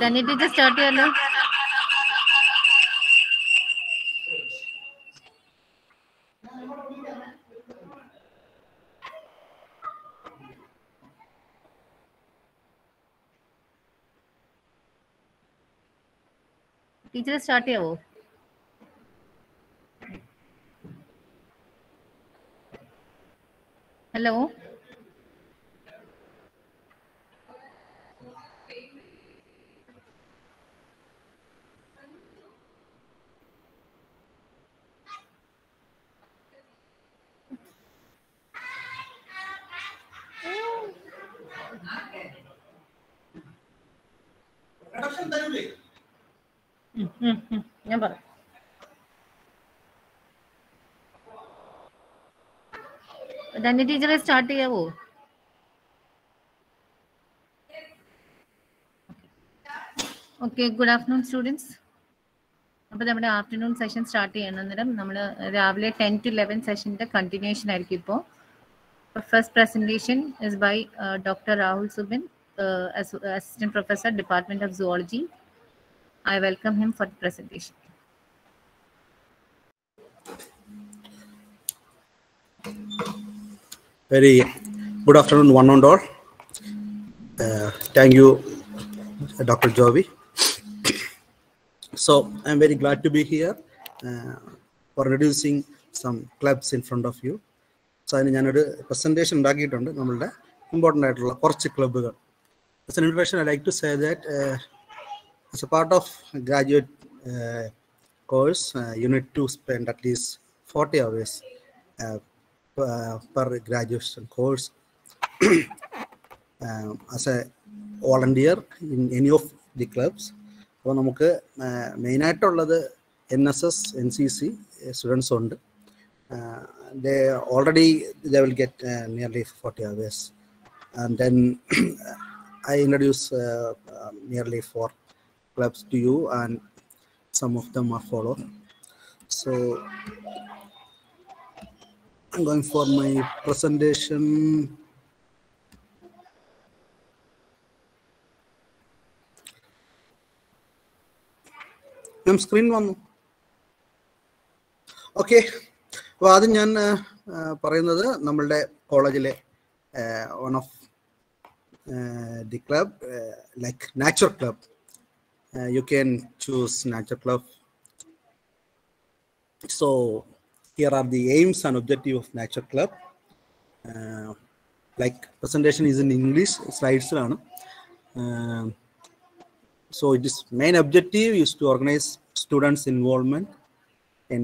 Dhanya teacher start ചെയ്യാലോ teacher start ചെയ്യാവോ hello ഉം, ഉം, ഉം. ഞാൻ പറയാം ധന്യ ടീച്ചറെ സ്റ്റാർട്ട് ചെയ്യാവോ? ഓക്കെ ഗുഡ് ആഫ്റ്റർനൂൺ സ്റ്റുഡൻസ് അപ്പോൾ നമ്മുടെ ആഫ്റ്റർനൂൺ സെഷൻ സ്റ്റാർട്ട് ചെയ്യണം അന്നേരം നമ്മൾ രാവിലെ ടെൻ ടു ലെവൻ സെഷന്റെ കണ്ടിന്യൂഷൻ ആയിരിക്കും ഇപ്പോൾ first presentation is by doctor Rahul Subin assistant professor department of zoology I welcome him for the Very good afternoon, one and all. Uh, thank you, Dr. Jovi. So I'm very glad to be here uh, for introducing some clubs in front of you. So അതിന് ഞാനൊരു presentation ഉണ്ടാക്കിയിട്ടുണ്ട് നമ്മളുടെ important ആയിട്ടുള്ള കുറച്ച് ക്ലബ്ബുകൾ as an introduction I like to say that as a part of graduate uh, course, uh, you need to spend at least 40 hours uh, per, per graduation course uh, as a volunteer in any of the clubs. അപ്പോൾ നമുക്ക് മെയിനായിട്ടുള്ളത് N S S N C C students ഉണ്ട് they already they will get nearly forty hours and then I introduce nearly four clubs to you and some of them are followed so i'm going for my presentation. ഞാൻ screen വന്നു. Okay അപ്പോൾ ആദ്യം ഞാൻ പറയുന്നത് നമ്മളുടെ കോളേജിലെ one of the club like natural club you can choose choose ക്ലബ് so here are the aims and objective of nature club uh, like presentation is in english slides ആണ്. Um, so it is main objective is to organize students involvement in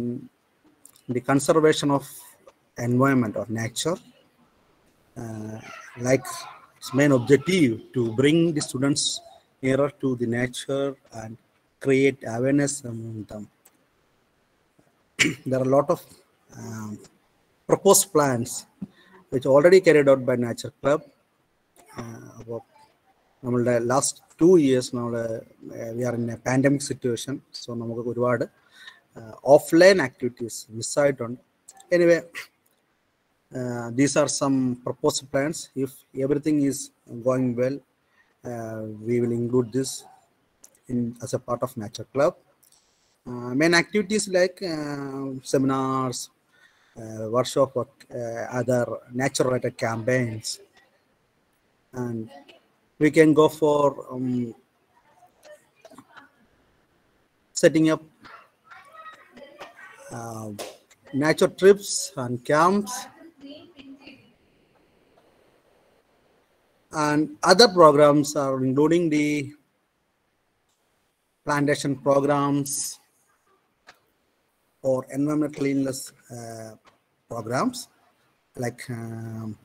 the conservation of environment or nature uh, like its main objective to bring the students nearer to the nature and create awareness among them. there are a lot of um, proposed plans which already carried out by Nature Club. Uh, നമ്മളുടെ last two years നമ്മൾ we are in a pandemic situation so നമുക്ക് ഒരുപാട് offline activities മിസ്സായിട്ടുണ്ട് anyway these are some proposed plans if everything is going well uh, we will include this in as a part of nature club uh, main activities uh, uh, workshop or uh, other nature related campaigns. And we can go for um, setting up uh, nature trips and camps and other programs are including the plantation programs or environmental cleanliness uh, programs like um,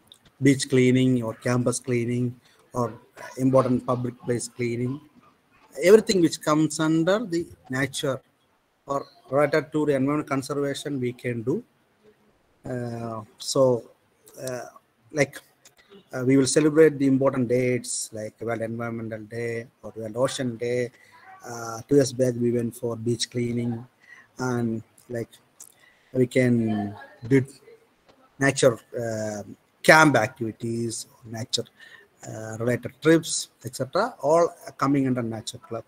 beach cleaning or campus cleaning or important public place cleaning everything which comes under the nature or related to the environment conservation we can do uh, so uh, like uh, we will celebrate the important dates like World Environmental Day or World Ocean Day. Uh, two years back, we went for beach cleaning, and like we can do nature uh, camp activities, nature uh, related trips, etc., all coming under Nature Club.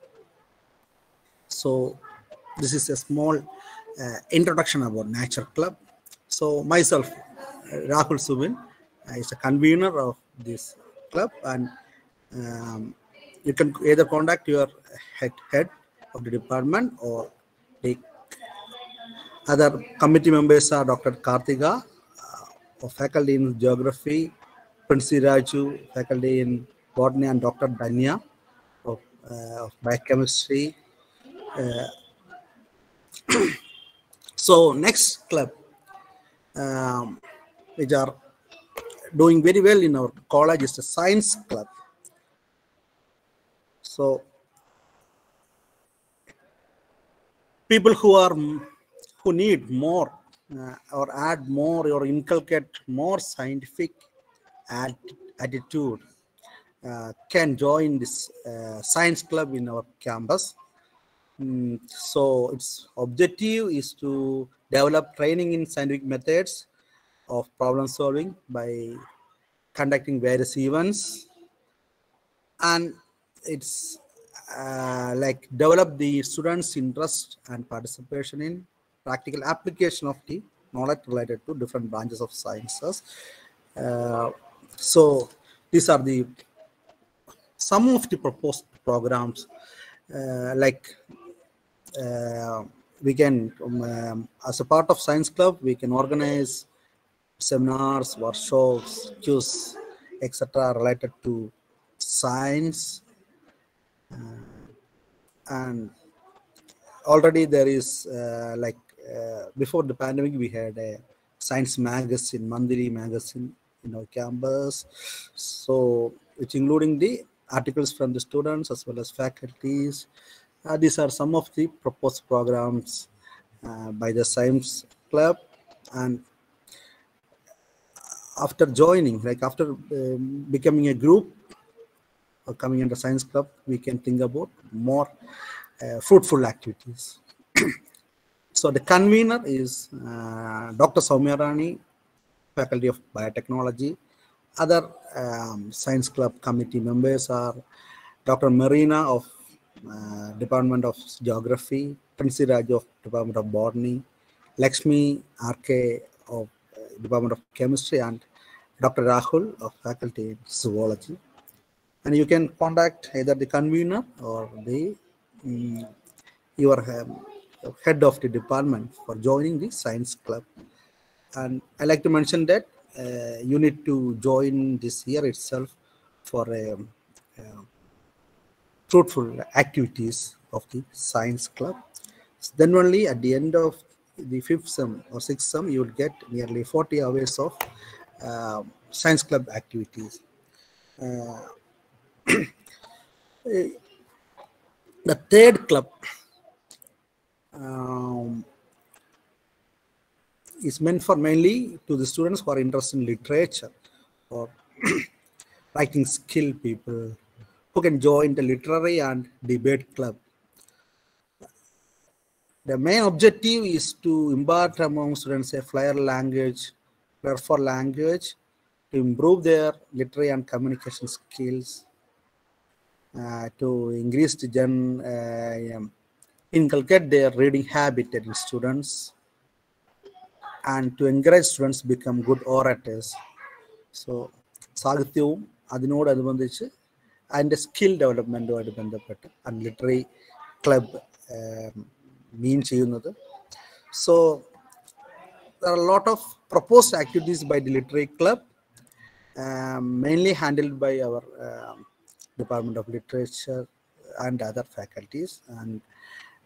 So this is a small uh, introduction about Nature Club. So myself, Rahul Subin, is a convener of this club, and um, you can either contact your head head of the department or the other committee members are Dr. Kartika, uh, faculty in geography, Prince Raju, faculty in botany, and Dr. Danya of, uh, of biochemistry. Uh, so next club, um, which are doing very well in our college is the science club. So people who are need more uh, or add more or inculcate more scientific at, attitude uh, can join this uh, science club in our campus. Mm, so its objective is to develop training in scientific methods of problem solving by conducting various events and it's uh, like develop the students interest and participation in practical application of the knowledge related to different branches of sciences. Uh, so these are the some of the proposed programs uh, like uh, we can um, as a part of science club we can organize seminars workshops quiz etc related to science. Uh, and already there is uh, like before the pandemic we had a science magazine mandiri magazine in our campus. So it's including the articles from the students as well as faculties uh, these are some of the proposed programs uh, by the science club. And after joining like after um, becoming a group or coming under science club we can think about more uh, fruitful activities so the convener is uh, dr Soumya faculty of biotechnology. Other um, science club committee members are dr marina of uh, department of geography prince raj of department of botany lakshmi rk of uh, department of chemistry and dr rahul of faculty in zoology. And you can contact either the convener or the um, your um, head of the department for joining the science club. And i like to mention that uh, you need to join this year itself for a, uh, fruitful activities of the science club. Then only at the end of the fifth sum or sixth sum you will get nearly 40 hours of uh, science club activities. Uh, the third club um, is meant for mainly to the students who are interested in literature or writing skill people who can join the literary and debate club. The main objective is to impart among students a flair language, flair for language, to improve their literary and communication skills, uh, to increase the gen, uh, um, inculcate their reading habit in students, and to encourage students become good orators. So സാഹിത്യവും അതിനോടനുബന്ധിച്ച് അതിന്റെ skill ഡെവലപ്മെന്റുമായിട്ട് ബന്ധപ്പെട്ട് and literary club mean ചെയ്യുന്നത് so there are a lot of proposed activities by the literary club um, mainly handled by our um, department of literature and other faculties and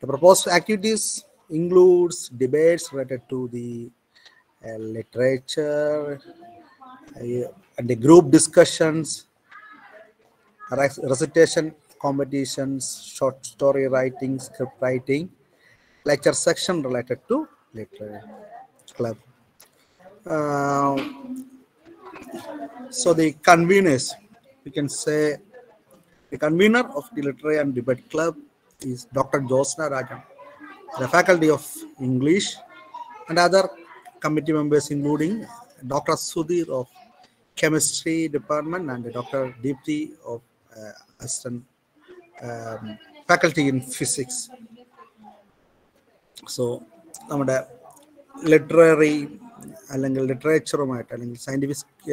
the proposed activities includes debates related to the uh, literature uh, and the group discussions recitation competitions short story writing script writing lecture section related to literature club. Uh, so the conveners we can say the convener of the literary and debate club is dr josna rajan the faculty of english and other committee members including dr sudhir of chemistry department and Dr. Deepthi of uh, assistant um, faculty in physics. So നമ്മുടെ literary അല്ലെങ്കിൽ ലിറ്ററേച്ചറുമായിട്ട് അല്ലെങ്കിൽ scientific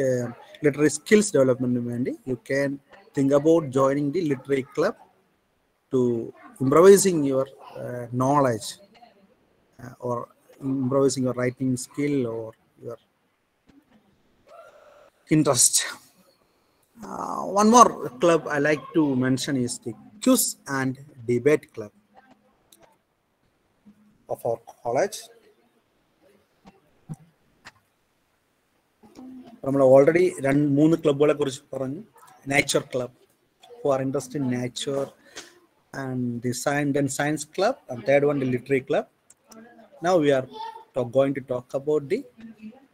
literary skills ഡെവലപ്മെൻറ്റിന് വേണ്ടി you can think about joining the literary club to Improvising your knowledge or improvising your writing skill or your interest. Uh, one more club I like to mention is the Quiz and Debate Club of our college. നമ്മൾ already രണ്ട് മൂന്ന് ക്ലബുകളെ കുറിച്ച് പറഞ്ഞു nature club who are interest in nature and the science and science club and third one the literary club now we are going to talk about the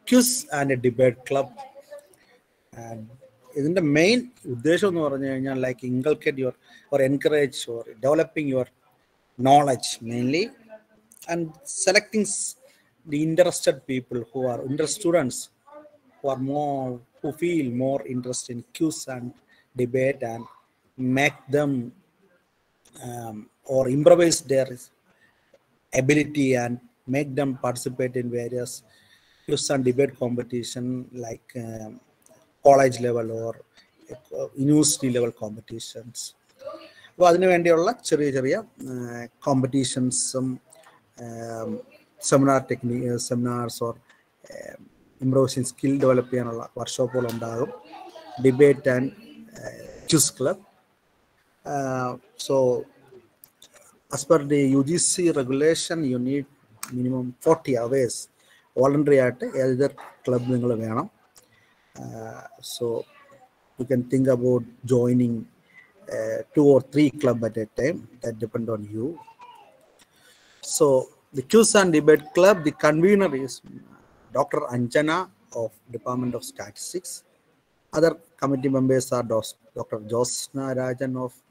quiz and debate club ഇതിന്റെ main ഉദ്ദേശം എന്ന് പറഞ്ഞു കഴിഞ്ഞാൽ like inculcate your or encourage or developing your knowledge mainly and selecting the interested people who are interest students who are more who feel more interest in quiz and debate and make them or improvise their ability and make them participate in various quiz and debate competition like um, college level or university level competitions അപ്പോൾ അതിനു വേണ്ടിയുള്ള ചെറിയ ചെറിയ കോമ്പറ്റീഷൻസും seminar ടെക്നി seminars or improving skill develop ചെയ്യാനുള്ള വർക്ക്ഷോപ്പുകൾ ഉണ്ടാകും. Debate and quiz club so as per the U G C regulation you need minimum forty hours voluntary ആയിട്ട് ഏതൊരു ക്ലബ് നിങ്ങൾ വേണം Uh, so you can think about joining uh, two or three club at a time that depend on you so the quiz and debate club the convener is dr anjana of department of statistics other committee members are dr josna rajan of uh,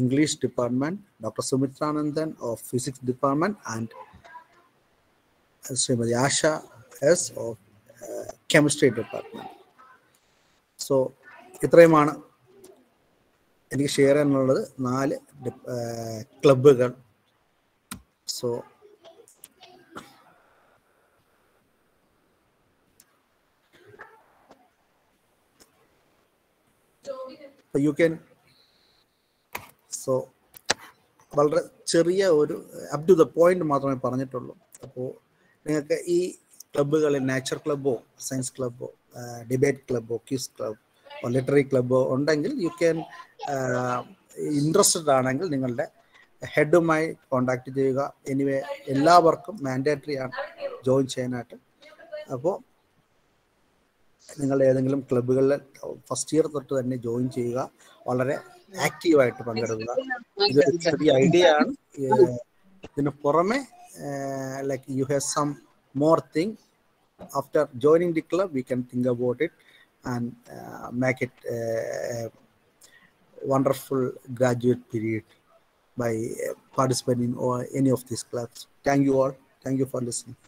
english department dr sumitranandan of physics department and Srimati Asha S of Chemistry department. So ഇത്രയുമാണ് എനിക്ക് share ചെയ്യാനുള്ളത് നാല് ക്ലബുകൾ so you can so വളരെ ചെറിയ ഒരു up to the point മാത്രമേ പറഞ്ഞിട്ടുള്ളൂ. അപ്പോൾ നിങ്ങൾക്ക് ഈ ക്ലബ്ബുകളിൽ നാച്ചർ ക്ലബ്ബോ സയൻസ് ക്ലബ്ബോ ഡിബേറ്റ് ക്ലബ്ബോ ക്യൂസ് ക്ലബ് ലിറ്ററി ക്ലബ്ബോ ഉണ്ടെങ്കിൽ യു ക്യാൻ ഇൻട്രസ്റ്റഡ് ആണെങ്കിൽ നിങ്ങളുടെ ഹെഡുമായി കോണ്ടാക്ട് ചെയ്യുക. എനിവേ എല്ലാവർക്കും മാൻഡേറ്ററി ആണ് ജോയിൻ ചെയ്യാനായിട്ട്. അപ്പോൾ നിങ്ങൾ ഏതെങ്കിലും ക്ലബ്ബുകളിൽ ഫസ്റ്റ് ഇയർ തൊട്ട് തന്നെ ജോയിൻ ചെയ്യുക വളരെ ആക്റ്റീവായിട്ട് പങ്കെടുക്കുക ഇതൊരു ചെറിയ ഐഡിയ ആണ് ഇതിന് പുറമെ like you have some more thing after club we can think about it and uh, make it a wonderful graduate period by participating in any of these clubs thank you all thank you for listening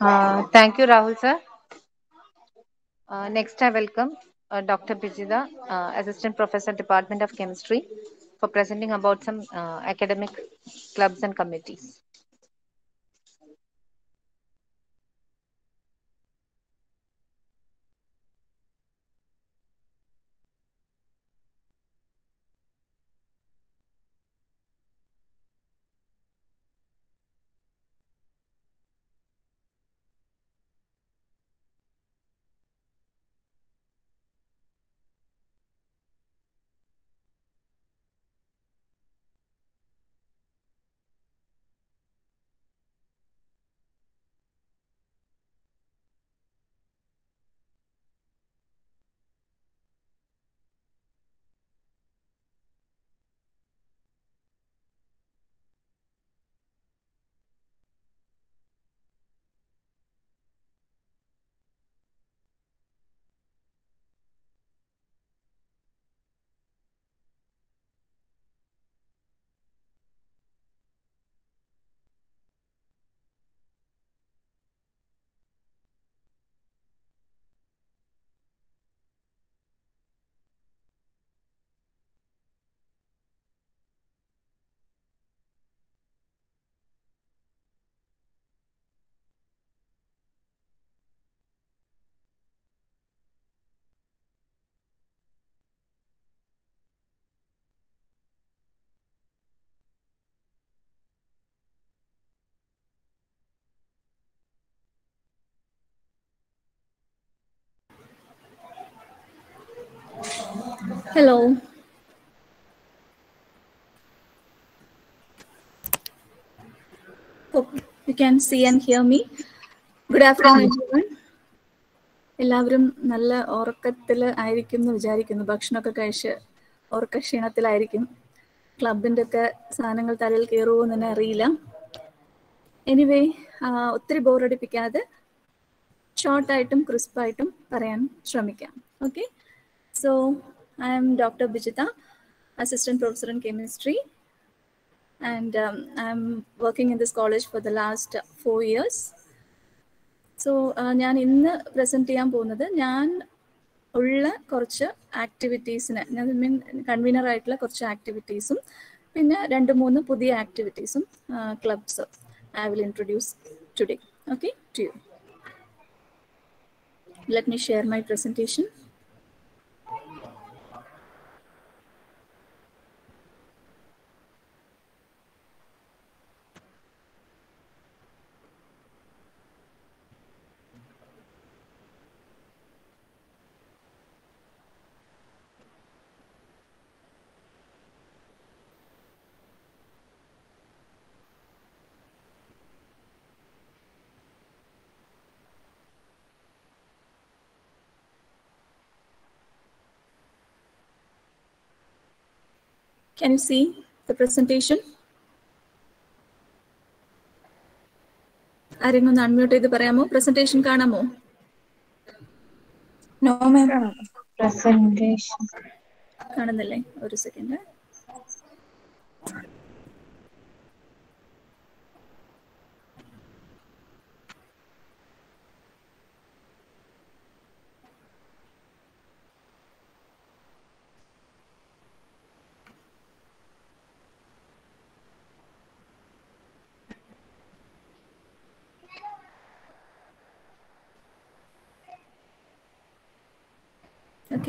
uh, thank you rahul sir. Uh, next i welcome uh, dr bijida uh, assistant professor department of chemistry for presenting about some uh, academic clubs and committees Hello. Hope you can see and hear me. Good afternoon, everyone. എല്ലാവരും നല്ല ഉറക്കത്തിൽ ആയിരിക്കും എന്ന് വിചാരിക്കുന്നു ഭക്ഷണമൊക്കെ കഴിച്ച് ഉറക്ക ക്ഷീണത്തിലായിരിക്കും ക്ലബിന്റെ ഒക്കെ സാധനങ്ങൾ തലയിൽ കയറുമോ എന്ന് തന്നെ അറിയില്ല എനിവേ ഒത്തിരി ബോറടിപ്പിക്കാതെ ഷോർട്ടായിട്ടും ക്രിസ്പായിട്ടും പറയാൻ ശ്രമിക്കാം okay so I am Dr. Bijita, Assistant Professor in Chemistry. and um, I'm working in this college for the last uh, four years. So ഞാൻ ഇന്ന് പ്രസന്റ് ചെയ്യാൻ പോകുന്നത് ഞാൻ ഉള്ള കുറച്ച് ആക്ടിവിറ്റീസിന് ഞാൻ മീൻ കൺവീനർ ആയിട്ടുള്ള കുറച്ച് ആക്ടിവിറ്റീസും പിന്നെ രണ്ട് മൂന്ന് പുതിയ ആക്ടിവിറ്റീസും clubs I will introduce today okay to you let me share my presentation Can you see the presentation? ആരെങ്കിലും ഒന്ന് അൺമ്യൂട്ട് ചെയ്ത് പറയാമോ? പ്രസന്റേഷൻ കാണാമോ? നോ മാം പ്രസന്റേഷൻ കാണുന്നില്ലേ? ഒരു second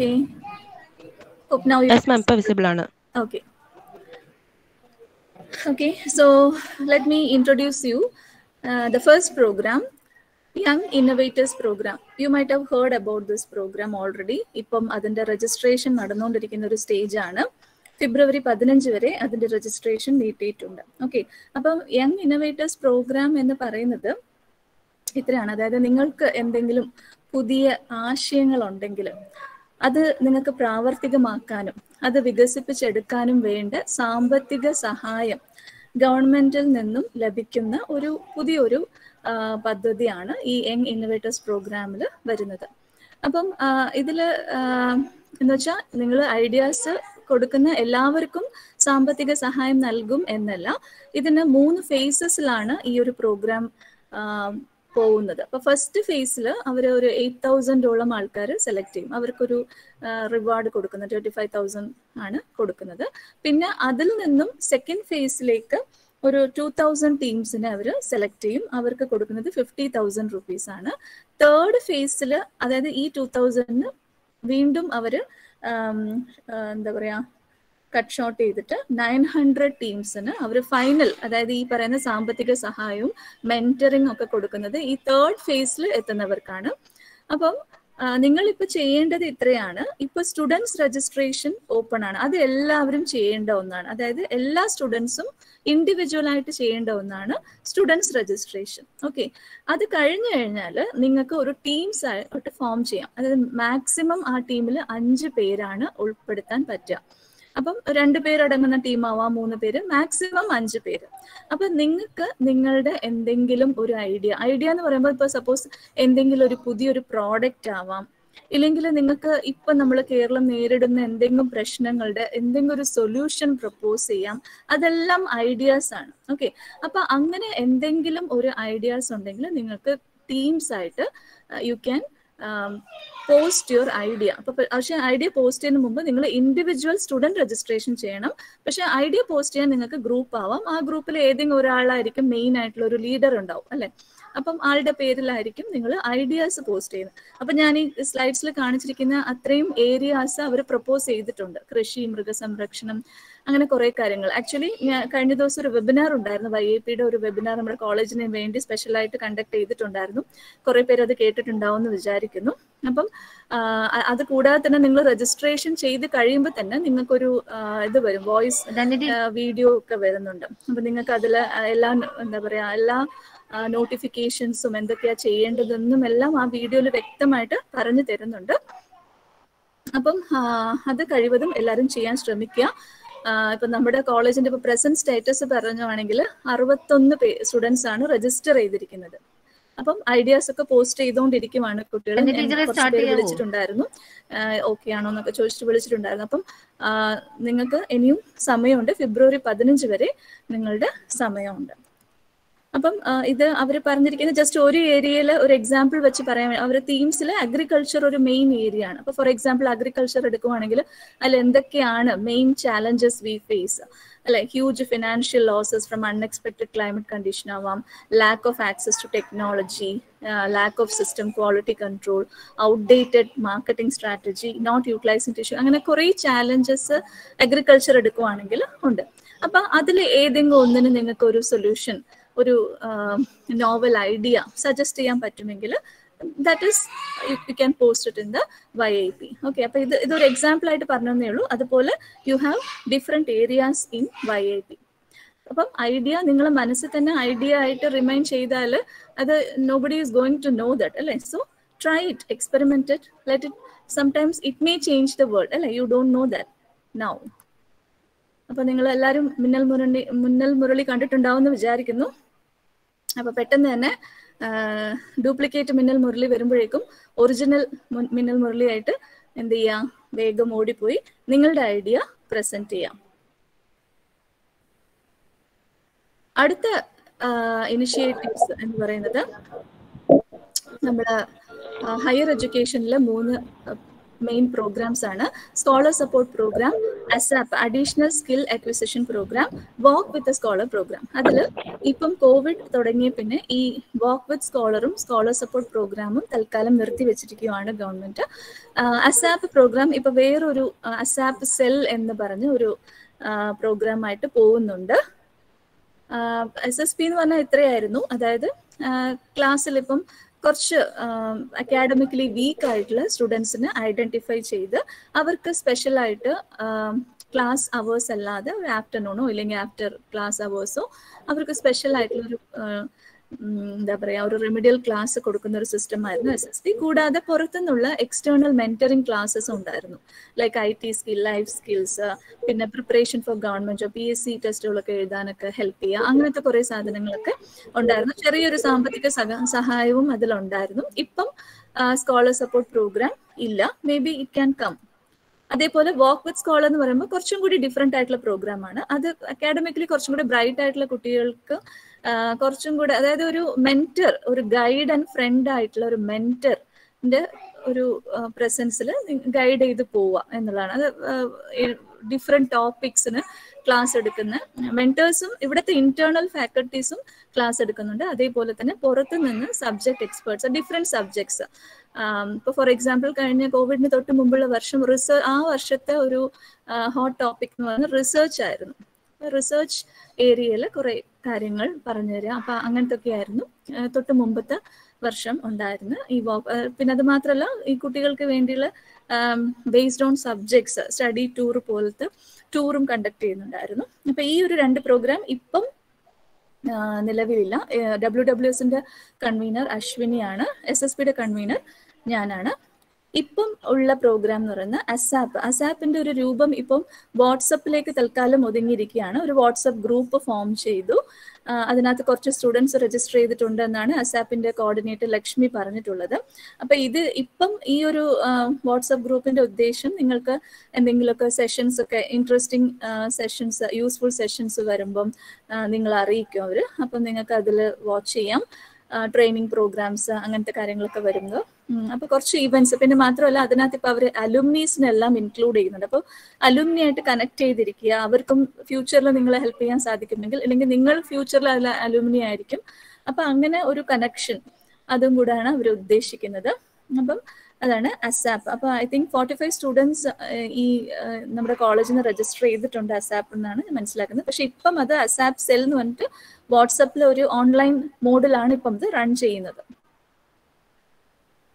okay hope now you yes ma'am ഇപ്പൊ വിസിബിൾ ആണ് Okay. Okay, so let me introduce you uh, the first program, Young Innovators Program. You might have heard about this program already. ഇപ്പം അതിന്റെ registration നടന്നുകൊണ്ടിരിക്കുന്ന ഒരു stage ആണ് ഫെബ്രുവരി പതിനഞ്ച് വരെ അതിന്റെ രജിസ്ട്രേഷൻ നീട്ടിയിട്ടുണ്ട് ഓക്കെ അപ്പം യങ് ഇന്നോവേറ്റേഴ്സ് പ്രോഗ്രാം എന്ന് പറയുന്നത് ഇത്രയാണ് അതായത് നിങ്ങൾക്ക് എന്തെങ്കിലും പുതിയ ആശയങ്ങൾ ഉണ്ടെങ്കിൽ അത് നിങ്ങൾക്ക് പ്രാവർത്തികമാക്കാനും അത് വികസിപ്പിച്ചെടുക്കാനും വേണ്ട സാമ്പത്തിക സഹായം ഗവൺമെന്റിൽ നിന്നും ലഭിക്കുന്ന ഒരു പുതിയൊരു പദ്ധതിയാണ് ഈ യങ് ഇന്നോവേറ്റേഴ്സ് പ്രോഗ്രാമിൽ വരുന്നത്. അപ്പം ഇതിൽ എന്ന് വെച്ചാൽ നിങ്ങൾ ഐഡിയാസ് കൊടുക്കുന്ന എല്ലാവർക്കും സാമ്പത്തിക സഹായം നൽകും എന്നല്ല ഇതിന് മൂന്ന് ഫേസസിലാണ് ഈ ഒരു പ്രോഗ്രാം പോകുന്നത്. അപ്പൊ ഫസ്റ്റ് ഫേസിൽ അവർ ഒരു എയ്റ്റ് തൗസൻഡോളം ആൾക്കാർ സെലക്ട് ചെയ്യും. അവർക്കൊരു റിവാർഡ് കൊടുക്കുന്നത് ട്വന്റി ഫൈവ് തൗസൻഡ് ആണ് കൊടുക്കുന്നത്. പിന്നെ അതിൽ നിന്നും സെക്കൻഡ് ഫേസിലേക്ക് ഒരു ടു തൗസൻഡ് ടീംസിനെ അവർ സെലക്ട് ചെയ്യും. അവർക്ക് കൊടുക്കുന്നത് ഫിഫ്റ്റി തൗസൻഡ് റുപ്പീസ് ആണ്. തേർഡ് ഫേസിൽ അതായത് ഈ ടു തൗസൻഡിന് വീണ്ടും അവർ എന്താ പറയാ കട്ട് ഷോർട്ട് ചെയ്തിട്ട് നയൻ ഹൺഡ്രഡ് ടീംസിന് അവർ ഫൈനൽ അതായത് ഈ പറയുന്ന സാമ്പത്തിക സഹായവും മെന്ററിംഗ് ഒക്കെ കൊടുക്കുന്നത് ഈ തേർഡ് ഫേസിൽ എത്തുന്നവർക്കാണ്. അപ്പം നിങ്ങൾ ഇപ്പൊ ചെയ്യേണ്ടത് ഇത്രയാണ്. ഇപ്പൊ സ്റ്റുഡൻസ് രജിസ്ട്രേഷൻ ഓപ്പൺ ആണ്. അത് എല്ലാവരും ചെയ്യേണ്ട ഒന്നാണ്. അതായത് എല്ലാ സ്റ്റുഡൻസും ഇൻഡിവിജ്വൽ ആയിട്ട് ചെയ്യേണ്ട ഒന്നാണ് സ്റ്റുഡൻസ് രജിസ്ട്രേഷൻ ഓക്കെ അത് കഴിഞ്ഞു കഴിഞ്ഞാൽ നിങ്ങൾക്ക് ഒരു ടീംസ് ആയിട്ട് ഫോം ചെയ്യാം. അതായത് മാക്സിമം ആ ടീമിൽ അഞ്ച് പേരാണ് ഉൾപ്പെടുത്താൻ പറ്റുക. അപ്പം രണ്ട് പേരടങ്ങുന്ന ടീം ആവാം മൂന്ന് പേര് മാക്സിമം അഞ്ച് പേര്. അപ്പൊ നിങ്ങൾക്ക് നിങ്ങളുടെ എന്തെങ്കിലും ഒരു ഐഡിയ ഐഡിയ എന്ന് പറയുമ്പോൾ ഇപ്പൊ സപ്പോസ് എന്തെങ്കിലും ഒരു പുതിയൊരു പ്രോഡക്റ്റ് ആവാം ഇല്ലെങ്കിൽ നിങ്ങൾക്ക് ഇപ്പൊ നമ്മൾ കേരളം നേരിടുന്ന എന്തെങ്കിലും പ്രശ്നങ്ങളുടെ എന്തെങ്കിലും ഒരു സൊല്യൂഷൻ പ്രപ്പോസ് ചെയ്യാം അതെല്ലാം ഐഡിയാസ് ആണ്. ഓക്കെ അപ്പൊ അങ്ങനെ എന്തെങ്കിലും ഒരു ഐഡിയാസ് ഉണ്ടെങ്കിൽ നിങ്ങൾക്ക് ടീംസ് ആയിട്ട് you can post your idea അപ്പൊ പക്ഷേ ഐഡിയ പോസ്റ്റ് ചെയ്യുന്ന മുമ്പ് നിങ്ങൾ ഇൻഡിവിജ്വൽ സ്റ്റുഡന്റ് രജിസ്ട്രേഷൻ ചെയ്യണം. പക്ഷെ ഐഡിയ പോസ്റ്റ് ചെയ്യാൻ നിങ്ങൾക്ക് ഗ്രൂപ്പ് ആവാം. ആ ഗ്രൂപ്പിൽ ഏതെങ്കിലും ഒരാളായിരിക്കും മെയിൻ ആയിട്ടുള്ള ഒരു ലീഡർ ഉണ്ടാവും അല്ലെ? അപ്പം ആളുടെ പേരിലായിരിക്കും നിങ്ങൾ ഐഡിയാസ് പോസ്റ്റ് ചെയ്യുന്നത്. അപ്പം ഞാൻ ഈ സ്ലൈഡ്സിൽ കാണിച്ചിരിക്കുന്ന അത്രയും ഏരിയാസ് അവർ പ്രപ്പോസ് ചെയ്തിട്ടുണ്ട്. കൃഷി മൃഗസംരക്ഷണം അങ്ങനെ കുറെ കാര്യങ്ങൾ. ആക്ച്വലി ഞാൻ കഴിഞ്ഞ ദിവസം ഒരു വെബിനാർ ഉണ്ടായിരുന്നു. വൈ എ പിയുടെ ഒരു വെബിനാർ നമ്മുടെ കോളേജിന് വേണ്ടി സ്പെഷ്യലായിട്ട് കണ്ടക്ട് ചെയ്തിട്ടുണ്ടായിരുന്നു. കുറെ പേര് അത് കേട്ടിട്ടുണ്ടാവും എന്ന് വിചാരിക്കുന്നു. അപ്പം അത് കൂടാതെ തന്നെ നിങ്ങൾ രജിസ്ട്രേഷൻ ചെയ്ത് കഴിയുമ്പോൾ തന്നെ നിങ്ങൾക്കൊരു ഇത് വരും. വോയിസ് വീഡിയോ ഒക്കെ വരുന്നുണ്ട്. അപ്പൊ നിങ്ങൾക്ക് അതിൽ എല്ലാ എന്താ പറയാ എല്ലാ നോട്ടിഫിക്കേഷൻസും എന്തൊക്കെയാ ചെയ്യേണ്ടതെന്നും എല്ലാം ആ വീഡിയോയിൽ വ്യക്തമായിട്ട് പറഞ്ഞു തരുന്നുണ്ട്. അപ്പം അത് കഴിവതും എല്ലാവരും ചെയ്യാൻ ശ്രമിക്കുക. ഇപ്പൊ നമ്മുടെ കോളേജിന്റെ ഇപ്പൊ പ്രസന്റ് സ്റ്റാറ്റസ് പറഞ്ഞുവാണെങ്കിൽ അറുപത്തൊന്ന് പേ സ്റ്റുഡൻസ് ആണ് രജിസ്റ്റർ ചെയ്തിരിക്കുന്നത്. അപ്പം ഐഡിയാസ് ഒക്കെ പോസ്റ്റ് ചെയ്തുകൊണ്ടിരിക്കുവാണ് കുട്ടികൾ. വിളിച്ചിട്ടുണ്ടായിരുന്നു. ഓക്കെ ആണോ എന്നൊക്കെ ചോദിച്ചിട്ട് വിളിച്ചിട്ടുണ്ടായിരുന്നു. അപ്പം നിങ്ങൾക്ക് ഇനിയും സമയമുണ്ട്. ഫെബ്രുവരി പതിനഞ്ച് വരെ നിങ്ങളുടെ സമയമുണ്ട്. അപ്പം ഇത് അവർ പറഞ്ഞിരിക്കുന്നത് ജസ്റ്റ് ഒരു ഏരിയയിൽ ഒരു എക്സാമ്പിൾ വെച്ച് പറയാൻ അവർ തീംസിൽ അഗ്രികൾച്ചർ ഒരു മെയിൻ ഏരിയ ആണ്. അപ്പൊ ഫോർ എക്സാമ്പിൾ അഗ്രികൾച്ചർ എടുക്കുവാണെങ്കിൽ അതിൽ എന്തൊക്കെയാണ് മെയിൻ ചാലഞ്ചസ് വി ഫേസ് അല്ലെ huge financial losses from unexpected climate condition ആവാം lack of access to technology lack of system quality control outdated marketing strategy not utilizing tissue അങ്ങനെ കുറേ challenges agriculture എടുക്കുവാണെങ്കിൽ ഉണ്ട്. അപ്പൊ അതിൽ ഏതെങ്കിലും ഒന്നിന് നിങ്ങൾക്ക് ഒരു സൊല്യൂഷൻ ഒരു നോവൽ ഐഡിയ സജസ്റ്റ് ചെയ്യാൻ പറ്റുമെങ്കിൽ that is you can post it in the Y I P okay അപ്പൊ ഇത് ഇതൊരു എക്സാമ്പിൾ ആയിട്ട് പറഞ്ഞതേ ഉള്ളൂ. അതുപോലെ you have different areas in Y I P അപ്പം ഐഡിയ നിങ്ങൾ മനസ്സിൽ തന്നെ ഐഡിയ ആയിട്ട് റിമൈൻ ചെയ്താൽ അത് nobody is going to know that അല്ലേ? So try it experiment let it sometimes it may change the world അല്ലേ? You don't know that now അപ്പൊ നിങ്ങൾ എല്ലാവരും മിന്നൽ മുരളി മിന്നൽ മുരളി കണ്ടിട്ടുണ്ടാവും എന്ന് വിചാരിക്കുന്നു. അപ്പൊ പെട്ടെന്ന് തന്നെ ഡ്യൂപ്ലിക്കേറ്റ് മിന്നൽ മുരളി വരുമ്പോഴേക്കും ഒറിജിനൽ മിന്നൽ മുരളിയായിട്ട് എന്ത് ചെയ്യാം വേഗം ഓടിപ്പോയി നിങ്ങളുടെ ഐഡിയ പ്രസന്റ് ചെയ്യാം. അടുത്ത ഇനിഷ്യേറ്റീവ്സ് എന്ന് പറയുന്നത് നമ്മുടെ ഹയർ എഡ്യൂക്കേഷനിലെ മൂന്ന് മെയിൻ പ്രോഗ്രാംസ് ആണ്. Scholar support program ASAP additional skill acquisition program walk with scholar program അതിൽ ഇപ്പം കോവിഡ് തുടങ്ങിയ പിന്നെ ഈ വാക്ക് വിത്ത് സ്കോളറും സ്കോളർ സപ്പോർട്ട് പ്രോഗ്രാമും തൽക്കാലം നിർത്തി വെച്ചിരിക്കുകയാണ് ഗവൺമെന്റ് അസാപ്പ് പ്രോഗ്രാം ഇപ്പൊ വേറൊരു അസാപ്പ് സെൽ എന്ന് പറഞ്ഞ ഒരു പ്രോഗ്രാം ആയിട്ട് പോകുന്നുണ്ട്. എസ് എസ് പി എന്ന് പറഞ്ഞാൽ ഇത്രയായിരുന്നു. അതായത് ക്ലാസ്സിൽ ഇപ്പം കുറച്ച് അക്കാഡമിക്കലി വീക്ക് ആയിട്ടുള്ള സ്റ്റുഡൻസിന് ഐഡന്റിഫൈ ചെയ്ത് അവർക്ക് സ്പെഷ്യൽ ആയിട്ട് ക്ലാസ് അവേഴ്സ് അല്ലാതെ ഒരു ആഫ്റ്റർനൂണോ ഇല്ലെങ്കിൽ ആഫ്റ്റർ ക്ലാസ് അവേഴ്സോ അവർക്ക് സ്പെഷ്യൽ ആയിട്ടുള്ള ഒരു എന്താ പറയാ ഒരു റെമിഡിയൽ ക്ലാസ് കൊടുക്കുന്ന ഒരു സിസ്റ്റം ആയിരുന്നു എസ് എസ് ബി കൂടാതെ പുറത്തുനിന്നുള്ള എക്സ്റ്റേണൽ മെന്ററിംഗ് ക്ലാസ്സസ് ഉണ്ടായിരുന്നു. Like I T skill life skills പിന്നെ preparation for government P S C ടെസ്റ്റുകളൊക്കെ എഴുതാനൊക്കെ ഹെൽപ്പ് ചെയ്യുക അങ്ങനത്തെ കുറെ സാധനങ്ങളൊക്കെ ഉണ്ടായിരുന്നു. ചെറിയൊരു സാമ്പത്തിക സഹായവും അതിലുണ്ടായിരുന്നു. ഇപ്പം സ്കോളർ സപ്പോർട്ട് പ്രോഗ്രാം ഇല്ല. May be it can come അതേപോലെ വാക്ക് വിത്ത് സ്കോളർ എന്ന് പറയുമ്പോൾ കുറച്ചും കൂടി ഡിഫറെന്റ് ആയിട്ടുള്ള പ്രോഗ്രാം ആണ്. അത് അക്കാഡമിക്കലി കുറച്ചും കൂടി ബ്രൈറ്റ് ആയിട്ടുള്ള കുട്ടികൾക്ക് കുറച്ചും കൂടെ അതായത് ഒരു മെന്റർ ഒരു ഗൈഡ് ആൻഡ് ഫ്രണ്ട് ആയിട്ടുള്ള ഒരു മെന്ററിന്റെ ഒരു പ്രസൻസിൽ ഗൈഡ് ചെയ്ത് പോവുക എന്നുള്ളതാണ്. അത് ഡിഫറെന്റ് ടോപ്പിക്സിന് ക്ലാസ് എടുക്കുന്ന മെന്റേഴ്സും ഇവിടുത്തെ ഇന്റേണൽ ഫാക്കൽറ്റീസും ക്ലാസ് എടുക്കുന്നുണ്ട്. അതേപോലെ തന്നെ പുറത്തു നിന്ന് സബ്ജക്ട് എക്സ്പേർട്സ് ഡിഫറെന്റ് സബ്ജക്ട്സ് ഇപ്പൊ ഫോർ എക്സാമ്പിൾ കഴിഞ്ഞ കോവിഡിന് തൊട്ട് മുമ്പുള്ള വർഷം റിസർച്ച് ആ വർഷത്തെ ഒരു ഹോട്ട് ടോപ്പിക് എന്ന് പറയുന്നത് റിസർച്ച് ആയിരുന്നു. റിസർച്ച് ഏരിയയിൽ കുറെ കാര്യങ്ങൾ പറഞ്ഞു തരിക അപ്പൊ അങ്ങനത്തെ ഒക്കെ ആയിരുന്നു തൊട്ട് മുമ്പത്തെ വർഷം ഉണ്ടായിരുന്നു ഈ പിന്നെ അത് മാത്രമല്ല ഈ കുട്ടികൾക്ക് വേണ്ടിയുള്ള based on subjects study tour പോലത്തെ ടൂറും കണ്ടക്ട് ചെയ്യുന്നുണ്ടായിരുന്നു. അപ്പൊ ഈ ഒരു രണ്ട് പ്രോഗ്രാം ഇപ്പം നിലവിലില്ല. ഡബ്ല്യു ഡബ്ല്യു എസിന്റെ കൺവീനർ അശ്വിനിയാണ്. എസ് എസ് പിയുടെ കൺവീനർ ഞാനാണ്. ഇപ്പം ഉള്ള പ്രോഗ്രാം എന്ന് പറയുന്നത് അസാപ്പ് അസാപ്പിന്റെ ഒരു രൂപം ഇപ്പം വാട്സപ്പിലേക്ക് തൽക്കാലം ഒതുങ്ങിയിരിക്കുകയാണ്. ഒരു വാട്സപ്പ് ഗ്രൂപ്പ് ഫോം ചെയ്തു. അതിനകത്ത് കുറച്ച് സ്റ്റുഡൻസ് രജിസ്റ്റർ ചെയ്തിട്ടുണ്ട് എന്നാണ് അസാപ്പിന്റെ കോർഡിനേറ്റർ ലക്ഷ്മി പറഞ്ഞിട്ടുള്ളത്. അപ്പൊ ഇത് ഇപ്പം ഈ ഒരു വാട്സപ്പ് ഗ്രൂപ്പിന്റെ ഉദ്ദേശം നിങ്ങൾക്ക് എന്തെങ്കിലുമൊക്കെ സെഷൻസ് ഒക്കെ ഇൻട്രസ്റ്റിംഗ് സെഷൻസ് യൂസ്ഫുൾ സെഷൻസ് വരുമ്പം നിങ്ങൾ അറിയിക്കും അവർ. അപ്പം നിങ്ങൾക്ക് അതിൽ വാച്ച് ചെയ്യാം. ട്രെയിനിങ് പ്രോഗ്രാംസ് അങ്ങനത്തെ കാര്യങ്ങളൊക്കെ വരുന്നു അപ്പൊ കുറച്ച് ഇവന്റ്സ് പിന്നെ മാത്രമല്ല അതിനകത്ത് ഇപ്പൊ അവർ അലുമിനീസിനെല്ലാം ഇൻക്ലൂഡ് ചെയ്യുന്നുണ്ട്. അപ്പോൾ അലുമിനി ആയിട്ട് കണക്ട് ചെയ്തിരിക്കുക അവർക്കും ഫ്യൂച്ചറിൽ നിങ്ങളെ ഹെൽപ്പ് ചെയ്യാൻ സാധിക്കുമെങ്കിൽ അല്ലെങ്കിൽ നിങ്ങൾ ഫ്യൂച്ചറിൽ അതിൽ അലുമിനി ആയിരിക്കും. അപ്പൊ അങ്ങനെ ഒരു കണക്ഷൻ അതും കൂടാണ് അവർ ഉദ്ദേശിക്കുന്നത്. അപ്പം അതാണ് അസാപ്പ് അപ്പൊ I think forty five students ഈ നമ്മുടെ കോളേജിൽ നിന്ന് രജിസ്റ്റർ ചെയ്തിട്ടുണ്ട് അസാപ്പ് എന്നാണ് മനസ്സിലാക്കുന്നത്. പക്ഷെ ഇപ്പം അത് അസാപ്പ് സെൽ എന്ന് പറഞ്ഞിട്ട് വാട്സപ്പിൽ ഒരു ഓൺലൈൻ മോഡിലാണ് ഇപ്പം ഇത് റൺ ചെയ്യുന്നത്.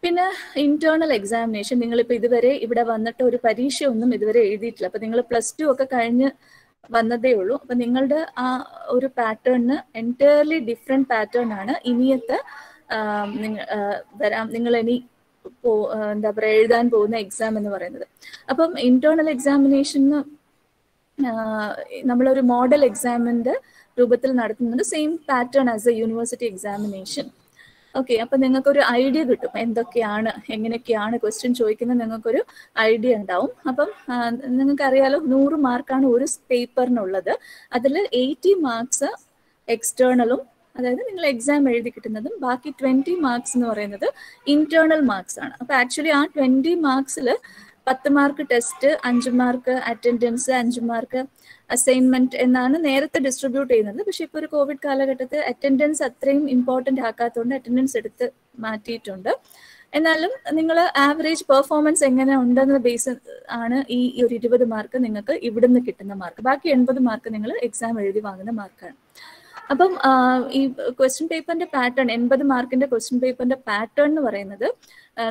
പിന്നെ ഇന്റേണൽ എക്സാമിനേഷൻ നിങ്ങളിപ്പോൾ ഇതുവരെ ഇവിടെ വന്നിട്ട് ഒരു പരീക്ഷ ഒന്നും ഇതുവരെ എഴുതിയിട്ടില്ല. അപ്പൊ നിങ്ങൾ പ്ലസ് ടു ഒക്കെ കഴിഞ്ഞ് വന്നതേ ഉള്ളൂ. അപ്പൊ നിങ്ങളുടെ ആ ഒരു പാറ്റേണിന് എന്റയർലി ഡിഫറെന്റ് പാറ്റേൺ ആണ് ഇനിയത്തെ വരാം നിങ്ങൾ ഇനി എന്താ പറയുക എഴുതാൻ പോകുന്ന എക്സാം എന്ന് പറയുന്നത്. അപ്പം ഇന്റേണൽ എക്സാമിനേഷന് നമ്മളൊരു മോഡൽ എക്സാമിന്റെ രൂപത്തിൽ നടത്തുന്നുണ്ട്. Same pattern as a university examination okay അപ്പൊ നിങ്ങൾക്ക് ഒരു ഐഡിയ കിട്ടും. എന്തൊക്കെയാണ് എങ്ങനെയൊക്കെയാണ് ക്വസ്റ്റ്യൻ ചോദിക്കുന്നത് നിങ്ങൾക്കൊരു ഐഡിയ ഉണ്ടാവും. അപ്പം നിങ്ങൾക്ക് അറിയാലോ നൂറ് മാർക്കാണ് ഒരു പേപ്പറിനുള്ളത് അതിൽ എയ്റ്റി മാർക്സ് എക്സ്റ്റേണലും അതായത് നിങ്ങൾ എക്സാം എഴുതി കിട്ടുന്നതും ബാക്കി ട്വന്റി മാർക്സ് എന്ന് പറയുന്നത് ഇന്റേണൽ മാർക്സ് ആണ്. അപ്പൊ ആക്ച്വലി ആ ട്വന്റി മാർക്സിൽ പത്ത് മാർക്ക് ടെസ്റ്റ് അഞ്ച് മാർക്ക് അറ്റൻഡൻസ് അഞ്ച് മാർക്ക് അസൈൻമെന്റ് എന്നാണ് നേരത്തെ ഡിസ്ട്രിബ്യൂട്ട് ചെയ്യുന്നത്. പക്ഷെ ഇപ്പോൾ ഒരു കോവിഡ് കാലഘട്ടത്തിൽ അറ്റൻഡൻസ് അത്രയും ഇമ്പോർട്ടന്റ് ആക്കാത്തതുകൊണ്ട് അറ്റൻഡൻസ് എടുത്ത് മാറ്റിയിട്ടുണ്ട്. എന്നാലും നിങ്ങൾ ആവറേജ് പെർഫോമൻസ് എങ്ങനെ ഉണ്ടെന്ന ബേസ് ആണ് ഈ ഒരു ഇരുപത് മാർക്ക് നിങ്ങൾക്ക് ഇവിടുന്ന് കിട്ടുന്ന മാർക്ക് ബാക്കി എൺപത് മാർക്ക് നിങ്ങൾ എക്സാം എഴുതി വാങ്ങുന്ന മാർക്കാണ് അപ്പം ഈ ക്വസ്റ്റ്യൻ പേപ്പറിന്റെ പാറ്റേൺ എൺപത് മാർക്കിന്റെ ക്വസ്റ്റ്യൻ പേപ്പറിന്റെ പാറ്റേൺ എന്ന് പറയുന്നത്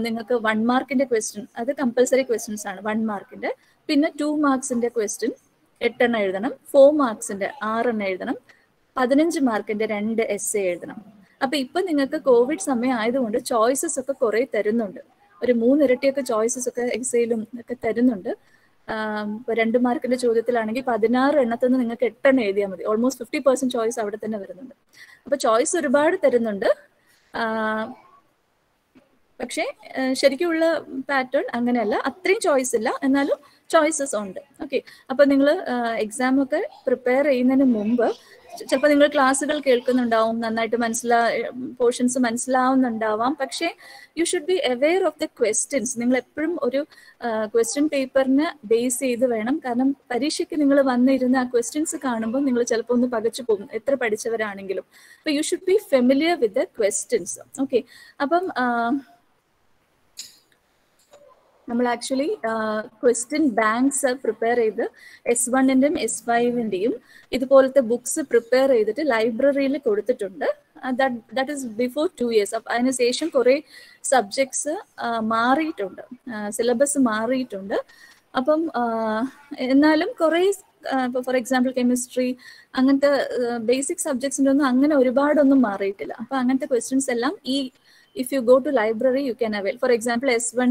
നിങ്ങൾക്ക് വൺ മാർക്കിന്റെ ക്വസ്റ്റ്യൻ അത് കമ്പൽസറി ക്വസ്റ്റ്യൻസ് ആണ് വൺ മാർക്കിന്റെ പിന്നെ ടു മാർക്സിന്റെ ക്വസ്റ്റ്യൻ എട്ടെണ്ണം എഴുതണം ഫോർ മാർക്സിന്റെ ആറെണ്ണം എഴുതണം പതിനഞ്ച് മാർക്കിന്റെ രണ്ട് എസ് എ എഴുതണം. അപ്പൊ ഇപ്പൊ നിങ്ങൾക്ക് കോവിഡ് സമയം ആയതുകൊണ്ട് ചോയ്സസ് ഒക്കെ കുറെ തരുന്നുണ്ട്. ഒരു മൂന്നിരട്ടിയൊക്കെ ചോയ്സസ് ഒക്കെ എക്സയിലും ഒക്കെ തരുന്നുണ്ട്. രണ്ട് മാർക്കിന്റെ ചോദ്യത്തിലാണെങ്കിൽ പതിനാറ് എണ്ണത്തിൽ നിന്ന് നിങ്ങൾക്ക് എട്ടെണ്ണം എഴുതിയാൽ മതി. ഓൾമോസ്റ്റ് ഫിഫ്റ്റി പെർസെന്റ് ചോയ്സ് അവിടെ തന്നെ വരുന്നുണ്ട്. അപ്പൊ ചോയ്സ് ഒരുപാട് തരുന്നുണ്ട്. പക്ഷേ ശരിക്കുള്ള പാറ്റേൺ അങ്ങനെയല്ല. അത്രയും ചോയ്സ് ഇല്ല. എന്നാലും ചോയ്സസ് ഉണ്ട്. ഓക്കെ അപ്പൊ നിങ്ങൾ എക്സാം ഒക്കെ പ്രിപ്പയർ ചെയ്യുന്നതിന് മുമ്പ് ചിലപ്പോൾ നിങ്ങൾ ക്ലാസ്സുകൾ കേൾക്കുന്നുണ്ടാവും. നന്നായിട്ട് മനസ്സിലാ പോർഷൻസ് മനസ്സിലാവുന്നുണ്ടാവാം. പക്ഷേ you should be aware of the questions നിങ്ങൾ എപ്പോഴും ഒരു ക്വസ്റ്റ്യൻ പേപ്പറിന് ബേസ് ചെയ്ത് വേണം. കാരണം പരീക്ഷയ്ക്ക് നിങ്ങൾ വന്നിരുന്ന ആ ക്വസ്റ്റ്യൻസ് കാണുമ്പോൾ നിങ്ങൾ ചിലപ്പോൾ ഒന്ന് പകച്ചു പോകും. എത്ര പഠിച്ചവരാണെങ്കിലും. അപ്പൊ you should be familiar with the questions okay അപ്പം നമ്മൾ ആക്ച്വലി ക്വസ്റ്റ്യൻ ബാങ്ക്സ് പ്രിപ്പയർ ചെയ്ത് എസ് വണ്ണിന്റെയും എസ് ഫൈവിന്റെയും ഇതുപോലത്തെ ബുക്സ് പ്രിപ്പയർ ചെയ്തിട്ട് ലൈബ്രറിയിൽ കൊടുത്തിട്ടുണ്ട്. That is before two years അപ്പം അതിനുശേഷം കുറേ സബ്ജക്ട്സ് മാറിയിട്ടുണ്ട്. സിലബസ് മാറിയിട്ടുണ്ട്. അപ്പം എന്നാലും കുറെ ഇപ്പോൾ ഫോർ എക്സാമ്പിൾ കെമിസ്ട്രി അങ്ങനത്തെ ബേസിക് സബ്ജക്ട്സിന്റെ ഒന്നും അങ്ങനെ ഒരുപാടൊന്നും മാറിയിട്ടില്ല. അപ്പൊ അങ്ങനത്തെ ക്വസ്റ്റ്യൻസ് എല്ലാം ഈ if you go to library you can avail for example S one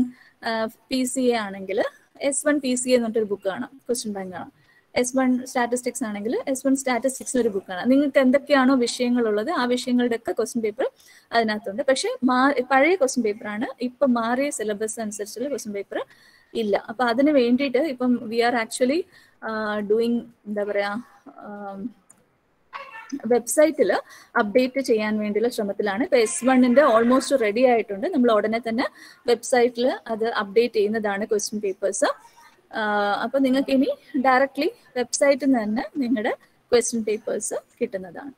P C A ആണെങ്കിൽ എസ് വൺ പി സി എന്ന് പറഞ്ഞിട്ടൊരു ബുക്ക് കാണാം. ക്വസ്റ്റ്യൻ ബാങ്ക് കാണാം. എസ് വൺ സ്റ്റാറ്റിസ്റ്റിക്സ് ആണെങ്കിൽ എസ് വൺ സ്റ്റാറ്റിസ്റ്റിക്സ് ഒരു ബുക്ക് കാണാം. നിങ്ങൾക്ക് എന്തൊക്കെയാണോ വിഷയങ്ങളുള്ളത് ആ വിഷയങ്ങളുടെ ഒക്കെ ക്വസ്റ്റ്യൻ പേപ്പർ അതിനകത്തുണ്ട്. പക്ഷെ പഴയ ക്വസ്റ്റ്യൻ പേപ്പറാണ് ഇപ്പം മാറിയ സിലബസ് അനുസരിച്ചുള്ള ക്വസ്റ്റ്യൻ പേപ്പർ ഇല്ല. അപ്പൊ അതിന് വേണ്ടിയിട്ട് ഇപ്പം വി ആർ ആക്ച്വലി ഡൂയിങ് എന്താ പറയാ വെബ്സൈറ്റിൽ അപ്ഡേറ്റ് ചെയ്യാൻ വേണ്ടിയുള്ള ശ്രമത്തിലാണ്. ഇപ്പൊ എസ് വണ്ണിന്റെ ഓൾമോസ്റ്റ് റെഡി ആയിട്ടുണ്ട്. നമ്മൾ ഉടനെ തന്നെ വെബ്സൈറ്റിൽ അത് അപ്ഡേറ്റ് ചെയ്യുന്നതാണ് ക്വസ്റ്റ്യൻ പേപ്പേഴ്സ് അപ്പൊ നിങ്ങൾക്ക് ഇനി ഡയറക്ട്ലി വെബ്സൈറ്റിൽ നിന്ന് തന്നെ നിങ്ങളുടെ ക്വസ്റ്റ്യൻ പേപ്പേഴ്സ് കിട്ടുന്നതാണ്.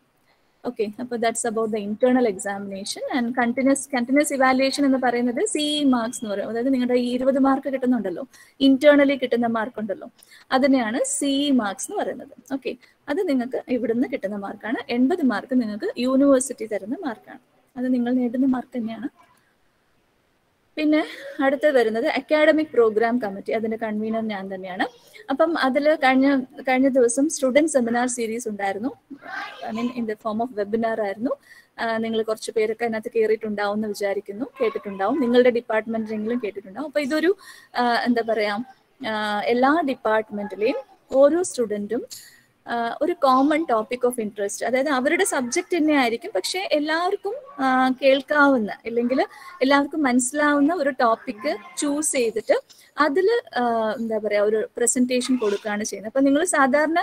ഓക്കെ അപ്പോൾ that's about the internal examination and continuous continuous evaluation എന്ന് പറയുന്നത് സി മാർക്സ് എന്ന് പറയും. അതായത് നിങ്ങളുടെ ഈ ഇരുപത് മാർക്ക് കിട്ടുന്നുണ്ടല്ലോ. ഇന്റേണലി കിട്ടുന്ന മാർക്ക് ഉണ്ടല്ലോ. അതിനെയാണ് സി മാർക്സ് എന്ന് പറയുന്നത്. ഓക്കെ അത് നിങ്ങൾക്ക് ഇവിടുന്ന് കിട്ടുന്ന മാർക്കാണ് എൺപത് മാർക്ക് നിങ്ങൾക്ക് യൂണിവേഴ്സിറ്റി തരുന്ന മാർക്കാണ് അത് നിങ്ങൾ നേടുന്ന മാർക്ക് തന്നെയാണ്. പിന്നെ അടുത്ത് വരുന്നത് അക്കാഡമിക് പ്രോഗ്രാം കമ്മിറ്റി അതിന്റെ കൺവീനർ ഞാൻ തന്നെയാണ്. അപ്പം അതിൽ കഴിഞ്ഞ കഴിഞ്ഞ ദിവസം സ്റ്റുഡന്റ് സെമിനാർ സീരീസ് ഉണ്ടായിരുന്നു. I mean in the form of webinar ആയിരുന്നു. നിങ്ങൾ കുറച്ച് പേരൊക്കെ അതിനകത്ത് കയറിയിട്ടുണ്ടാവും എന്ന് വിചാരിക്കുന്നു. കേട്ടിട്ടുണ്ടാവും. നിങ്ങളുടെ ഡിപ്പാർട്ട്മെന്റിലെങ്കിലും കേട്ടിട്ടുണ്ടാവും. അപ്പൊ ഇതൊരു എന്താ പറയാ എല്ലാ ഡിപ്പാർട്ട്മെന്റിലെയും ഓരോ സ്റ്റുഡന്റും ഒരു കോമൺ ടോപ്പിക് ഓഫ് ഇൻട്രസ്റ്റ് അതായത് അവരുടെ സബ്ജക്റ്റ് തന്നെ ആയിരിക്കും പക്ഷെ എല്ലാവർക്കും കേൾക്കാവുന്ന അല്ലെങ്കിൽ എല്ലാവർക്കും മനസ്സിലാവുന്ന ഒരു ടോപ്പിക് ചൂസ് ചെയ്തിട്ട് അതിൽ എന്താ പറയുക ഒരു പ്രസന്റേഷൻ കൊടുക്കുകയാണ് ചെയ്യുന്നത്. അപ്പം നിങ്ങൾ സാധാരണ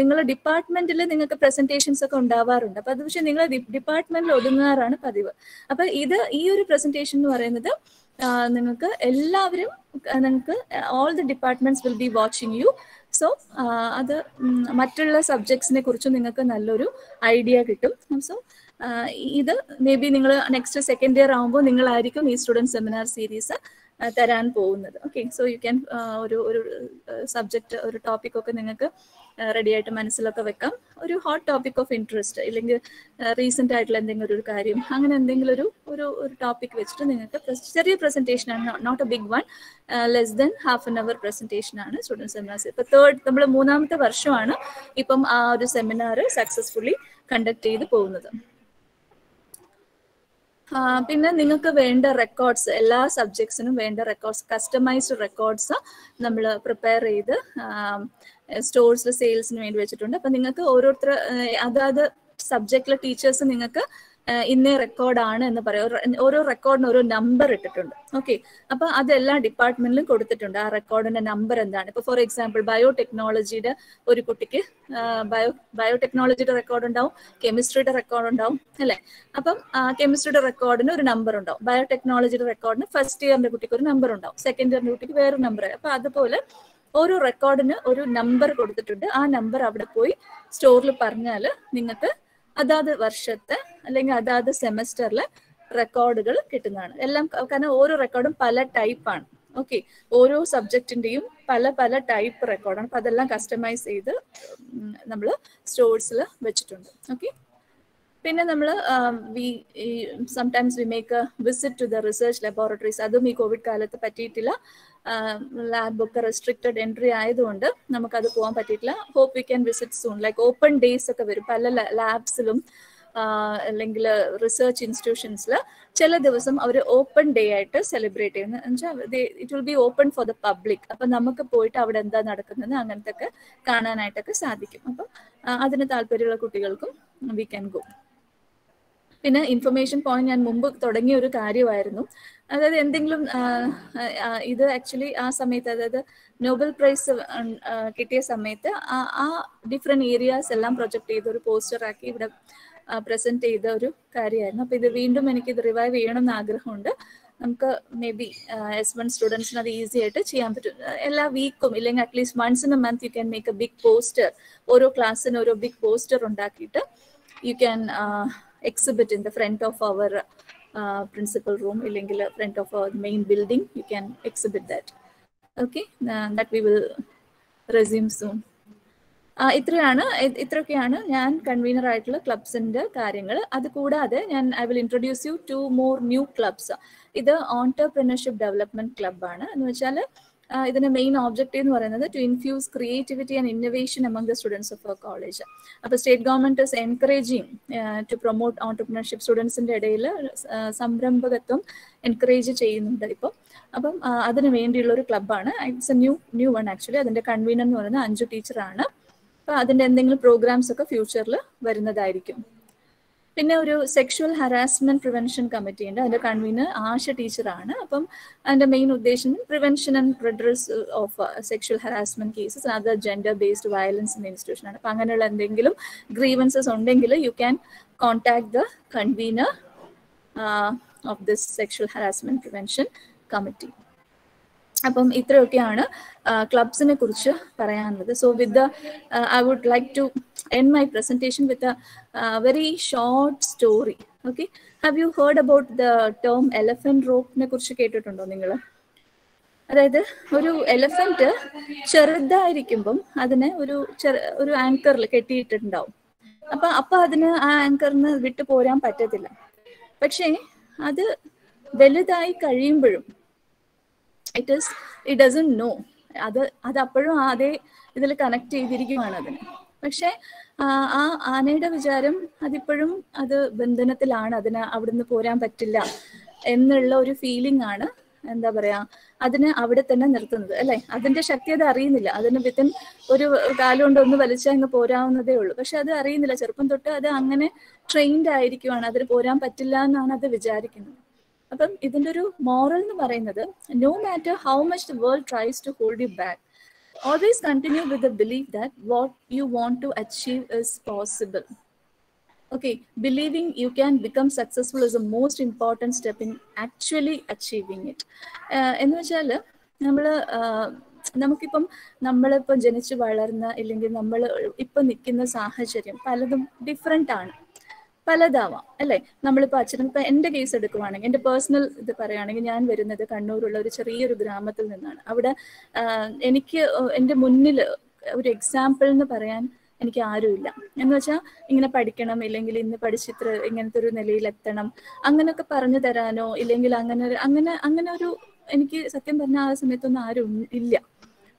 നിങ്ങൾ ഡിപ്പാർട്ട്മെന്റിൽ നിങ്ങൾക്ക് പ്രസന്റേഷൻസ് ഒക്കെ ഉണ്ടാവാറുണ്ട്. അപ്പം അത് പക്ഷെ നിങ്ങൾ ഡിപ്പാർട്ട്മെന്റിൽ ഒതുങ്ങാറാണ് പതിവ്. അപ്പം ഇത് ഈ ഒരു പ്രസന്റേഷൻ എന്ന് പറയുന്നത് നിങ്ങൾക്ക് എല്ലാവരും നിങ്ങൾക്ക് all the departments will be watching you so അത് മറ്റുള്ള സബ്ജക്ട്സിനെ കുറിച്ചും നിങ്ങൾക്ക് നല്ലൊരു ഐഡിയ കിട്ടും. സോ ഇത് മേ ബി നിങ്ങൾ നെക്സ്റ്റ് സെക്കൻഡ് ഇയർ ആകുമ്പോൾ നിങ്ങളായിരിക്കും ഈ സ്റ്റുഡന്റ് സെമിനാർ സീരീസ് തരാൻ പോകുന്നത്. ഓക്കെ സോ യു ക്യാൻ ഒരു ഒരു സബ്ജക്റ്റ് ഒരു ടോപ്പിക്കൊക്കെ നിങ്ങൾക്ക് റെഡി ആയിട്ട് മനസ്സിലൊക്കെ വെക്കാം. ഒരു ഹോട്ട് ടോപ്പിക് ഓഫ് ഇൻട്രസ്റ്റ് ഇല്ലെങ്കിൽ റീസെന്റ് ആയിട്ടുള്ള എന്തെങ്കിലും ഒരു കാര്യം അങ്ങനെ എന്തെങ്കിലും ഒരു ഒരു ഒരു ടോപ്പിക് വെച്ചിട്ട് നിങ്ങൾക്ക് ചെറിയ പ്രസന്റേഷൻ ആണ് not a big one less than half an hour presentation ആണ് സ്റ്റുഡന്റ് സെമിനാർസ് ഇപ്പൊ തേർഡ് നമ്മൾ മൂന്നാമത്തെ വർഷമാണ് ഇപ്പം ആ ഒരു സെമിനാർ സക്സസ്ഫുള്ളി കണ്ടക്ട് ചെയ്ത് പോകുന്നത്. പിന്നെ നിങ്ങൾക്ക് വേണ്ട റെക്കോർഡ്സ് എല്ലാ സബ്ജക്ട്സിനും വേണ്ട റെക്കോർഡ്സ് കസ്റ്റമൈസ്ഡ് റെക്കോർഡ്സ് നമ്മൾ പ്രിപ്പയർ ചെയ്ത് സ്റ്റോഴ്സിൽ സെയിൽസിന് വേണ്ടി വെച്ചിട്ടുണ്ട്. അപ്പൊ നിങ്ങൾക്ക് ഓരോരുത്തർ അതാത് സബ്ജക്റ്റിലെ ടീച്ചേഴ്സ് നിങ്ങൾക്ക് ഇന്നേ റെക്കോർഡാണ് എന്ന് പറയാം. ഓരോ റെക്കോർഡിന് ഓരോ നമ്പർ ഇട്ടിട്ടുണ്ട്. ഓക്കെ അപ്പൊ അത് എല്ലാ ഡിപ്പാർട്ട്മെന്റിലും കൊടുത്തിട്ടുണ്ട് ആ റെക്കോർഡിന്റെ നമ്പർ എന്താണ്. ഇപ്പൊ ഫോർ എക്സാമ്പിൾ ബയോടെക്നോളജിയുടെ ഒരു കുട്ടിക്ക് ബയോ ബയോടെക്നോളജിയുടെ റെക്കോർഡ് ഉണ്ടാവും കെമിസ്ട്രിയുടെ റെക്കോർഡ് ഉണ്ടാവും അല്ലെ? അപ്പം കെമിസ്ട്രിയുടെ റെക്കോർഡിന് ഒരു നമ്പർ ഉണ്ടാവും. ബയോടെക്നോളജിയുടെ റെക്കോർഡിന് ഫസ്റ്റ് ഇയറിന്റെ കുട്ടിക്ക് ഒരു നമ്പർ ഉണ്ടാവും. സെക്കൻഡ് ഇയറിന്റെ കുട്ടിക്ക് വേറൊരു നമ്പർ അപ്പൊ അതുപോലെ ഓരോ റെക്കോർഡിന് ഒരു നമ്പർ കൊടുത്തിട്ടുണ്ട്. ആ നമ്പർ അവിടെ പോയി സ്റ്റോറിൽ പറഞ്ഞാൽ നിങ്ങൾക്ക് അതാത് വർഷത്തെ അല്ലെങ്കിൽ അതാത് സെമസ്റ്ററിലെ റെക്കോർഡുകൾ കിട്ടുന്നതാണ്. എല്ലാം കാരണം ഓരോ റെക്കോർഡും പല ടൈപ്പാണ്. ഓക്കെ. ഓരോ സബ്ജക്റ്റിന്റെയും പല പല ടൈപ്പ് റെക്കോർഡാണ്. അപ്പൊ അതെല്ലാം കസ്റ്റമൈസ് ചെയ്ത് നമ്മൾ സ്റ്റോഴ്സിൽ വെച്ചിട്ടുണ്ട്. ഓക്കെ. പിന്നെ നമ്മൾ we sometimes we make a visit to the research laboratories അതും ഈ കോവിഡ് കാലത്ത് പറ്റിയിട്ടില്ല. ലാബ് ഒക്കെ റെസ്ട്രിക്റ്റഡ് എൻട്രി ആയതുകൊണ്ട് നമുക്കത് പോകാൻ പറ്റിയിട്ടില്ല. Hope we can visit soon like open days ഒക്കെ വരും പല ലാബ്സിലും അല്ലെങ്കിൽ റിസർച്ച് ഇൻസ്റ്റിറ്റ്യൂഷൻസിൽ ചില ദിവസം അവർ ഓപ്പൺ ഡേ ആയിട്ട് സെലിബ്രേറ്റ് ചെയ്യുന്നത് വെച്ചാൽ it will be open for the public അപ്പൊ നമുക്ക് പോയിട്ട് അവിടെ എന്താ നടക്കുന്നത് അങ്ങനത്തെ ഒക്കെ കാണാനായിട്ടൊക്കെ സാധിക്കും. അപ്പൊ അതിന് താല്പര്യമുള്ള കുട്ടികൾക്കും വി ക്യാൻ ഗോ പിന്നെ ഇൻഫർമേഷൻ പോയിന്റ് ഞാൻ മുമ്പ് തുടങ്ങിയ ഒരു കാര്യമായിരുന്നു. അതായത് എന്തെങ്കിലും ഇത് ആക്ച്വലി ആ സമയത്ത് അതായത് നോബൽ പ്രൈസ് കിട്ടിയ സമയത്ത് ആ ഡിഫറെന്റ് ഏരിയാസ് എല്ലാം പ്രൊജക്ട് ചെയ്ത് ഒരു പോസ്റ്റർ ആക്കി ഇവിടെ പ്രസന്റ് ചെയ്ത ഒരു കാര്യമായിരുന്നു. അപ്പൊ ഇത് വീണ്ടും എനിക്ക് ഇത് റിവൈവ് ചെയ്യണം എന്ന് ആഗ്രഹമുണ്ട്. നമുക്ക് മേ ബി എസ് വൺ സ്റ്റുഡൻസിന് അത് ഈസി ആയിട്ട് ചെയ്യാൻ പറ്റും. എല്ലാ വീക്കും ഇല്ലെങ്കിൽ at least once in a month you can make a big poster ഓരോ ക്ലാസ്സിന് ഓരോ ബിഗ് പോസ്റ്റർ ഉണ്ടാക്കിയിട്ട് you can exhibit in the front of our uh, principal room ഇല്ലെങ്കിൽ front of our main building you can exhibit that. Okay? uh, that we will resume soon. ഇത്രയാണ്. ഇത്രയൊക്കെയാണ് ഞാൻ convener ആയിട്ടുള്ള ക്ലബ്സിന്റെ കാര്യങ്ങൾ. അത് കൂടാതെ ഞാൻ I will introduce you to more new clubs ഇത് ഓൺടർപ്രണർഷിപ്പ് ഡെവലപ്മെന്റ് ക്ലബ്ബാണ് എന്ന് വെച്ചാൽ ഇതിന്റെ മെയിൻ ഓബ്ജക്റ്റീവ് എന്ന് പറയുന്നത് to infuse creativity and innovation among the students of college അപ്പൊ state government is encouraging to promote entrepreneurship സ്റ്റുഡൻസിന്റെ ഇടയിൽ സംരംഭകത്വം എൻകറേജ് ചെയ്യുന്നുണ്ട് ഇപ്പം. അപ്പം അതിന് വേണ്ടിയുള്ള ഒരു ക്ലബ്ബാണ് it's a new new one actually അതിന്റെ കൺവീനർ എന്ന് പറയുന്നത് അഞ്ചു ടീച്ചറാണ് അപ്പൊ അതിന്റെ എന്തെങ്കിലും പ്രോഗ്രാംസ് ഒക്കെ ഫ്യൂച്ചറിൽ വരുന്നതായിരിക്കും. പിന്നെ ഒരു സെക്ഷുവൽ ഹറാസ്മെന്റ് പ്രിവെൻഷൻ കമ്മിറ്റി ഉണ്ട്. അതിന്റെ കൺവീനർ ആശ ടീച്ചറാണ് അപ്പം അതിന്റെ മെയിൻ ഉദ്ദേശം prevention and redress of sexual harassment cases അത് gender based violence in institution ആണ്. അപ്പൊ അങ്ങനെയുള്ള എന്തെങ്കിലും ഗ്രീവൻസസ് ഉണ്ടെങ്കിൽ you can contact the convener of this sexual harassment prevention committee അപ്പം ഇത്രയൊക്കെയാണ് ക്ലബ്സിനെ കുറിച്ച് പറയാനുള്ളത്. So with I would like to end my presentation with a very short story okay have you heard about the term elephant റോപ്പിനെ കുറിച്ച് കേട്ടിട്ടുണ്ടോ നിങ്ങൾ അതായത് ഒരു എലഫന്റ് ചെറുതായിരിക്കുമ്പം അതിനെ ഒരു ചെറു ഒരു ആങ്കറിൽ കെട്ടിയിട്ടുണ്ടാവും. അപ്പൊ അപ്പൊ അതിന് ആ ആങ്കറിന് വിട്ടു പോരാൻ പറ്റത്തില്ല. പക്ഷേ അത് വലുതായി കഴിയുമ്പോഴും it is it doesn't know അത് അത് അപ്പോഴും അതേ ഇതിൽ കണക്ട് ചെയ്തിരിക്കുവാണ് അതിന്. പക്ഷെ ആ ആനയുടെ വിചാരം അതിപ്പോഴും അത് ബന്ധനത്തിലാണ് അതിന് അവിടുന്ന് പോരാൻ പറ്റില്ല എന്നുള്ള ഒരു ഫീലിംഗ് ആണ് എന്താ പറയാ അതിന് അവിടെ തന്നെ നിർത്തുന്നത് അല്ലെ? അതിന്റെ ശക്തി അത് അറിയുന്നില്ല. അതിന് വിത്തിൻ ഒരു കാലം കൊണ്ട് ഒന്ന് വലിച്ചാൽ അങ്ങ് പോരാവുന്നതേ ഉള്ളൂ. പക്ഷെ അത് അറിയുന്നില്ല. ചെറുപ്പം തൊട്ട് അത് അങ്ങനെ ട്രെയിൻഡ് ആയിരിക്കുവാണ്. അതിന് പോരാൻ പറ്റില്ല എന്നാണ് അത് വിചാരിക്കുന്നത്. അപ്പം ഇതിന്റെ ഒരു മോറൽ എന്ന് പറയുന്നത് no matter how much the world tries to hold you back always continue with the believe that what you want to achieve is possible okay believing you can become successful is a most important step in actually achieving it എന്ന് വെച്ചാൽ നമ്മൾ നമുക്കിപ്പം നമ്മളിപ്പം ജനിച്ചു വളർന്ന ഇല്ലെങ്കിൽ നമ്മൾ ഇപ്പം നിൽക്കുന്ന സാഹചര്യം പലതും ഡിഫറെന്റ് ആണ്. പലതാവാം അല്ലെ? നമ്മളിപ്പോൾ അച്ഛനും ഇപ്പൊ എന്റെ കേസ് എടുക്കുവാണെങ്കിൽ എന്റെ പേഴ്സണൽ ഇത് പറയുകയാണെങ്കിൽ ഞാൻ വരുന്നത് കണ്ണൂരുള്ള ഒരു ചെറിയൊരു ഗ്രാമത്തിൽ നിന്നാണ്. അവിടെ എനിക്ക് എന്റെ മുന്നിൽ ഒരു എക്സാമ്പിൾ എന്ന് പറയാൻ എനിക്ക് ആരുമില്ല. എന്ന് വെച്ചാൽ ഇങ്ങനെ പഠിക്കണം ഇല്ലെങ്കിൽ ഇന്ന് പഠിച്ചിത്ര ഇങ്ങനത്തെ ഒരു നിലയിൽ എത്തണം അങ്ങനെയൊക്കെ പറഞ്ഞു തരാനോ ഇല്ലെങ്കിൽ അങ്ങനെ അങ്ങനെ അങ്ങനെ ഒരു എനിക്ക് സത്യം പറഞ്ഞ ആ സമയത്തൊന്നും ആരും ഇല്ല.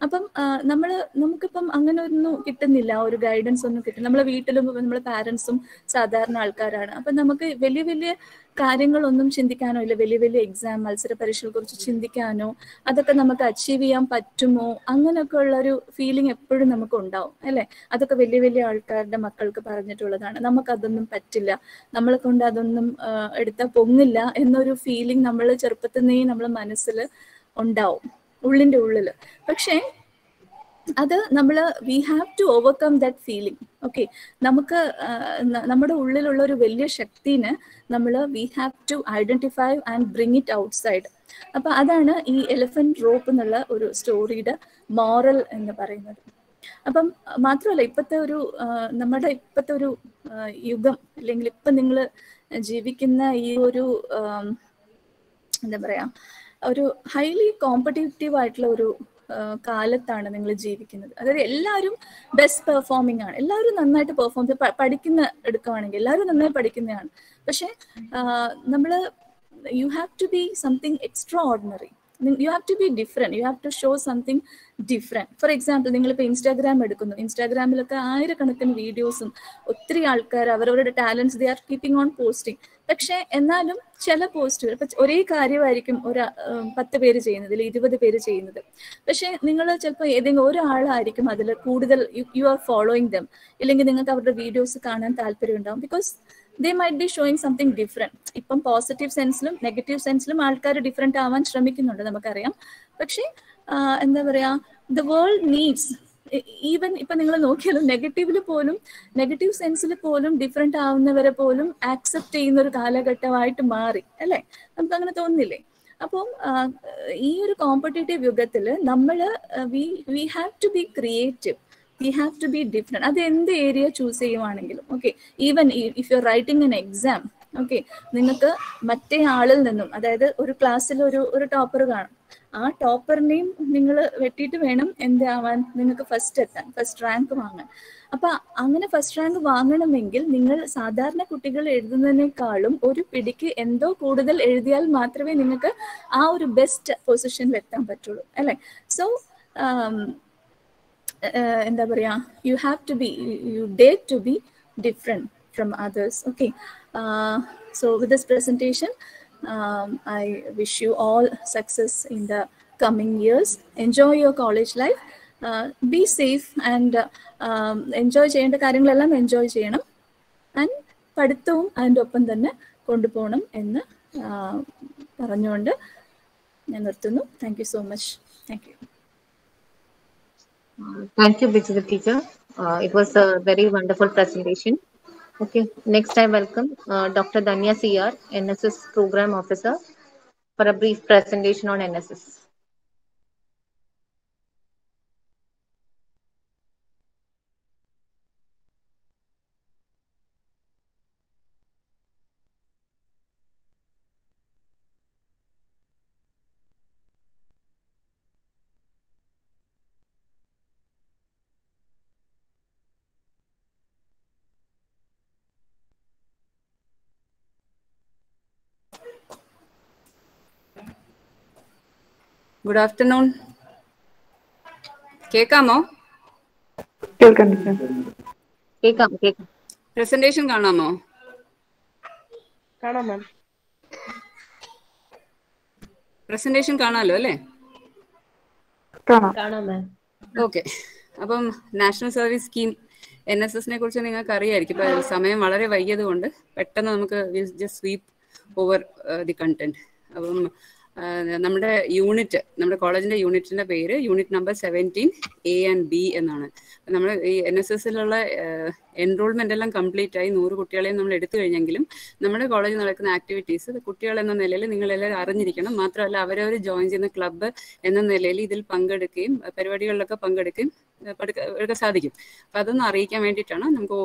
അപ്പം നമ്മൾ നമുക്കിപ്പം അങ്ങനെ ഒന്നും കിട്ടുന്നില്ല ഒരു ഗൈഡൻസ് ഒന്നും കിട്ടും നമ്മളെ വീട്ടിലും നമ്മളെ പാരൻസും സാധാരണ ആൾക്കാരാണ്. അപ്പം നമുക്ക് വലിയ വലിയ കാര്യങ്ങളൊന്നും ചിന്തിക്കാനോ ഇല്ല. വലിയ വലിയ എക്സാം മത്സര പരീക്ഷകളെ കുറിച്ച് ചിന്തിക്കാനോ അതൊക്കെ നമുക്ക് അച്ചീവ് ചെയ്യാൻ പറ്റുമോ? അങ്ങനെയൊക്കെ ഉള്ള ഒരു ഫീലിംഗ് എപ്പോഴും നമുക്ക് ഉണ്ടാവും അല്ലെ? അതൊക്കെ വലിയ വലിയ ആൾക്കാരുടെ മക്കൾക്ക് പറഞ്ഞിട്ടുള്ളതാണ്. നമുക്കതൊന്നും പറ്റില്ല. നമ്മളെ കൊണ്ട് അതൊന്നും എടുത്താൽ പൊങ്ങില്ല എന്നൊരു ഫീലിംഗ് നമ്മൾ ചെറുപ്പത്തിൽ നിന്നേ നമ്മളെ മനസ്സിൽ ഉണ്ടാവും. ഉള്ളിന്റെ ഉള്ളിൽ പക്ഷേ അത് നമ്മൾ we have to overcome that feeling okay നമുക്ക് നമ്മുടെ ഉള്ളിലുള്ള ഒരു വലിയ ശക്തിനെ നമ്മൾ we have to identify and bring it outside അപ്പം അതാണ് ഈ എലിഫന്റ് റോപ്പ് എന്നുള്ള ഒരു സ്റ്റോറിയുടെ മോറൽ എന്ന് പറയുന്നത്. അപ്പം മാത്രമല്ല ഇപ്പോഴത്തെ ഒരു നമ്മുടെ ഇപ്പോഴത്തെ ഒരു യുഗം അല്ലെങ്കിൽ ഇപ്പൊ നിങ്ങൾ ജീവിക്കുന്ന ഈ ഒരു എന്താ പറയാ ഒരു ഹൈലി കോമ്പറ്റേറ്റീവ് ആയിട്ടുള്ള ഒരു കാലത്താണ് നിങ്ങൾ ജീവിക്കുന്നത്. അതായത് എല്ലാവരും ബെസ്റ്റ് പെർഫോമിങ് ആണ്. എല്ലാവരും നന്നായിട്ട് പെർഫോം പഠിക്കുന്ന എടുക്കുകയാണെങ്കിൽ എല്ലാവരും നന്നായി പഠിക്കുന്നതാണ്. പക്ഷെ നമ്മൾ you have to be something extraordinary you have to be different you have to show something different for example നിങ്ങളിപ്പോൾ ഇൻസ്റ്റാഗ്രാം എടുക്കുന്നു. ഇൻസ്റ്റാഗ്രാമിലൊക്കെ ആയിരക്കണക്കിന് വീഡിയോസും ഒത്തിരി ആൾക്കാർ അവരവരുടെ talents they are keeping on posting പക്ഷേ എന്നാലും ചില പോസ്റ്റുകൾ ഒരേ കാര്യമായിരിക്കും ഒരു പത്ത് പേര് ചെയ്യുന്നത് അല്ലെങ്കിൽ ഇരുപത് പേര് ചെയ്യുന്നത്. പക്ഷേ നിങ്ങൾ ചിലപ്പോൾ ഏതെങ്കിലും ഒരാളായിരിക്കും അതിൽ കൂടുതൽ യു ആർ ഫോളോയിങ് ദം ഇല്ലെങ്കിൽ നിങ്ങൾക്ക് അവരുടെ വീഡിയോസ് കാണാൻ താല്പര്യം ഉണ്ടാവും because they might be showing something different ഇപ്പം പോസിറ്റീവ് സെൻസിലും നെഗറ്റീവ് സെൻസിലും ആൾക്കാർ ഡിഫറെന്റ് ആവാൻ ശ്രമിക്കുന്നുണ്ട് നമുക്കറിയാം. പക്ഷേ എന്താ പറയാ ദ വേൾഡ് നീഡ്സ് ഈവൻ ഇപ്പൊ നിങ്ങൾ നോക്കിയാലും നെഗറ്റീവിൽ പോലും നെഗറ്റീവ് സെൻസിൽ പോലും ഡിഫറെന്റ് ആവുന്നവരെ പോലും ആക്സെപ്റ്റ് ചെയ്യുന്ന ഒരു കാലഘട്ടമായിട്ട് മാറി അല്ലെ? നമുക്ക് അങ്ങനെ തോന്നുന്നില്ലേ? അപ്പം ഈ ഒരു കോമ്പറ്റേറ്റീവ് യുഗത്തിൽ നമ്മൾ we we have to be creative we have to be different അത് എന്ത് area choose ചെയ്യുവാണെങ്കിലും okay even if you writing an exam okay നിങ്ങൾക്ക് മറ്റേ ആളിൽ നിന്നും അതായത് ഒരു ക്ലാസ്സിൽ ഒരു ഒരു ടോപ്പർ കാണും. ആ ടോപ്പറിനെയും നിങ്ങൾ വെട്ടിയിട്ട് വേണം എന്താവാൻ നിങ്ങൾക്ക് ഫസ്റ്റ് എത്താൻ ഫസ്റ്റ് റാങ്ക് വാങ്ങാൻ. അപ്പൊ അങ്ങനെ ഫസ്റ്റ് റാങ്ക് വാങ്ങണമെങ്കിൽ നിങ്ങൾ സാധാരണ കുട്ടികൾ എഴുതുന്നതിനേക്കാളും ഒരു പിടിക്ക് എന്തോ കൂടുതൽ എഴുതിയാൽ മാത്രമേ നിങ്ങൾക്ക് ആ ഒരു ബെസ്റ്റ് പൊസിഷനിൽ എത്താൻ പറ്റുള്ളൂ അല്ലെ? സോ എന്താ പറയാ you have to be you dare to be different from others okay so with this presentation I wish you all success in the coming years enjoy your college life be safe uh, enjoy ചെയ്യേണ്ട കാര്യങ്ങളെല്ലാം enjoy ചെയ്യണം. And പഠിത്തവും അതിന്റെ ഒപ്പം തന്നെ കൊണ്ടുപോകണം എന്ന് uh, പറഞ്ഞുകൊണ്ട് ഞാൻ നിർത്തുന്നു. Thank you so much thank you Thank you, Bijit teacher. Uh, it was a very wonderful presentation. Okay, next I welcome uh, Dr. Danya CR, NSS Program Officer, for a brief presentation on NSS. Good afternoon കേൾക്കാം കേൾക്കാം. കേൾക്കാം presentation കാണാമോ? കാണാം ma'am. Presentation കാണാലോ അല്ലേ? കാണാം. കാണാം ma'am. Okay അപ്പം national service scheme N S എസിനെ കുറിച്ച് നിങ്ങൾക്ക് അറിയായിരിക്കും ഇപ്പൊ സമയം വളരെ വൈകിയത് കൊണ്ട് പെട്ടെന്ന് നമുക്ക് just sweep over the content അപ്പം നമ്മുടെ യൂണിറ്റ് നമ്മുടെ കോളേജിന്റെ യൂണിറ്റിന്റെ പേര് unit number seventeen A and B എന്നാണ്. നമ്മൾ ഈ എൻ എസ് എസിലുള്ള എൻറോൾമെന്റ് എല്ലാം കംപ്ലീറ്റ് ആയി നൂറ് കുട്ടികളെയും നമ്മൾ എടുത്തു കഴിഞ്ഞെങ്കിലും നമ്മുടെ കോളേജിൽ നടക്കുന്ന ആക്ടിവിറ്റീസ് കുട്ടികൾ എന്ന നിലയിൽ നിങ്ങൾ എല്ലാവരും അറിഞ്ഞിരിക്കണം. മാത്രമല്ല അവരവർ ജോയിൻ ചെയ്യുന്ന ക്ലബ്ബ് എന്ന നിലയിൽ ഇതിൽ പങ്കെടുക്കുകയും പരിപാടികളിലൊക്കെ പങ്കെടുക്കുകയും എടുക്കാൻ സാധിക്കും. അപ്പൊ അതൊന്ന് അറിയിക്കാൻ വേണ്ടിയിട്ടാണ് നമുക്ക്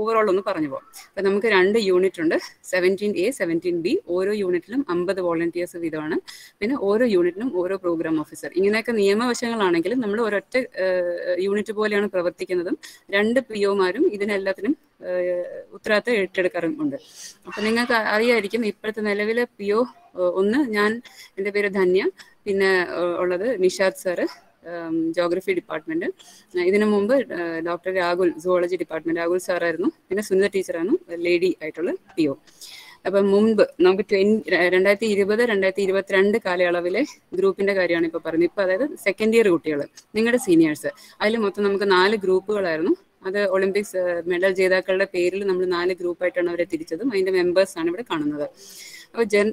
ഓവറോൾ ഒന്ന് പറഞ്ഞു പോകാം അപ്പൊ നമുക്ക് രണ്ട് യൂണിറ്റ് ഉണ്ട്. സെവന്റീൻ എ സെവന്റീൻ ബി ഓരോ യൂണിറ്റിലും അമ്പത് വോളണ്ടിയേഴ്സ് വീതമാണ്. പിന്നെ ഓരോ യൂണിറ്റിനും ഓരോ പ്രോഗ്രാം ഓഫീസർ ഇങ്ങനെയൊക്കെ നിയമവശങ്ങളാണെങ്കിലും നമ്മൾ ഒരൊറ്റ യൂണിറ്റ് പോലെയാണ് പ്രവർത്തിക്കുന്നതും. രണ്ട് പി ഒമാരും ഇതിനെല്ലാത്തിനും ഉത്തരവാദിത്തം ഏറ്റെടുക്കാറുമുണ്ട്. അപ്പൊ നിങ്ങൾക്ക് അറിയായിരിക്കും ഇപ്പോഴത്തെ നിലവിലെ പി ഒ ഒന്ന് ഞാൻ എന്റെ പേര് ധന്യ പിന്നെ ഉള്ളത് നിഷാദ് സാറ് ജോഗ്രഫി ഡിപ്പാർട്ട്മെന്റ് ഇതിനു മുമ്പ് doctor Rahul zoology department Rahul സാറായിരുന്നു പിന്നെ സുനിത ടീച്ചറായിരുന്നു ലേഡി ആയിട്ടുള്ള പി ഒ അപ്പം മുമ്പ് നമുക്ക് ട്വന്റി രണ്ടായിരത്തി ഇരുപത് രണ്ടായിരത്തി ഇരുപത്തിരണ്ട് കാലയളവിലെ ഗ്രൂപ്പിന്റെ കാര്യമാണ് ഇപ്പൊ പറയുന്നത് ഇപ്പൊ അതായത് സെക്കൻഡ് ഇയർ കുട്ടികൾ നിങ്ങളുടെ സീനിയേഴ്സ് അതിൽ മൊത്തം നമുക്ക് നാല് ഗ്രൂപ്പുകളായിരുന്നു. അത് ഒളിമ്പിക്സ് മെഡൽ ജേതാക്കളുടെ പേരിൽ നമ്മൾ നാല് ഗ്രൂപ്പായിട്ടാണ് അവരെ തിരിച്ചതും. അതിന്റെ മെമ്പേഴ്സ് ആണ് ഇവിടെ കാണുന്നത്. അപ്പോൾ ജൻ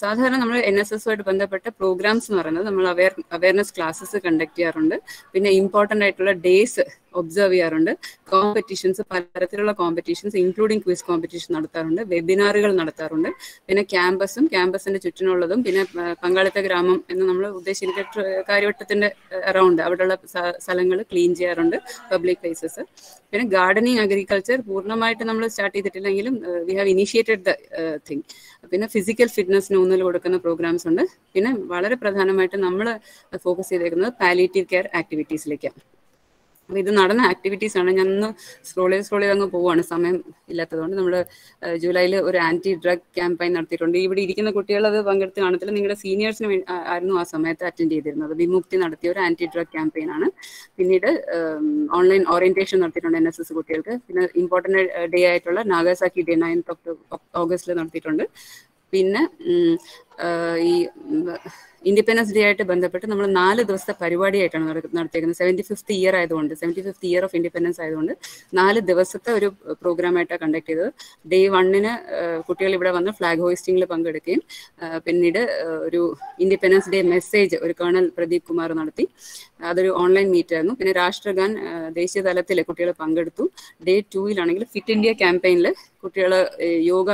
സാധാരണ നമ്മൾ എൻ എസ് എസുമായിട്ട് ബന്ധപ്പെട്ട പ്രോഗ്രാംസ് എന്ന് പറയുന്നത് നമ്മൾ അവയർ അവയർനെസ് ക്ലാസ്സസ് കണ്ടക്ട് ചെയ്യാറുണ്ട്. പിന്നെ ഇമ്പോർട്ടന്റ് ആയിട്ടുള്ള ഡേയ്സ് ഒബ്സർവ് ചെയ്യാറുണ്ട്. കോമ്പറ്റീഷൻസ് പലതരത്തിലുള്ള കോമ്പറ്റീഷൻസ് ഇൻക്ലൂഡിങ് ക്വിസ് കോമ്പറ്റീഷൻ നടത്താറുണ്ട്. വെബിനാറുകൾ നടത്താറുണ്ട്. പിന്നെ ക്യാമ്പസും ക്യാമ്പസിന്റെ ചുറ്റിനുള്ളതും പിന്നെ പങ്കാളിത്ത ഗ്രാമം എന്ന് നമ്മൾ ഉദ്ദേശിക്കുന്ന കാര്യവട്ടത്തിന്റെ അറൗണ്ട് അവിടെയുള്ള സ്ഥലങ്ങൾ ക്ലീൻ ചെയ്യാറുണ്ട് പബ്ലിക് പ്ലേസസ് പിന്നെ ഗാർഡനിങ് അഗ്രികൾച്ചർ പൂർണമായിട്ട് നമ്മൾ start ചെയ്തിട്ടില്ലെങ്കിലും we have initiated the thing പിന്നെ ഫിസിക്കൽ ഫിറ്റ്നസിന് ഊന്നൽ കൊടുക്കുന്ന പ്രോഗ്രാംസ് ഉണ്ട്. പിന്നെ വളരെ പ്രധാനമായിട്ട് നമ്മൾ ഫോക്കസ് ചെയ്തേക്കുന്നത് പാലിയേറ്റീവ് കെയർ ആക്ടിവിറ്റീസിലേക്കാണ് അപ്പൊ ഇത് നടന്ന ആക്ടിവിറ്റീസ് ആണ്. ഞാൻ ഒന്ന് സ്ക്രോൾ ചെയ്ത് സ്ക്രോൾ ചെയ്ത് അങ്ങ് പോവാണ്. സമയം ഇല്ലാത്തതുകൊണ്ട് നമ്മൾ ജൂലൈയിൽ ഒരു ആന്റി ഡ്രഗ് ക്യാമ്പയിൻ നടത്തിയിട്ടുണ്ട്. ഇവിടെ ഇരിക്കുന്ന കുട്ടികൾ അത് പങ്കെടുത്ത് കാണത്തില്ല. നിങ്ങളുടെ സീനിയേഴ്സിന് ആയിരുന്നു ആ സമയത്ത് അറ്റൻഡ് ചെയ്തിരുന്നത്. വിമുക്തി നടത്തിയ ഒരു ആന്റി ഡ്രഗ് ക്യാമ്പയിൻ ആണ്. പിന്നീട് ഓൺലൈൻ ഓറിയന്റേഷൻ നടത്തിയിട്ടുണ്ട് എൻ എസ് എസ് കുട്ടികൾക്ക്. പിന്നെ ഇമ്പോർട്ടന്റ് ഡേ ആയിട്ടുള്ള നാഗസാക്കി ഡേ നയൻത് ഓഗസ്റ്റിൽ നടത്തിയിട്ടുണ്ട്. പിന്നെ ഈ ഇൻഡിപെൻഡൻസ് ഡേ ആയിട്ട് ബന്ധപ്പെട്ട് നമ്മൾ നാല് ദിവസത്തെ പരിപാടിയായിട്ടാണ് നട- നടത്തിയേക്കുന്നത്. സെവന്റി ഫിഫ്ത്ത് ഇയർ ആയതുകൊണ്ട് seventy fifth year of independence ആയതുകൊണ്ട് നാല് ദിവസത്തെ ഒരു പ്രോഗ്രാമായിട്ടാണ് കണ്ടക്ട് ചെയ്തത്. ഡേ വണ്ണിന് കുട്ടികൾ ഇവിടെ വന്ന് ഫ്ലാഗ് ഹോയിസ്റ്റിംഗിൽ പങ്കെടുക്കുകയും പിന്നീട് ഒരു ഇൻഡിപെൻഡൻസ് ഡേ മെസ്സേജ് ഒരു കേണൽ പ്രദീപ് കുമാർ നടത്തി. അതൊരു ഓൺലൈൻ മീറ്റ് ആയിരുന്നു. പിന്നെ രാഷ്ട്രഗാൻ ദേശീയ തലത്തിൽ കുട്ടികൾ പങ്കെടുത്തു. ഡേ ടൂയിലാണെങ്കിൽ ഫിറ്റ് ഇന്ത്യ ക്യാമ്പയിനിൽ കുട്ടികൾ യോഗ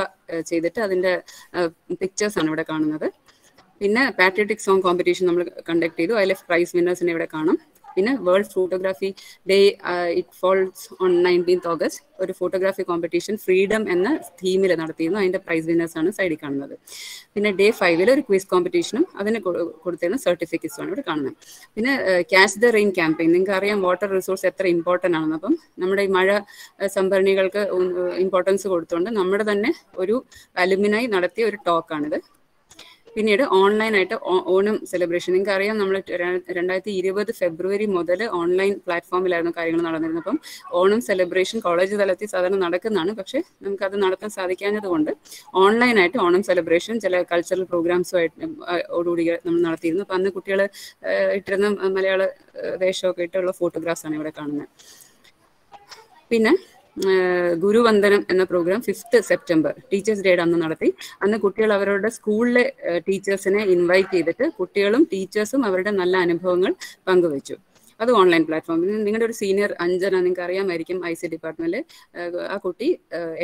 ചെയ്തിട്ട് അതിന്റെ പിക്ചേഴ്സ് ആണ് ഇവിടെ കാണുന്നത്. പിന്നെ പാട്രിയോട്ടിക് സോങ് കോമ്പറ്റീഷൻ നമ്മൾ കണ്ടക്ട് ചെയ്തു. അതിലെ പ്രൈസ് വിന്നേഴ്സിനെ ഇവിടെ കാണാം. പിന്നെ world photography day it falls on nineteenth August ഒരു ഫോട്ടോഗ്രാഫി കോമ്പറ്റീഷൻ ഫ്രീഡം എന്ന തീമിൽ നടത്തിയിരുന്നു. അതിന്റെ പ്രൈസ് വിന്നേഴ്സ് ആണ് സൈഡിൽ കാണുന്നത്. പിന്നെ ഡേ ഫൈവിൽ ഒരു ക്വിസ് കോമ്പറ്റീഷനും അതിന് കൊടുത്തിരുന്ന സർട്ടിഫിക്കറ്റ്സും ആണ് ഇവിടെ കാണുന്നത്. പിന്നെ ക്യാച്ച് ദ റെയിൻ ക്യാമ്പയിൻ നിങ്ങൾക്ക് അറിയാം വാട്ടർ റിസോഴ്സ് എത്ര ഇമ്പോർട്ടന്റ് ആണെന്ന്. അപ്പം നമ്മുടെ ഈ മഴ സംഭരണികൾക്ക് ഇമ്പോർട്ടൻസ് കൊടുത്തുകൊണ്ട് നമ്മുടെ തന്നെ ഒരു അലുമിനായി നടത്തിയ ഒരു ടോക്കാണിത് പിന്നീട് ഓൺലൈനായിട്ട് ഓണം സെലിബ്രേഷൻ നിങ്ങൾക്ക് അറിയാം നമ്മൾ രണ്ടായിരത്തി ഇരുപത് ഫെബ്രുവരി മുതൽ ഓൺലൈൻ പ്ലാറ്റ്ഫോമിലായിരുന്നു കാര്യങ്ങൾ നടന്നിരുന്നത്. അപ്പം ഓണം സെലിബ്രേഷൻ കോളേജ് തലത്തിൽ സാധാരണ നടക്കുന്നതാണ്. പക്ഷേ നമുക്കത് നടത്താൻ സാധിക്കാഞ്ഞത് കൊണ്ട് ഓൺലൈനായിട്ട് ഓണം സെലിബ്രേഷൻ ചില കൾച്ചറൽ പ്രോഗ്രാംസുമായിട്ട് ഓടുകൂടി നമ്മൾ നടത്തിയിരുന്നു. അപ്പം അന്ന് കുട്ടികൾ ഇട്ടിരുന്ന മലയാള വേഷമൊക്കെ ഇട്ടുള്ള ഫോട്ടോഗ്രാഫ്സ് ആണ് ഇവിടെ കാണുന്നത്. പിന്നെ ഗുരുവന്ദനം എന്ന പ്രോഗ്രാം ഫിഫ്ത്ത് സെപ്റ്റംബർ ടീച്ചേഴ്സ് ഡേയുടെ അന്ന് നടത്തി. അന്ന് കുട്ടികൾ അവരുടെ സ്കൂളിലെ ടീച്ചേഴ്സിനെ ഇൻവൈറ്റ് ചെയ്തിട്ട് കുട്ടികളും ടീച്ചേഴ്സും അവരുടെ നല്ല അനുഭവങ്ങൾ പങ്കുവച്ചു. അത് ഓൺലൈൻ പ്ലാറ്റ്ഫോമിൽ നിങ്ങളുടെ ഒരു സീനിയർ അഞ്ജന നിങ്ങൾക്ക് അറിയാമായിരിക്കും ഐ സി ഡിപ്പാർട്ട്മെന്റിൽ ആ കുട്ടി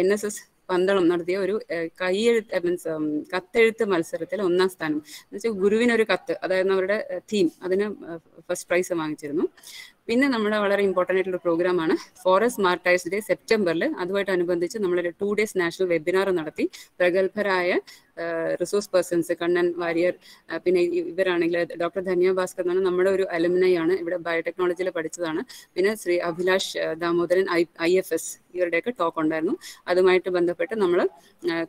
എൻ എസ് എസ് പന്തളം നടത്തിയ ഒരു കയ്യെഴുത്ത് മീൻസ് കത്തെഴുത്ത് മത്സരത്തിൽ ഒന്നാം സ്ഥാനം. എന്ന് വെച്ചാൽ ഗുരുവിനൊരു കത്ത് അതായത് അവരുടെ തീം അതിന് ഫസ്റ്റ് പ്രൈസ് വാങ്ങിച്ചിരുന്നു. പിന്നെ നമ്മുടെ വളരെ ഇമ്പോർട്ടന്റ് ആയിട്ടുള്ള പ്രോഗ്രാമാണ് ഫോറസ്റ്റ് മാർട്ടൈസ് ഡേ സെപ്റ്റംബറിൽ അതുമായിട്ട് അനുബന്ധിച്ച് നമ്മളൊരു ടു ഡേയ്സ് നാഷണൽ വെബിനാർ നടത്തി. പ്രഗത്ഭരായ റിസോഴ്സ് പേഴ്സൺസ് കണ്ണൻ വാര്യർ പിന്നെ ഇവരാണെങ്കിൽ ഡോക്ടർ ധന്യ ഭാസ്കർ എന്ന് പറഞ്ഞാൽ നമ്മുടെ ഒരു അലുമിനൈ ആണ്. ഇവിടെ ബയോടെക്നോളജിയിൽ പഠിച്ചതാണ്. പിന്നെ Shri Abhilash Damodaran I I F S ഇവരുടെയൊക്കെ ടോക്ക് ഉണ്ടായിരുന്നു. അതുമായിട്ട് ബന്ധപ്പെട്ട് നമ്മൾ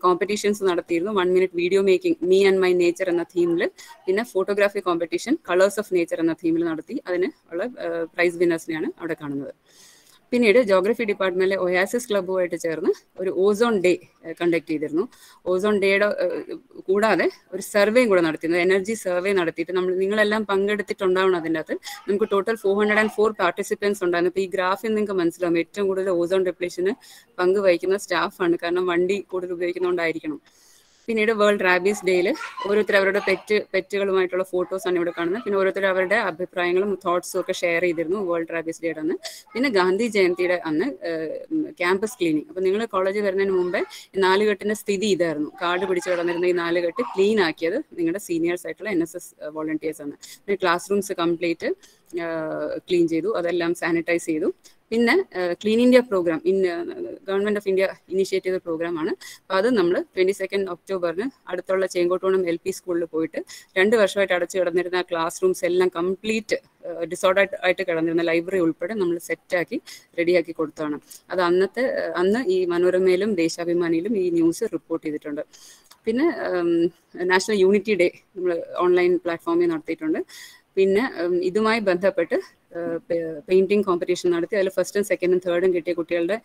കോമ്പറ്റീഷൻസ് നടത്തിയിരുന്നു. One minute video making me and my nature എന്ന തീമിൽ പിന്നെ photography competition colours of nature എന്ന തീമിൽ നടത്തി. അതിന് ഉള്ള പ്രൈസ് വിന്നേഴ്സിനെയാണ് അവിടെ കാണുന്നത്. പിന്നീട് ജോഗ്രഫി ഡിപ്പാർട്ട്മെന്റിലെ ഒയാസിസ് ക്ലബ്ബുമായിട്ട് ചേർന്ന് ഒരു ഓസോൺ ഡേ കണ്ടക്ട് ചെയ്തിരുന്നു. ഓസോൺ ഡേയുടെ കൂടാതെ ഒരു സർവേയും കൂടെ നടത്തിയിരുന്നു. എനർജി സർവേ നടത്തിയിട്ട് നമ്മൾ നിങ്ങളെല്ലാം പങ്കെടുത്തിട്ടുണ്ടാവണം അതിന്റെ അകത്ത് നമുക്ക് total four hundred and four participants ഉണ്ടായിരുന്നു. അപ്പോൾ ഈ ഗ്രാഫിൽ നിങ്ങൾക്ക് മനസ്സിലാവും ഏറ്റവും കൂടുതൽ ഓസോൺ ഡെപ്ലേഷന് പങ്കുവഹിക്കുന്ന സ്റ്റാഫാണ് കാരണം വണ്ടി കൂടുതൽ ഉപയോഗിക്കുന്നതുകൊണ്ടായിരിക്കണം പിന്നീട് വേൾഡ് റാബീസ് ഡേയിൽ ഓരോരുത്തർ അവരുടെ പെറ്റ് പെറ്റുകളുമായിട്ടുള്ള ഫോട്ടോസാണ് ഇവിടെ കാണുന്നത്. പിന്നെ ഓരോരുത്തർ അവരുടെ അഭിപ്രായങ്ങളും തോട്ട്സും ഒക്കെ ഷെയർ ചെയ്തിരുന്നു വേൾഡ് റാബീസ് ഡേയുടെ അന്ന്. പിന്നെ ഗാന്ധി ജയന്തിയുടെ അന്ന് ക്യാമ്പസ് ക്ലീനിങ് അപ്പൊ നിങ്ങൾ കോളേജിൽ വരുന്നതിന് മുമ്പേ നാലുകെട്ടിന്റെ സ്ഥിതി ഇതായിരുന്നു. കാട് പിടിച്ച് കിടന്നിരുന്ന ഈ നാലുകെട്ട് ക്ലീൻ ആക്കിയത് നിങ്ങളുടെ സീനിയേഴ്സ് ആയിട്ടുള്ള എൻ എസ് എസ് വോളണ്ടിയേഴ്സ് ആണ്. ക്ലാസ് റൂംസ് കംപ്ലീറ്റ് ക്ലീൻ ചെയ്തു. അതെല്ലാം സാനിറ്റൈസ് ചെയ്തു. പിന്നെ clean India programme in government of India initiate ചെയ്ത പ്രോഗ്രാമാണ്. അപ്പോൾ അത് നമ്മൾ ട്വന്റി സെക്കൻഡ് ഒക്ടോബറിന് അടുത്തുള്ള ചേങ്കോട്ടോണം എൽ പി സ്കൂളിൽ പോയിട്ട് രണ്ട് വർഷമായിട്ട് അടച്ചു കിടന്നിരുന്ന ക്ലാസ് റൂംസ് എല്ലാം കംപ്ലീറ്റ് ഡിസോർഡർ ആയിട്ട് കിടന്നിരുന്ന ലൈബ്രറി ഉൾപ്പെടെ നമ്മൾ സെറ്റാക്കി റെഡിയാക്കി കൊടുത്താണ് അത് അന്നത്തെ അന്ന് ഈ മനോരമയിലും ദേശാഭിമാനിയിലും ഈ ന്യൂസ് റിപ്പോർട്ട് ചെയ്തിട്ടുണ്ട്. പിന്നെ നാഷണൽ യൂണിറ്റി ഡേ നമ്മൾ ഓൺലൈൻ പ്ലാറ്റ്ഫോമിൽ നടത്തിയിട്ടുണ്ട്. പിന്നെ ഇതുമായി ബന്ധപ്പെട്ട് പെയിന്റിംഗ് കോമ്പറ്റീഷൻ നടത്തി. അതിൽ ഫസ്റ്റും സെക്കൻഡും തേർഡും കിട്ടിയ കുട്ടികളുടെ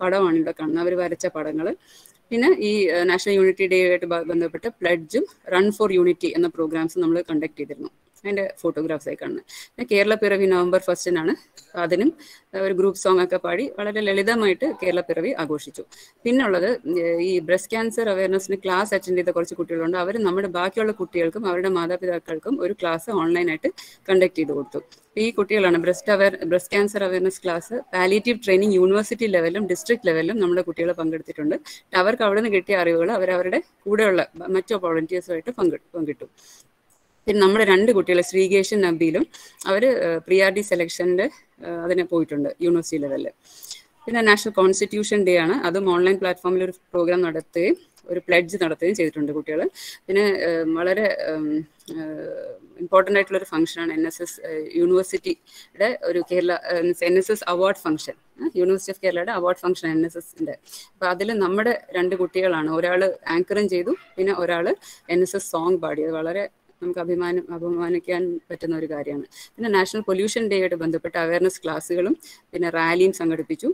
പടമാണ് ഇവിടെ കാണുന്നത്. അവർ വരച്ച പടങ്ങൾ പിന്നെ ഈ നാഷണൽ യൂണിറ്റി ഡേ ആയിട്ട് ബന്ധപ്പെട്ട് പ്ലഡ്ജും റൺ ഫോർ യൂണിറ്റി എന്ന പ്രോഗ്രാംസ് നമ്മൾ കണ്ടക്ട് ചെയ്തിരുന്നു. അതിന്റെ ഫോട്ടോഗ്രാഫ്സ് ആയി കാണുന്നത് പിന്നെ കേരള പിറവി നവംബർ ഫസ്റ്റിനാണ്. അതിനും ഒരു ഗ്രൂപ്പ് സോങ് ഒക്കെ പാടി വളരെ ലളിതമായിട്ട് കേരള പിറവി ആഘോഷിച്ചു. പിന്നുള്ളത് ഈ ബ്രസ്റ്റ് ക്യാൻസർ അവയർനെസ്സിന് ക്ലാസ് അറ്റൻഡ് ചെയ്ത കുറച്ച് കുട്ടികളുണ്ട്. അവർ നമ്മുടെ ബാക്കിയുള്ള കുട്ടികൾക്കും അവരുടെ മാതാപിതാക്കൾക്കും ഒരു ക്ലാസ് ഓൺലൈനായിട്ട് കണ്ടക്ട് ചെയ്ത് കൊടുത്തു. ഈ കുട്ടികളാണ് breast aware breast cancer awareness class palliative training university ലെവലിലും district ലെവലിലും നമ്മുടെ കുട്ടികൾ പങ്കെടുത്തിട്ടുണ്ട്. അവർക്ക് അവിടെ നിന്ന് കിട്ടിയ അറിവുകൾ അവർ അവരുടെ കൂടെയുള്ള മറ്റു വോളണ്ടിയേഴ്സുമായിട്ട് പങ്കിട്ടു. പിന്നെ നമ്മുടെ രണ്ട് കുട്ടികൾ ശ്രീകേഷൻ നബിയിലും അവർ പ്രി ആർ ഡി സെലക്ഷന്റെ അതിനെ പോയിട്ടുണ്ട് യൂണിവേഴ്സിറ്റി ലെവലിൽ പിന്നെ നാഷണൽ കോൺസ്റ്റിറ്റ്യൂഷൻ ഡേ ആണ്. അതും ഓൺലൈൻ പ്ലാറ്റ്ഫോമിൽ ഒരു പ്രോഗ്രാം നടത്തുകയും ഒരു പ്ലഡ്ജ് നടത്തുകയും ചെയ്തിട്ടുണ്ട് കുട്ടികൾ പിന്നെ വളരെ ഇമ്പോർട്ടന്റ് ആയിട്ടുള്ള ഒരു ഫംഗ്ഷനാണ് എൻ എസ് എസ് യൂണിവേഴ്സിറ്റിയുടെ ഒരു Kerala N S S award function. University of കേരളയുടെ അവാർഡ് ഫംഗ്ഷൻ എൻ എസ് എസിന്റെ. അപ്പൊ അതിൽ നമ്മുടെ രണ്ട് കുട്ടികളാണ്. ഒരാൾ ആങ്കറും ചെയ്തു പിന്നെ ഒരാൾ എൻ എസ് എസ് സോങ് പാടിയത് വളരെ നമുക്ക് അഭിമാനം അപമാനിക്കാൻ പറ്റുന്ന ഒരു കാര്യമാണ്. പിന്നെ നാഷണൽ പൊല്യൂഷൻ ഡേയോട് ബന്ധപ്പെട്ട അവയർനെസ് ക്ലാസ്സുകളും പിന്നെ റാലിയും സംഘടിപ്പിച്ചു.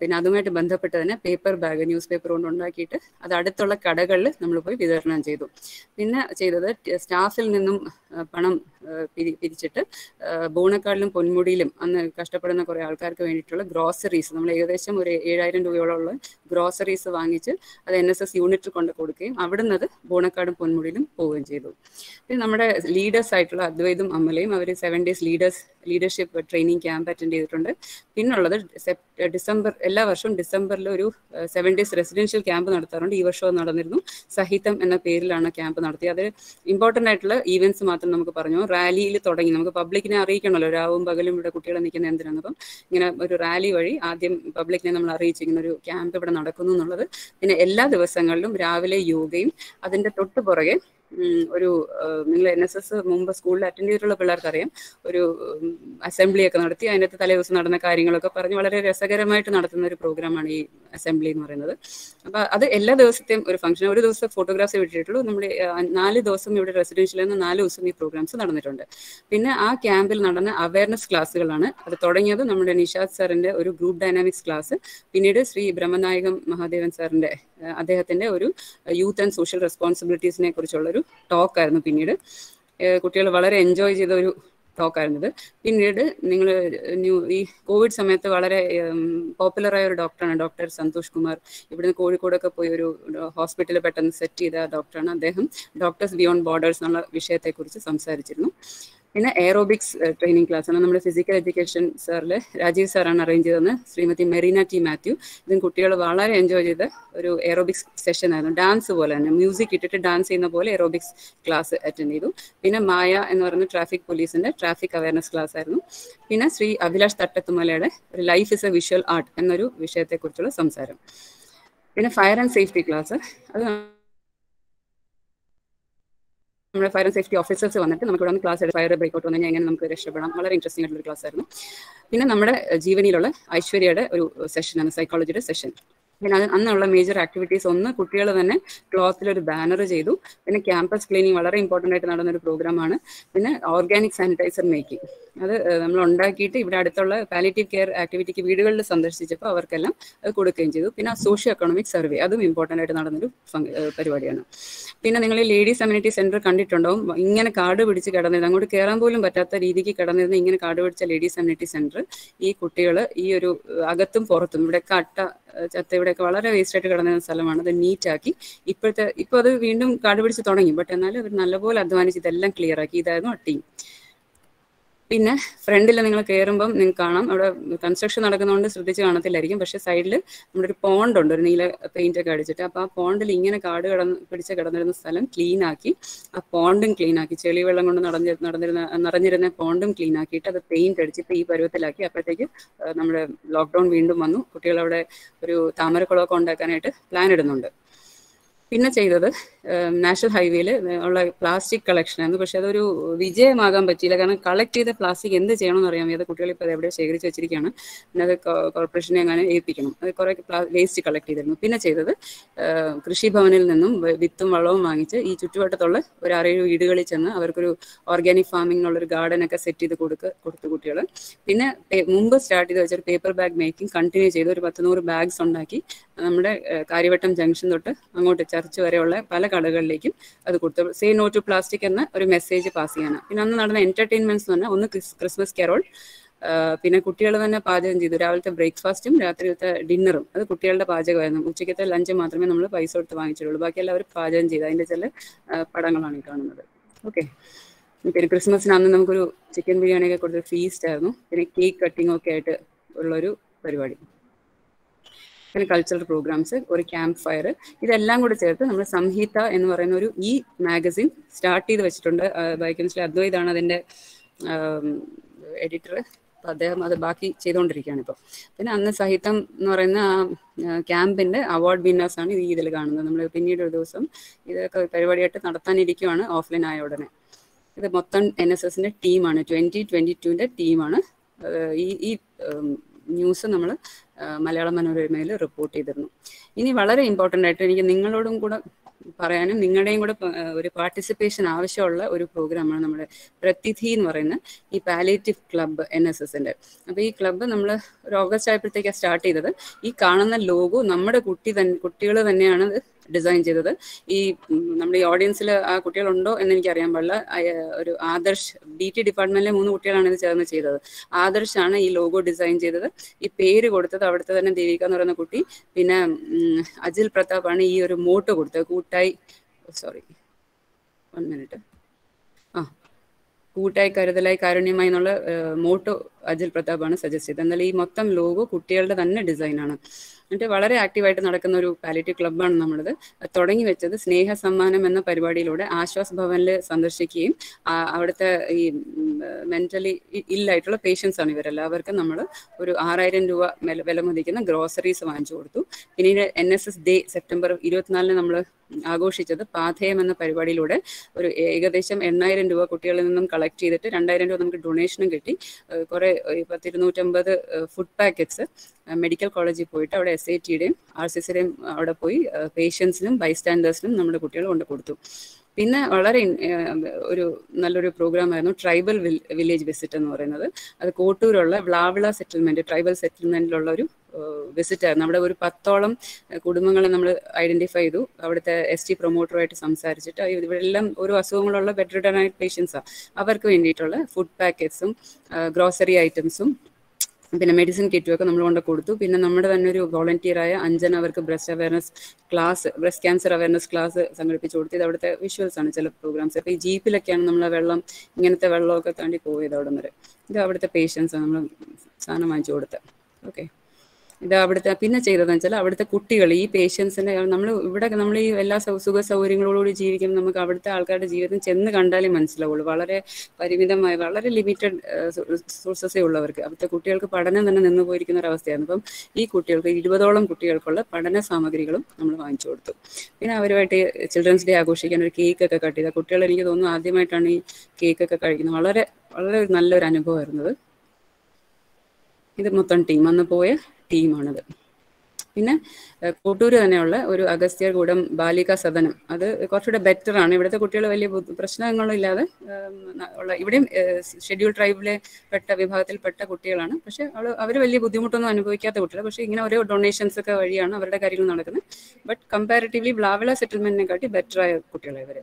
പിന്നെ അതുമായിട്ട് ബന്ധപ്പെട്ട് തന്നെ പേപ്പർ ബാഗ് ന്യൂസ് പേപ്പർ കൊണ്ട് ഉണ്ടാക്കിയിട്ട് അത് അടുത്തുള്ള കടകളിൽ നമ്മൾ പോയി വിതരണം ചെയ്തു. പിന്നെ ചെയ്തത് സ്റ്റാഫിൽ നിന്നും പണം പിരിച്ചിട്ട് ബോണക്കാടിലും പൊന്മുടിയിലും അന്ന് കഷ്ടപ്പെടുന്ന കുറേ ആൾക്കാർക്ക് വേണ്ടിയിട്ടുള്ള ഗ്രോസറീസ് നമ്മൾ ഏകദേശം ഒരു ഏഴായിരം രൂപയോളമുള്ള ഗ്രോസറീസ് വാങ്ങിച്ച് അത് എൻ എസ് എസ് യൂണിറ്റിൽ കൊണ്ട് കൊടുക്കുകയും അവിടുന്ന് അത് ബോണക്കാടും പൊന്മുടിയിലും പോവുകയും ചെയ്തു. പിന്നെ നമ്മുടെ ലീഡേഴ്സ് ആയിട്ടുള്ള അദ്വൈതും അമലയും അവർ seven days leaders leadership training camp attend ചെയ്തിട്ടുണ്ട്. പിന്നുള്ളത് ഡിസംബർ എല്ലാ വർഷവും ഡിസംബറിൽ ഒരു സെവൻ ഡേയ്സ് റെസിഡൻഷ്യൽ ക്യാമ്പ് നടത്താറുണ്ട്. ഈ വർഷവും നടന്നിരുന്നു. സഹിതം എന്ന പേരിലാണ് ക്യാമ്പ് നടത്തിയത്. അത് ഇമ്പോർട്ടന്റ് ആയിട്ടുള്ള ഈവൻസ് മാത്രം നമുക്ക് പറഞ്ഞു. റാലിയിൽ തുടങ്ങി. നമുക്ക് പബ്ലിക്കിനെ അറിയിക്കണമല്ലോ. രാവും പകലും ഇവിടെ കുട്ടികളെ നിൽക്കുന്ന എന്തിനാണ്? അപ്പം ഇങ്ങനെ ഒരു റാലി വഴി ആദ്യം പബ്ലിക്കിനെ നമ്മൾ അറിയിച്ചിരിക്കുന്ന ഒരു ക്യാമ്പ് ഇവിടെ നടക്കുന്നു എന്നുള്ളത്. പിന്നെ എല്ലാ ദിവസങ്ങളിലും രാവിലെ യോഗയും അതിന്റെ തൊട്ടു പുറകെ ഒരു നിങ്ങൾ എൻ എസ് എസ് മുമ്പ് സ്കൂളിൽ അറ്റൻഡ് ചെയ്തിട്ടുള്ള പിള്ളേർക്ക് അറിയാം ഒരു അസംബ്ലി ഒക്കെ നടത്തി അതിനകത്ത് തലേ ദിവസം നടന്ന കാര്യങ്ങളൊക്കെ പറഞ്ഞ് വളരെ രസകരമായിട്ട് നടത്തുന്ന ഒരു പ്രോഗ്രാമാണ് ഈ അസംബ്ലി എന്ന് പറയുന്നത്. അപ്പൊ അത് എല്ലാ ദിവസത്തെയും ഒരു ഫംഗ്ഷൻ ഒരു ദിവസം ഫോട്ടോഗ്രാഫ്സ് വിട്ടിട്ടുള്ളൂ നമ്മുടെ നാല് ദിവസം ഇവിടെ റെസിഡൻഷ്യലിൽ നിന്ന് നാല് ദിവസം ഈ പ്രോഗ്രാംസ് നടന്നിട്ടുണ്ട്. പിന്നെ ആ ക്യാമ്പിൽ നടന്ന അവയർനെസ് ക്ലാസ്സുകളാണ് അത് തുടങ്ങിയത് നമ്മുടെ നിഷാദ് സാറിന്റെ ഒരു ഗ്രൂപ്പ് ഡൈനാമിക്സ് ക്ലാസ് പിന്നീട് ശ്രീ ബ്രഹ്മനായകം മഹാദേവൻ സാറിന്റെ അദ്ദേഹത്തിന്റെ ഒരു യൂത്ത് ആൻഡ് സോഷ്യൽ റെസ്പോൺസിബിലിറ്റീസിനെ കുറിച്ചുള്ള ഒരു ടോക്കായിരുന്നു പിന്നീട്. കുട്ടികൾ വളരെ എൻജോയ് ചെയ്ത ഒരു ടോക്കായിരുന്നു ഇത്. പിന്നീട് നിങ്ങൾ ന്യൂ ഈ കോവിഡ് സമയത്ത് വളരെ പോപ്പുലറായ ഒരു ഡോക്ടറാണ് ഡോക്ടർ സന്തോഷ് കുമാർ. ഇവിടുന്ന് കോഴിക്കോടൊക്കെ പോയി ഒരു ഹോസ്പിറ്റലിൽ പെട്ടെന്ന് സെറ്റ് ചെയ്ത ഡോക്ടറാണ് അദ്ദേഹം. ഡോക്ടേഴ്സ് ബിയോണ്ട് ബോർഡേഴ്സ് എന്നുള്ള വിഷയത്തെക്കുറിച്ച് സംസാരിച്ചിരുന്നു. പിന്നെ എയറോബിക്സ് ട്രെയിനിങ് ക്ലാസ് ആണ്. നമ്മുടെ ഫിസിക്കൽ എഡ്യൂക്കേഷൻ സാറിൽ രാജീവ് സാറാണ് അറേഞ്ച് ചെയ്തത് ശ്രീമതി മെറീന ടി മാത്യു. ഇതും കുട്ടികൾ വളരെ എൻജോയ് ചെയ്ത ഒരു എയറോബിക്സ് സെഷൻ ആയിരുന്നു. ഡാൻസ് പോലെ തന്നെ മ്യൂസിക് ഇട്ടിട്ട് ഡാൻസ് ചെയ്യുന്ന പോലെ എയറോബിക്സ് ക്ലാസ് അറ്റൻഡ് ചെയ്തു. പിന്നെ മായ എന്ന് പറയുന്ന ട്രാഫിക് പോലീസിന്റെ ട്രാഫിക് അവയർനെസ് ക്ലാസ് ആയിരുന്നു. പിന്നെ ശ്രീ അഭിലാഷ് തട്ടത്തുമലയുടെ ഒരു life is a visual art എന്നൊരു വിഷയത്തെക്കുറിച്ചുള്ള സംസാരം. പിന്നെ ഫയർ ആൻഡ് സേഫ്റ്റി ക്ലാസ് അത് നമ്മുടെ ഫയർ ആൻഡ് സേഫ്റ്റി ഓഫീസേഴ്സ് വന്നിട്ട് നമുക്ക് ഇവിടെ ക്ലാസ് എടുത്ത് ഫയർ ബ്രേക്ക് ഔട്ട് വന്നു എങ്ങനെ നമുക്ക് രക്ഷപ്പെടാം. വളരെ ഇൻട്രസ്റ്റിംഗ് ആയിട്ടുള്ള ക്ലാസ് ആയിരുന്നു. പിന്നെ നമ്മുടെ ജീവനിലുള്ള ഐശ്വര്യയുടെ ഒരു സെഷനാണ് സൈക്കോളജിയുടെ സെഷൻ പിന്നെ അന്നുള്ള മേജർ ആക്ടിവിറ്റീസ് ഒന്ന് കുട്ടികൾ തന്നെ ക്ലോത്തിൽ ഒരു ബാനർ ചെയ്തു. പിന്നെ ക്യാമ്പസ് ക്ലീനിങ് വളരെ ഇമ്പോർട്ടന്റ് ആയിട്ട് നടന്നൊരു പ്രോഗ്രാമാണ് പിന്നെ ഓർഗാനിക് സാനിറ്റൈസർ മേക്കിംഗ് അത് നമ്മൾ ഉണ്ടാക്കിയിട്ട് ഇവിടെ അടുത്തുള്ള പാലിറ്റീവ് കെയർ ആക്ടിവിറ്റിക്ക് വീടുകളിൽ സന്ദർശിച്ചപ്പോൾ അവർക്കെല്ലാം അത് കൊടുക്കുകയും ചെയ്തു. പിന്നെ സോഷ്യോ എക്കണോമിക് സർവേ അതും ഇമ്പോർട്ടന്റ് ആയിട്ട് നടന്നൊരു പരിപാടിയാണ്. പിന്നെ നിങ്ങൾ ഈ ലേഡീസ് കമ്മ്യൂണിറ്റി സെന്റർ കണ്ടിട്ടുണ്ടാവും. ഇങ്ങനെ കാട് പിടിച്ച് കിടന്നിരുന്നു അങ്ങോട്ട് കയറാൻ പോലും പറ്റാത്ത രീതിക്ക് കിടന്നിരുന്ന ഇങ്ങനെ കാട് പിടിച്ച ലേഡീസ് കമ്മ്യൂണിറ്റി സെന്റർ ഈ കുട്ടികൾ ഈ ഒരു അകത്തും പുറത്തും ഇവിടെ കട്ട ചത്ത ചത്ത ഇവിടെയൊക്കെ വളരെ വേസ്റ്റ് ആയിട്ട് കിടന്നിരുന്ന സ്ഥലമാണ്. അത് നീറ്റ് ആക്കി. ഇപ്പോഴത്തെ ഇപ്പോൾ അത് വീണ്ടും കാട് തുടങ്ങി. ബട്ട് എന്നാലും അവർ നല്ലപോലെ അധ്വാനിച്ച് ഇതെല്ലാം ക്ലിയർ ആക്കി. ഇതായിരുന്നു ആ ടീം പിന്നെ ഫ്രണ്ടിൽ നിങ്ങൾ കയറുമ്പം നിങ്ങൾക്ക് കാണാം. അവിടെ കൺസ്ട്രക്ഷൻ നടക്കുന്നതുകൊണ്ട് ശ്രദ്ധിച്ച് കാണത്തില്ലായിരിക്കും. പക്ഷെ സൈഡിൽ നമ്മുടെ ഒരു പോണ്ട് ഉണ്ട്. ഒരു നീല പെയിന്റ് ഒക്കെ അടിച്ചിട്ട്. അപ്പോൾ ആ പോണ്ടിൽ ഇങ്ങനെ കാട് കിടന്ന് പിടിച്ച് കിടന്നിരുന്ന സ്ഥലം ക്ലീൻ ആക്കി ആ പോണ്ടും ക്ലീൻ ആക്കി. ചെളി വെള്ളം കൊണ്ട് നടന്നി നടന്നിരുന്ന നിറഞ്ഞിരുന്ന പോണ്ടും ക്ലീൻ ആക്കിയിട്ട് അത് പെയിന്റ് അടിച്ചിട്ട് ഈ പരുവത്തിലാക്കി. അപ്പോഴത്തേക്ക് നമ്മുടെ ലോക്ക്ഡൌൺ വീണ്ടും വന്നു. കുട്ടികൾ അവിടെ ഒരു താമരക്കുളമൊക്കെ ഉണ്ടാക്കാനായിട്ട് പ്ലാൻ ഇടുന്നുണ്ട്. പിന്നെ ചെയ്തത് നാഷണൽ ഹൈവേയിൽ ഉള്ള പ്ലാസ്റ്റിക് കളക്ഷൻ ആയിരുന്നു. പക്ഷെ അതൊരു വിജയമാകാൻ പറ്റിയില്ല. കാരണം കളക്ട് ചെയ്ത പ്ലാസ്റ്റിക് എന്ത് ചെയ്യണമെന്ന് അറിയാൻ വയ്യാതെ കുട്ടികൾ ഇപ്പോൾ എവിടെ ശേഖരിച്ച് വെച്ചിരിക്കുകയാണ്. പിന്നെ അത് കോർപ്പറേഷനെ അങ്ങനെ ഏൽപ്പിക്കണം. അത് കുറേ വേസ്റ്റ് കളക്ട് ചെയ്തിരുന്നു. പിന്നെ ചെയ്തത് കൃഷിഭവനിൽ നിന്നും വിത്തും വളവും വാങ്ങിച്ച് ഈ ചുറ്റുവട്ടത്തുള്ള ഒരു അറിയൂ വീടുകളിൽ ചെന്ന് അവർക്കൊരു ഓർഗാനിക് ഗാർഡൻ ഒക്കെ സെറ്റ് ചെയ്ത് കൊടുക്ക കൊടുത്തു കുട്ടികൾ. പിന്നെ മുമ്പ് സ്റ്റാർട്ട് ചെയ്ത് വെച്ചൊരു പേപ്പർ ബാഗ് മേക്കിംഗ് കണ്ടിന്യൂ ചെയ്ത് ഒരു പത്ത് നൂറ് ബാഗ്സ് ഉണ്ടാക്കി. നമ്മുടെ കാര്യവട്ടം ജംഗ്ഷൻ തൊട്ട് അങ്ങോട്ട് ചർച്ച് വരെയുള്ള പല കടകളിലേക്കും അത് കൊടുത്തു. സേ നോ ടു പ്ലാസ്റ്റിക് എന്ന ഒരു മെസ്സേജ് പാസ് ചെയ്യാനാണ് പിന്നെ അന്ന് നടന്ന എന്റർടൈൻമെന്റ്സ് എന്ന് പറഞ്ഞാൽ ഒന്ന് ക്രിസ്മസ് കരോൾ പിന്നെ കുട്ടികൾ തന്നെ പാചകം ചെയ്തു. രാവിലത്തെ ബ്രേക്ക്ഫാസ്റ്റും രാത്രിയിലത്തെ ഡിന്നറും അത് കുട്ടികളുടെ പാചകമായിരുന്നു. ഉച്ചയ്ക്കത്തെ ലഞ്ച് മാത്രമേ നമ്മൾ പൈസ കൊടുത്ത് വാങ്ങിച്ചിട്ടുള്ളൂ ബാക്കി എല്ലാവരും പാചകം ചെയ്തു. അതിന്റെ ചില പടങ്ങളാണ് ഈ കാണുന്നത്. ഓക്കെ പിന്നെ ക്രിസ്മസിന് അന്ന് നമുക്കൊരു ചിക്കൻ ബിരിയാണി ഒക്കെ കൊടുത്തൊരു ഫീസ്റ്റ് ആയിരുന്നു. പിന്നെ കേക്ക് കട്ടിംഗ് ഒക്കെ ആയിട്ട് ഉള്ളൊരു പരിപാടി. പിന്നെ കൾച്ചറൽ പ്രോഗ്രാംസ് ഒരു ക്യാമ്പ് ഫയർ ഇതെല്ലാം കൂടെ ചേർത്ത് നമ്മൾ സംഹിത എന്ന് പറയുന്ന ഒരു ഈ മാഗസിൻ സ്റ്റാർട്ട് ചെയ്ത് വെച്ചിട്ടുണ്ട്. ബൈക്കൻസിലെ അദ്വൈതാണ് അതിന്റെ എഡിറ്റർ അദ്ദേഹം അത് ബാക്കി ചെയ്തുകൊണ്ടിരിക്കുകയാണ് ഇപ്പോൾ പിന്നെ അന്ന് സഹിതം എന്ന് പറയുന്ന ആ ക്യാമ്പിന്റെ അവാർഡ് വിന്നേഴ്സ് ആണ് ഈ ഇതിൽ കാണുന്നത്. നമ്മൾ പിന്നീട് ഒരു ദിവസം ഇതൊക്കെ പരിപാടിയായിട്ട് നടത്താനിരിക്കുവാണ് ഓഫ്ലൈൻ ആയ ഉടനെ. ഇത് മൊത്തം എൻ എസ് എസിന്റെ ടീമാണ് ട്വന്റി ടുവിന്റെ ടീമാണ് ഈ ഈ ന്യൂസ് നമ്മൾ മലയാള മനോരമയിൽ റിപ്പോർട്ട് ചെയ്തിരുന്നു. ഇനി വളരെ ഇമ്പോർട്ടന്റ് ആയിട്ട് എനിക്ക് നിങ്ങളോടും കൂടെ പറയാനും നിങ്ങളുടെയും കൂടെ ഒരു പാർട്ടിസിപ്പേഷൻ ആവശ്യമുള്ള ഒരു പ്രോഗ്രാമാണ് നമ്മുടെ പ്രതിഥി എന്ന് പറയുന്ന ഈ പാലേറ്റീവ് ക്ലബ്ബ് എൻ എസ് എസിന്റെ അപ്പൊ ഈ ക്ലബ്ബ് നമ്മൾ ഒരു ഓഗസ്റ്റ് ആയപ്പോഴത്തേക്കാണ് സ്റ്റാർട്ട് ചെയ്തത്. ഈ കാണുന്ന ലോഗോ നമ്മുടെ കുട്ടി തന്നെ കുട്ടികൾ തന്നെയാണ് ഡിസൈൻ ചെയ്തത്. ഈ നമ്മുടെ ഈ ഓഡിയൻസിൽ ആ കുട്ടികളുണ്ടോ എന്ന് എനിക്ക് അറിയാൻ പാടില്ല ഒരു ആദർശ് ബി ടി ഡിപ്പാർട്ട്മെന്റിലെ മൂന്ന് കുട്ടികളാണ് ഇത് ചേർന്ന് ചെയ്തത്. ആദർശാണ് ഈ ലോഗോ ഡിസൈൻ ചെയ്തത്. ഈ പേര് കൊടുത്തത് അവിടുത്തെ തന്നെ ദേവിക എന്ന് പറയുന്ന കുട്ടി. പിന്നെ അജിൽ പ്രതാപ് ആണ് ഈ ഒരു മോട്ടോ കൊടുത്തത്. കൂട്ടായി സോറി വൺ മിനിറ്റ് ആ. കൂട്ടായി കരുതലായി കാരുണ്യമായി എന്നുള്ള മോട്ടോ അജിൽ പ്രതാപ് ആണ് സജസ്റ്റ് ചെയ്തത്. എന്നാൽ ഈ മൊത്തം ലോഗോ കുട്ടികളുടെ തന്നെ ഡിസൈനാണ് എന്നിട്ട് വളരെ ആക്റ്റീവായിട്ട് നടക്കുന്ന ഒരു പാലിറ്റീവ് ക്ലബ്ബാണ് നമ്മളത്. തുടങ്ങി വെച്ചത് സ്നേഹ സമ്മാനം എന്ന പരിപാടിയിലൂടെ ആശ്വാസ് ഭവനിൽ സന്ദർശിക്കുകയും അവിടുത്തെ ഈ മെന്റലി ഇല്ലായിട്ടുള്ള പേഷ്യൻസ് ആണ് ഇവരെല്ലാവർക്കും നമ്മൾ ഒരു ആറായിരം രൂപ വില മതിക്കുന്ന ഗ്രോസറീസ് വാങ്ങിച്ചു കൊടുത്തു. പിന്നീട് N S S day September ഇരുപത്തിനാലിന് നമ്മൾ ആഘോഷിച്ചത് പാഥേയം എന്ന പരിപാടിയിലൂടെ ഒരു ഏകദേശം എണ്ണായിരം രൂപ കുട്ടികളിൽ നിന്നും കളക്ട് ചെയ്തിട്ട് രണ്ടായിരം രൂപ നമുക്ക് ഡൊണേഷനും കിട്ടി. കുറെ പത്തിരുന്നൂറ്റമ്പത് ഫുഡ് പാക്കറ്റ്സ് മെഡിക്കൽ കോളേജിൽ പോയിട്ട് അവിടെ എസ് ഐ ടിയുടെയും ആർ സി സിയുടെയും അവിടെ പോയി പേഷ്യൻസിനും ബൈസ്റ്റാൻഡേഴ്സിനും നമ്മുടെ കുട്ടികൾ കൊണ്ട് കൊടുത്തു. പിന്നെ വളരെ ഒരു നല്ലൊരു പ്രോഗ്രാം ആയിരുന്നു ട്രൈബൽ വില്ലേജ് വിസിറ്റ് എന്ന് പറയുന്നത്. അത് കോട്ടൂരുള്ള വ്ലാവിള സെറ്റിൽമെന്റ് ട്രൈബൽ സെറ്റിൽമെന്റിലുള്ള ഒരു വിസിറ്റ് ആയിരുന്നു. അവിടെ ഒരു പത്തോളം കുടുംബങ്ങളെ നമ്മൾ ഐഡന്റിഫൈ ചെയ്തു. അവിടുത്തെ എസ് ടി പ്രൊമോട്ടറുമായിട്ട് സംസാരിച്ചിട്ട് ഇവരെല്ലാം ഓരോ അസുഖങ്ങളുള്ള ബെഡ് റിട്ടേൺ ആയിട്ട് പേഷ്യൻസാണ് അവർക്ക് വേണ്ടിയിട്ടുള്ള ഫുഡ് പാക്കറ്റ്സും ഗ്രോസറി ഐറ്റംസും പിന്നെ മെഡിസിൻ കിറ്റും ഒക്കെ നമ്മൾ കൊണ്ട് കൊടുത്തു. പിന്നെ നമ്മുടെ തന്നെ ഒരു വോളണ്ടിയറായ അഞ്ജന അവർക്ക് breast awareness class breast cancer awareness class സംഘടിപ്പിച്ചു കൊടുത്തു ഇത് അവിടുത്തെ വിഷ്വൽസ് ആണ് ചില പ്രോഗ്രാംസ് അപ്പോൾ ഈ ജീപ്പിലൊക്കെയാണ് നമ്മൾ വെള്ളം ഇങ്ങനത്തെ വെള്ളമൊക്കെ താണ്ടി പോയത് അവിടെ വരെ. ഇത് അവിടുത്തെ പേഷ്യൻസ് നമ്മൾ സാധനം വാങ്ങിച്ചു കൊടുത്തത്. ഓക്കെ ഇത് അവിടുത്തെ പിന്നെ ചെയ്തതെന്ന് വെച്ചാൽ അവിടുത്തെ കുട്ടികൾ ഈ പേഷ്യൻസിന്റെ നമ്മൾ ഇവിടെ നമ്മൾ ഈ എല്ലാ സുഖ സൗകര്യങ്ങളോടുകൂടി ജീവിക്കുമ്പോൾ നമുക്ക് അവിടുത്തെ ആൾക്കാരുടെ ജീവിതം ചെന്ന് കണ്ടാലേ മനസ്സിലാവുള്ളൂ. വളരെ പരിമിതമായ വളരെ ലിമിറ്റഡ് റിസോഴ്സസേ ഉള്ളവർക്ക്. അവിടുത്തെ കുട്ടികൾക്ക് പഠനം തന്നെ നിന്ന് പോയിരിക്കുന്ന ഒരു അവസ്ഥയാണ്. അപ്പം ഈ കുട്ടികൾക്ക് ഇരുപതോളം കുട്ടികൾക്കുള്ള പഠന സാമഗ്രികളും നമ്മൾ വാങ്ങിച്ചു കൊടുത്തു. പിന്നെ അവരുമായിട്ട് ചിൽഡ്രൻസ് ഡേ ആഘോഷിക്കാൻ ഒരു കേക്ക് ഒക്കെ കട്ട് ചെയ്ത. കുട്ടികൾ എനിക്ക് തോന്നുന്നു ആദ്യമായിട്ടാണ് ഈ കേക്ക് ഒക്കെ കഴിക്കുന്നത്. വളരെ വളരെ നല്ലൊരു അനുഭവമായിരുന്നത് ഇത് മൊത്തം ടീം അന്ന് പോയ ടീമാണിത്. പിന്നെ കോട്ടൂര് തന്നെയുള്ള ഒരു അഗസ്ത്യർകൂടം ബാലിക സദനം. അത് കുറച്ചുകൂടെ ബെറ്റർ ആണ്. ഇവിടുത്തെ കുട്ടികൾ വലിയ പ്രശ്നങ്ങളും ഇല്ലാതെ ഉള്ള ഇവിടെയും ഷെഡ്യൂൾ ട്രൈബിലെ പെട്ട വിഭാഗത്തിൽപ്പെട്ട കുട്ടികളാണ്. പക്ഷെ അവർ വലിയ ബുദ്ധിമുട്ടൊന്നും അനുഭവിക്കാത്ത കുട്ടികൾ പക്ഷെ ഇങ്ങനെ ഓരോ ഡൊണേഷൻസ് ഒക്കെ വഴിയാണ് അവരുടെ കാര്യങ്ങൾ നടക്കുന്നത്. ബട്ട് കമ്പാരിറ്റീവ്ലി ബ്ലാവിള സെറ്റിൽമെന്റിനെ കാട്ടി ബെറ്റർ ആയ കുട്ടികളെ ഇവർ.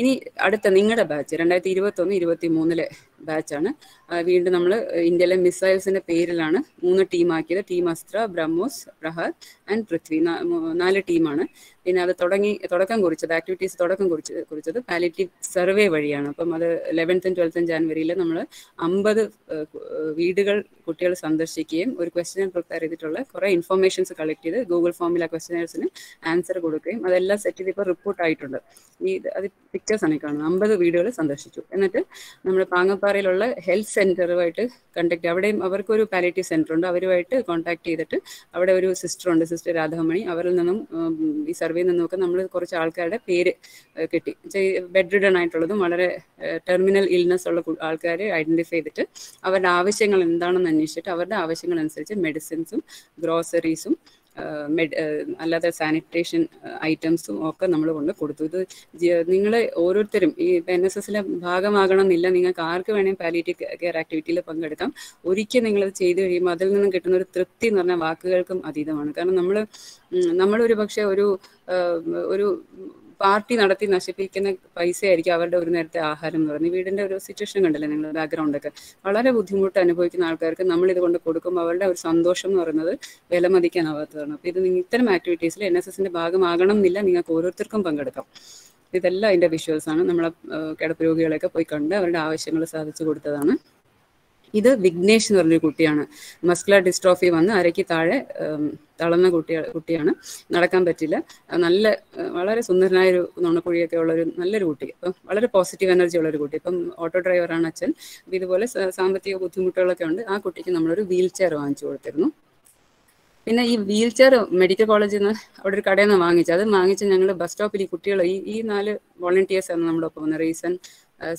ഇനി അടുത്ത നിങ്ങളുടെ ബാച്ച് രണ്ടായിരത്തി ഇരുപത്തി ഒന്ന് ഇരുപത്തി മൂന്നിലെ ബാച്ചാണ് വീണ്ടും നമ്മൾ ഇന്ത്യയിലെ മിസൈൽസിന്റെ പേരിലാണ് മൂന്ന് ടീമാക്കിയത്. Team Astra Brahmos Prahad and Prithvi. നാല് ടീമാണ്. പിന്നെ അത് തുടങ്ങി തുടക്കം കുറിച്ചത് ആക്ടിവിറ്റീസ് തുടക്കം കുറിച്ച് കുറിച്ചത് പാലിറ്റീവ് സർവേ വഴിയാണ്. അപ്പം അത് ലെവൻത്തും ട്വൽത്തും ജാനുവരിയിൽ നമ്മൾ അമ്പത് വീടുകൾ കുട്ടികൾ സന്ദർശിക്കുകയും ഒരു ക്വസ്റ്റ്യൻ പ്രിപ്പയർ ചെയ്തിട്ടുള്ള കുറേ ഇൻഫർമേഷൻസ് കളക്ട് ചെയ്ത് ഗൂഗിൾ ഫോമിൽ ആ ക്വസ്റ്റ്യനേഴ്സിന് ആൻസർ കൊടുക്കുകയും അതെല്ലാം സെറ്റ് ചെയ്ത് ഇപ്പോൾ റിപ്പോർട്ട് ആയിട്ടുണ്ട്. ഈ അത് ആണ് കാണുന്നത്. അമ്പത് വീടുകൾ സന്ദർശിച്ചു. എന്നിട്ട് നമ്മൾ പാങ്ങപ്പാറയിലുള്ള ഹെൽത്ത് സെന്ററുമായിട്ട് കണ്ടക്ട് അവിടെയും അവർക്കൊരു പാലിറ്റീവ് സെന്റർ ഉണ്ട്. അവരുമായിട്ട് കോൺടാക്ട് ചെയ്തിട്ട് അവിടെ ഒരു സിസ്റ്റർ ഉണ്ട് സിസ്റ്റർ രാധാമണി. അവരിൽ നിന്നും ഈ സർവേയിൽ നിന്നുമൊക്കെ നമ്മൾ കുറച്ച് ആൾക്കാരുടെ പേര് കിട്ടി. ബെഡ് റിഡൺ ആയിട്ടുള്ളതും വളരെ ടെർമിനൽ ഇൽനെസ് ഉള്ള ആൾക്കാരെ ഐഡന്റിഫൈ ചെയ്തിട്ട് അവരുടെ ആവശ്യങ്ങൾ എന്താണെന്ന് അന്വേഷിച്ചിട്ട് അവരുടെ ആവശ്യങ്ങൾ അനുസരിച്ച് മെഡിസിൻസും ഗ്രോസറീസും അല്ലാതെ സാനിറ്റേഷൻ ഐറ്റംസും ഒക്കെ നമ്മൾ കൊണ്ട് കൊടുത്തു. ഇത് നിങ്ങൾ ഓരോരുത്തരും ഈ എൻ എസ് എസിലെ ഭാഗമാകണം എന്നില്ല നിങ്ങൾക്ക് ആർക്ക് വേണമെങ്കിൽ പാലിറ്റീവ് കെയർ ആക്ടിവിറ്റിയിൽ പങ്കെടുക്കാം. ഒരിക്കൽ നിങ്ങളത് ചെയ്തു കഴിയുമ്പോൾ അതിൽ നിന്നും കിട്ടുന്ന ഒരു തൃപ്തി എന്ന് പറഞ്ഞാൽ വാക്കുകൾക്കും അതീതമാണ്. കാരണം നമ്മൾ നമ്മളൊരു പക്ഷേ ഒരു ഒരു പാർട്ടി നടത്തി നശിപ്പിക്കുന്ന പൈസ ആയിരിക്കും അവരുടെ ഒരു നേരത്തെ ആഹാരം എന്ന് പറയുന്നത്. വീടിന്റെ ഒരു സിറ്റുവേഷൻ കണ്ടല്ലേ നിങ്ങളുടെ ബാക്ക്ഗ്രൗണ്ടൊക്കെ വളരെ ബുദ്ധിമുട്ട് അനുഭവിക്കുന്ന ആൾക്കാർക്ക് നമ്മൾ ഇത് കൊണ്ട് കൊടുക്കുമ്പോൾ അവരുടെ ഒരു സന്തോഷം എന്ന് പറയുന്നത് വിലമതിക്കാനാവാത്തതാണ്. അപ്പൊ ഇത് ഇത്തരം ആക്ടിവിറ്റീസിൽ എൻ എസ് എസിന്റെ ഭാഗമാകണം എന്നില്ല നിങ്ങൾക്ക് ഓരോരുത്തർക്കും പങ്കെടുക്കാം. ഇതെല്ലാം അതിന്റെ വിഷ്വൽസ് ആണ്. നമ്മളെ കിടപ്പ് രോഗികളെയൊക്കെ പോയി കണ്ട് അവരുടെ ആവശ്യങ്ങൾ സാധിച്ചു കൊടുത്തതാണ്. ഇത് വിഘ്നേഷ് എന്ന് പറഞ്ഞൊരു കുട്ടിയാണ്. മസ്കുലർ ഡിസ്ട്രോഫി വന്ന് അരയ്ക്ക് താഴെ തളർന്ന കുട്ടി കുട്ടിയാണ്. നടക്കാൻ പറ്റില്ല. നല്ല വളരെ സുന്ദരനായ ഒരു നുണക്കുഴിയൊക്കെ ഉള്ള ഒരു നല്ലൊരു കുട്ടി. അപ്പം വളരെ പോസിറ്റീവ് എനർജി ഉള്ള ഒരു കുട്ടി. ഇപ്പം ഓട്ടോ ഡ്രൈവറാണ് അച്ഛൻ. അപ്പം ഇതുപോലെ സാമ്പത്തിക ബുദ്ധിമുട്ടുകളൊക്കെ ഉണ്ട് ആ കുട്ടിക്ക് നമ്മളൊരു വീൽ ചെയർ വാങ്ങിച്ചു കൊടുത്തിരുന്നു. പിന്നെ ഈ വീൽ ചെയർ മെഡിക്കൽ കോളേജിൽ നിന്ന് അവിടെ ഒരു കടയിൽ നിന്ന് വാങ്ങിച്ചു. അത് വാങ്ങിച്ച് ഞങ്ങൾ ബസ് സ്റ്റോപ്പിൽ ഈ കുട്ടികൾ ഈ ഈ നാല് വോളണ്ടിയേഴ്സ് ആണ് നമ്മുടെ ഒപ്പം വന്നത്. റീസൺ